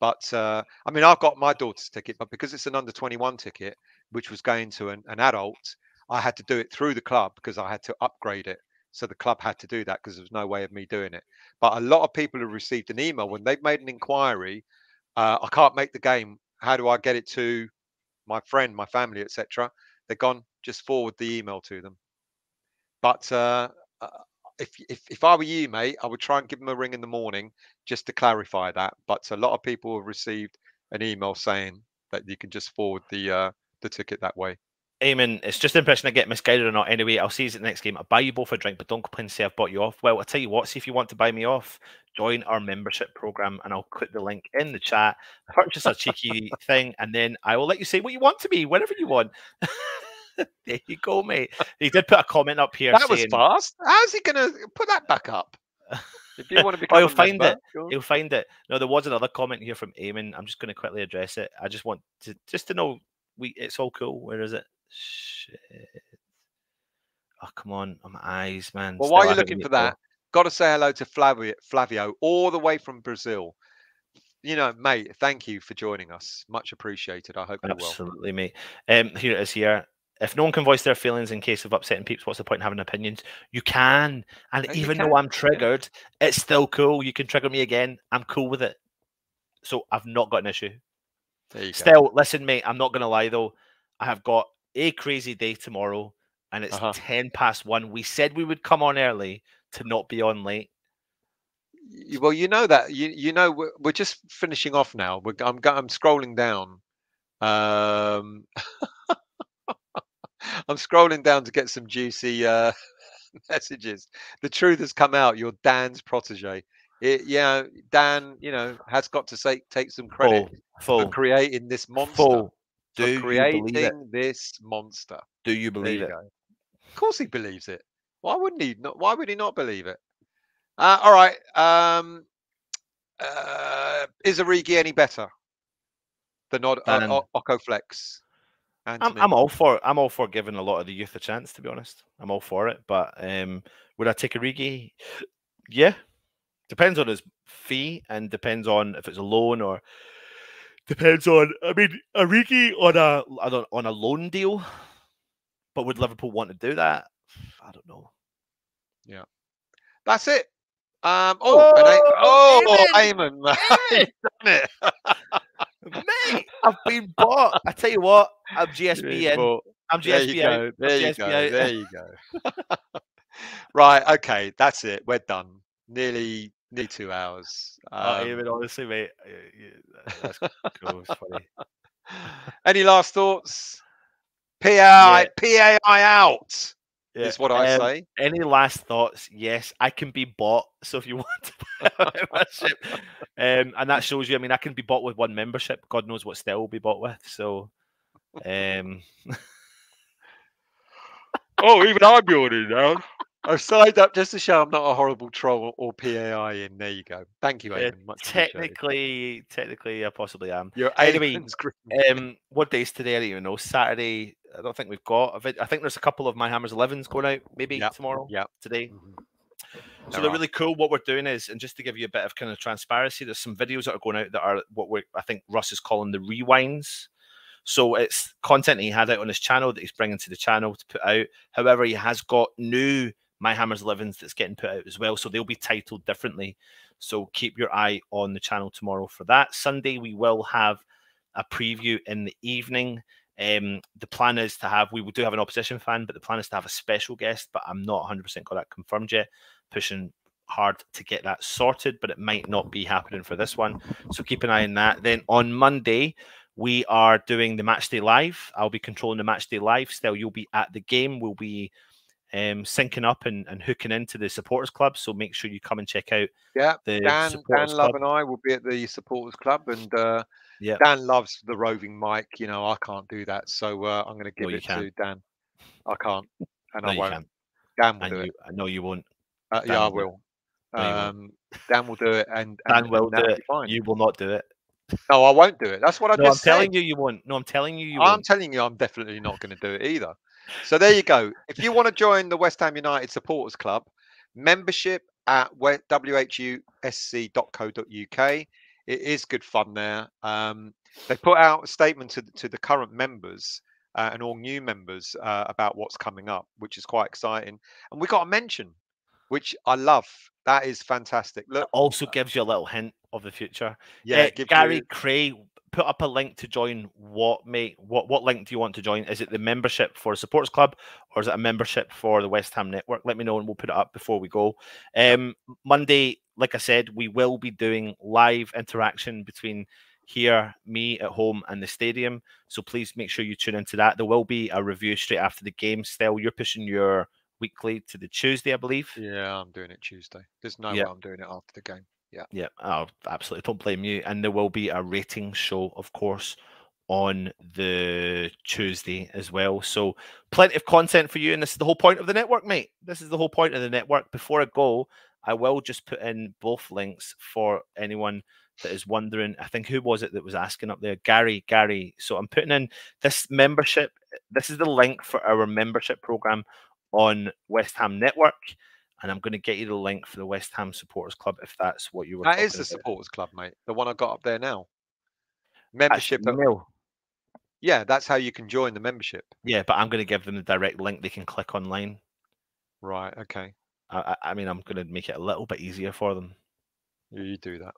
But uh, I mean, I've got my daughter's ticket, but because it's an under 21 ticket, which was going to an, an adult, I had to do it through the club because I had to upgrade it. So the club had to do that because there was no way of me doing it. But a lot of people have received an email when they've made an inquiry. Uh, I can't make the game. How do I get it to my friend, my family, etc.? They're gone. Just forward the email to them. But uh, uh, if, if if I were you, mate, I would try and give them a ring in the morning just to clarify that. But a lot of people have received an email saying that you can just forward the uh, the ticket that way. Eamon, it's just the impression I get misguided or not. Anyway, I'll see you at the next game. I'll buy you both a drink, but don't complain and say I've bought you off. Well, I'll tell you what, see if you want to buy me off, join our membership program and I'll put the link in the chat, purchase a cheeky thing, and then I will let you say what you want to me, whatever you want. there you go, mate. He did put a comment up here That was fast. How's he going to put that back up? If you want to become, he'll find member, it. on. he'll find it. No, there was another comment here from Eamon. I'm just going to quickly address it. I just want to just to know we it's all cool. Where is it? Shit. Oh come on, my eyes, man. Well, Still, while you're looking for that, got to say hello to Flavio, Flavio, all the way from Brazil. You know, mate, thank you for joining us. Much appreciated. I hope. Absolutely, mate. Um, here it is. Here, if no one can voice their feelings in case of upsetting peeps, what's the point in having opinions? You can, and No, even can, though I'm triggered, it's still cool. You can trigger me again. I'm cool with it. So I've not got an issue. There you go. Still, listen, mate. I'm not gonna lie though. I have got a crazy day tomorrow, and it's Uh-huh. ten past one. We said we would come on early to not be on late. Well, you know that you you know we're, we're just finishing off now. We're, I'm I'm scrolling down. Um, I'm scrolling down to get some juicy uh, messages. The truth has come out. You're Dan's protege. It, yeah, Dan, you know, has got to say take some credit Full, for creating this monster. full. Do for you believe it? creating this monster. Do you believe you it? go. Of course he believes it. Why wouldn't he? Not, why would he not believe it? Uh, all right. Um, uh, is Origi any better than Od- Than- O- Oko Flex? I'm, I'm all for I'm all for giving a lot of the youth a chance. To be honest, I'm all for it. But um, would I take Origi? Yeah, depends on his fee and depends on if it's a loan or depends on. I mean, Origi on a on a- on a loan deal, but would Liverpool want to do that? I don't know. Yeah, that's it. Um, oh, and I- Oh, oh, Eamon! Eamon, man, he's done it. Mate, I've been bought. I tell you what, I'm GSB He's in. bought- I'm There GSB you go. There you go. There you go. right. Okay. That's it. We're done. Nearly, nearly two hours. Oh, Um, Eamon, honestly, mate, uh, that's cool. It's funny. any last thoughts? PAI, PAI out. Yeah, Is what I um, say. Any last thoughts? Yes, I can be bought. So if you want to buy a membership, um, and that shows you. I mean, I can be bought with one membership. God knows what Stell will be bought with. So, um, Oh, even I'm yawning now. I've signed up just to show I'm not a horrible troll or PAI in. There you go. Thank you. Much appreciated. technically, technically, I possibly am. You're anyway. Um, what day is today? I don't even know. Saturday. I don't think we've got. I think there's a couple of my Hammers 11s going out. Maybe Yep, tomorrow. Yeah. Today. Mhm. So There they're are. really cool. What we're doing is, and just to give you a bit of kind of transparency, there's some videos that are going out that are what we're. I think Russ is calling the rewinds. So it's content he had out on his channel that he's bringing to the channel to put out. However, he has got new My Hammers 11s that's getting put out as well. So they'll be titled differently. So keep your eye on the channel tomorrow for that. Sunday, we will have a preview in the evening. Um, the plan is to have, we will do have an opposition fan, but the plan is to have a special guest, but I'm not 100% got that confirmed yet. Pushing hard to get that sorted, but it might not be happening for this one. So keep an eye on that. Then on Monday, we are doing the match day live. I'll be controlling the match day live. Still, you'll be at the game. We'll be um, syncing up and, and hooking into the supporters club. So make sure you come and check out Yeah. Dan, Dan Love club. and I will be at the supporters club, and uh, Yeah. Dan loves the roving mic. You know, I can't do that, so uh, I'm going to give you it to Dan. I can't, and No, I won't. can. Dan will And do you, it. I know you won't. Uh, yeah, I will. No. Um, Dan will do it, and, Dan will do it. Fine. You will not do it. No, I won't do it. That's what I No, I'm said. telling you, you won't. No, I'm telling you, you I'm won't. telling you, I'm definitely not going to do it either. So there you go. If you want to join the West Ham United Supporters Club, membership at whusc.co.uk. It is good fun there. Um, they put out a statement to, the- to the current members uh, and all new members uh, about what's coming up, which is quite exciting. And we got a mention, which I love. That is fantastic. Look, also gives you a little hint of the future. yeah, Uh, Gary you- Cray put up a link to join what mate what what link do you want to join? Is it the membership for a supporters club or is it a membership for the west ham network? Let me know and we'll put it up before we go. Um monday like i said we will be doing live interaction between here me at home and the stadium. So please make sure you tune into that. There will be a review straight after the game still. You're pushing your weekly to the tuesday i believe yeah, I'm doing it Tuesday. There's no Yeah. way I'm doing it after the game. Yeah. Yeah, I absolutely don't blame you. And there will be a rating show, of course, on the Tuesday as well. So plenty of content for you. And this is the whole point of the network, mate. This is the whole point of the network. Before I go, I will just put in both links for anyone that is wondering. I think who was it that was asking up there? Gary, Gary. So I'm putting in this membership. This is the link for our membership program on West Ham Network. And I'm going to get you the link for the West Ham Supporters Club if that's what you were. That is the about. supporters club, mate. The one I got up there now. Membership. at- yeah, that's how you can join the membership. Yeah, but I'm going to give them the direct link they can click online. Right. Okay. I, I, I mean, I'm going to make it a little bit easier for them. You, you do that.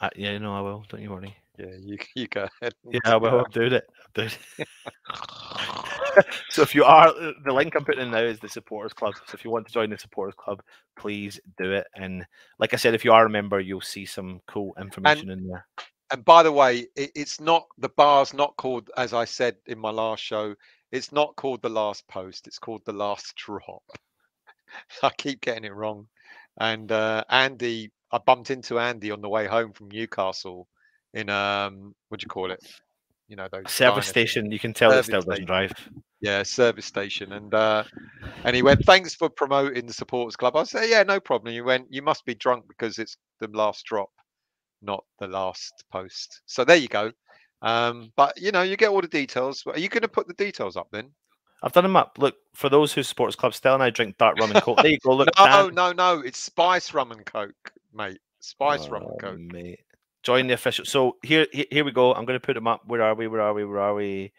Uh, yeah, no, I will. Don't you worry. Yeah. You you go ahead. Yeah, do I will. that. I'm doing it. I'm doing it. so if you are, uh, the link I'm putting in now is the supporters club. So if you want to join the supporters club, please do it. And like I said, if you are a member, you'll see some cool information in there. And by the way, it, it's not the bar's not called, as I said in my last show, it's not called the last post. It's called the last drop. I keep getting it wrong. And uh, Andy, I bumped into Andy on the way home from Newcastle in um, what do you call it? you know those Service station. You can tell it Service still doesn't drive. yeah service station and uh and he went thanks for promoting the supporters club i said yeah no problem he went you must be drunk because it's the last drop not the last post so there you go um but you know you get all the details are you going to put the details up then I've done them up. Look, for those who supporters club, Stella and I drink dark rum and coke. There you go. Look, no Dan- no no it's spice rum and coke mate spice rum and Oh, coke mate. Join the official. So here, here we go. I'm going to put them up. Where are we? Where are we? Where are we?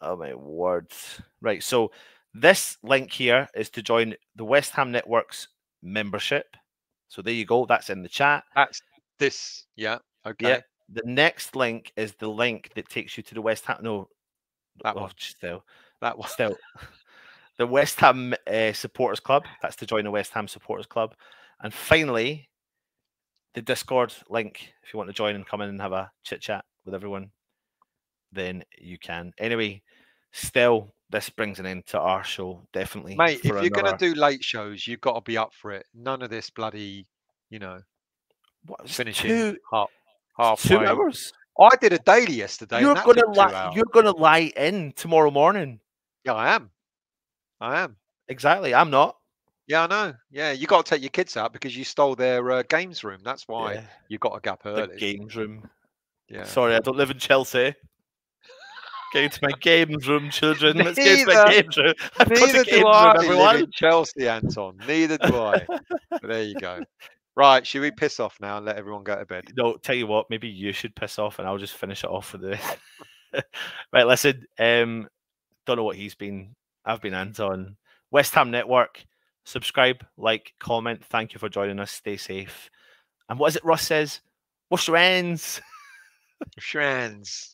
Oh my words! Right. So this link here is to join the West Ham Network's membership. So there you go. That's in the chat. that's this yeah okay Yeah. The next link is the link that takes you to the West Ham. No, That oh, one. still, that one still. The West Ham uh, Supporters Club. That's to join the West Ham Supporters Club. And finally, the Discord link. If you want to join and come in and have a chit chat with everyone, then you can. Anyway, still, this brings an end to our show. Definitely, mate if you're going to do late shows you've got to be up for it none of this bloody you know What, finishing two, half two hours. I did a daily yesterday. You're gonna took lie. You're gonna lie in tomorrow morning. Yeah, I am. I am. Exactly. I'm not. Yeah, I know. Yeah, you got to take your kids out because you stole their uh, games room. That's why Yeah, you got a gap up the games room. Yeah. Sorry, I don't live in Chelsea. Get into my games room, children. Let's get into my games room. I've got Neither do I room, live everyone. in Chelsea, Anton. Neither do I. But there you go. Right, should we piss off now and let everyone go to bed? No, tell you what, maybe you should piss off and I'll just finish it off with the right. Listen, um, don't know what he's been. I've been Anton. West Ham Network. Subscribe, like, comment. Thank you for joining us. Stay safe. And what is it Russ says? Your hands. Shrans.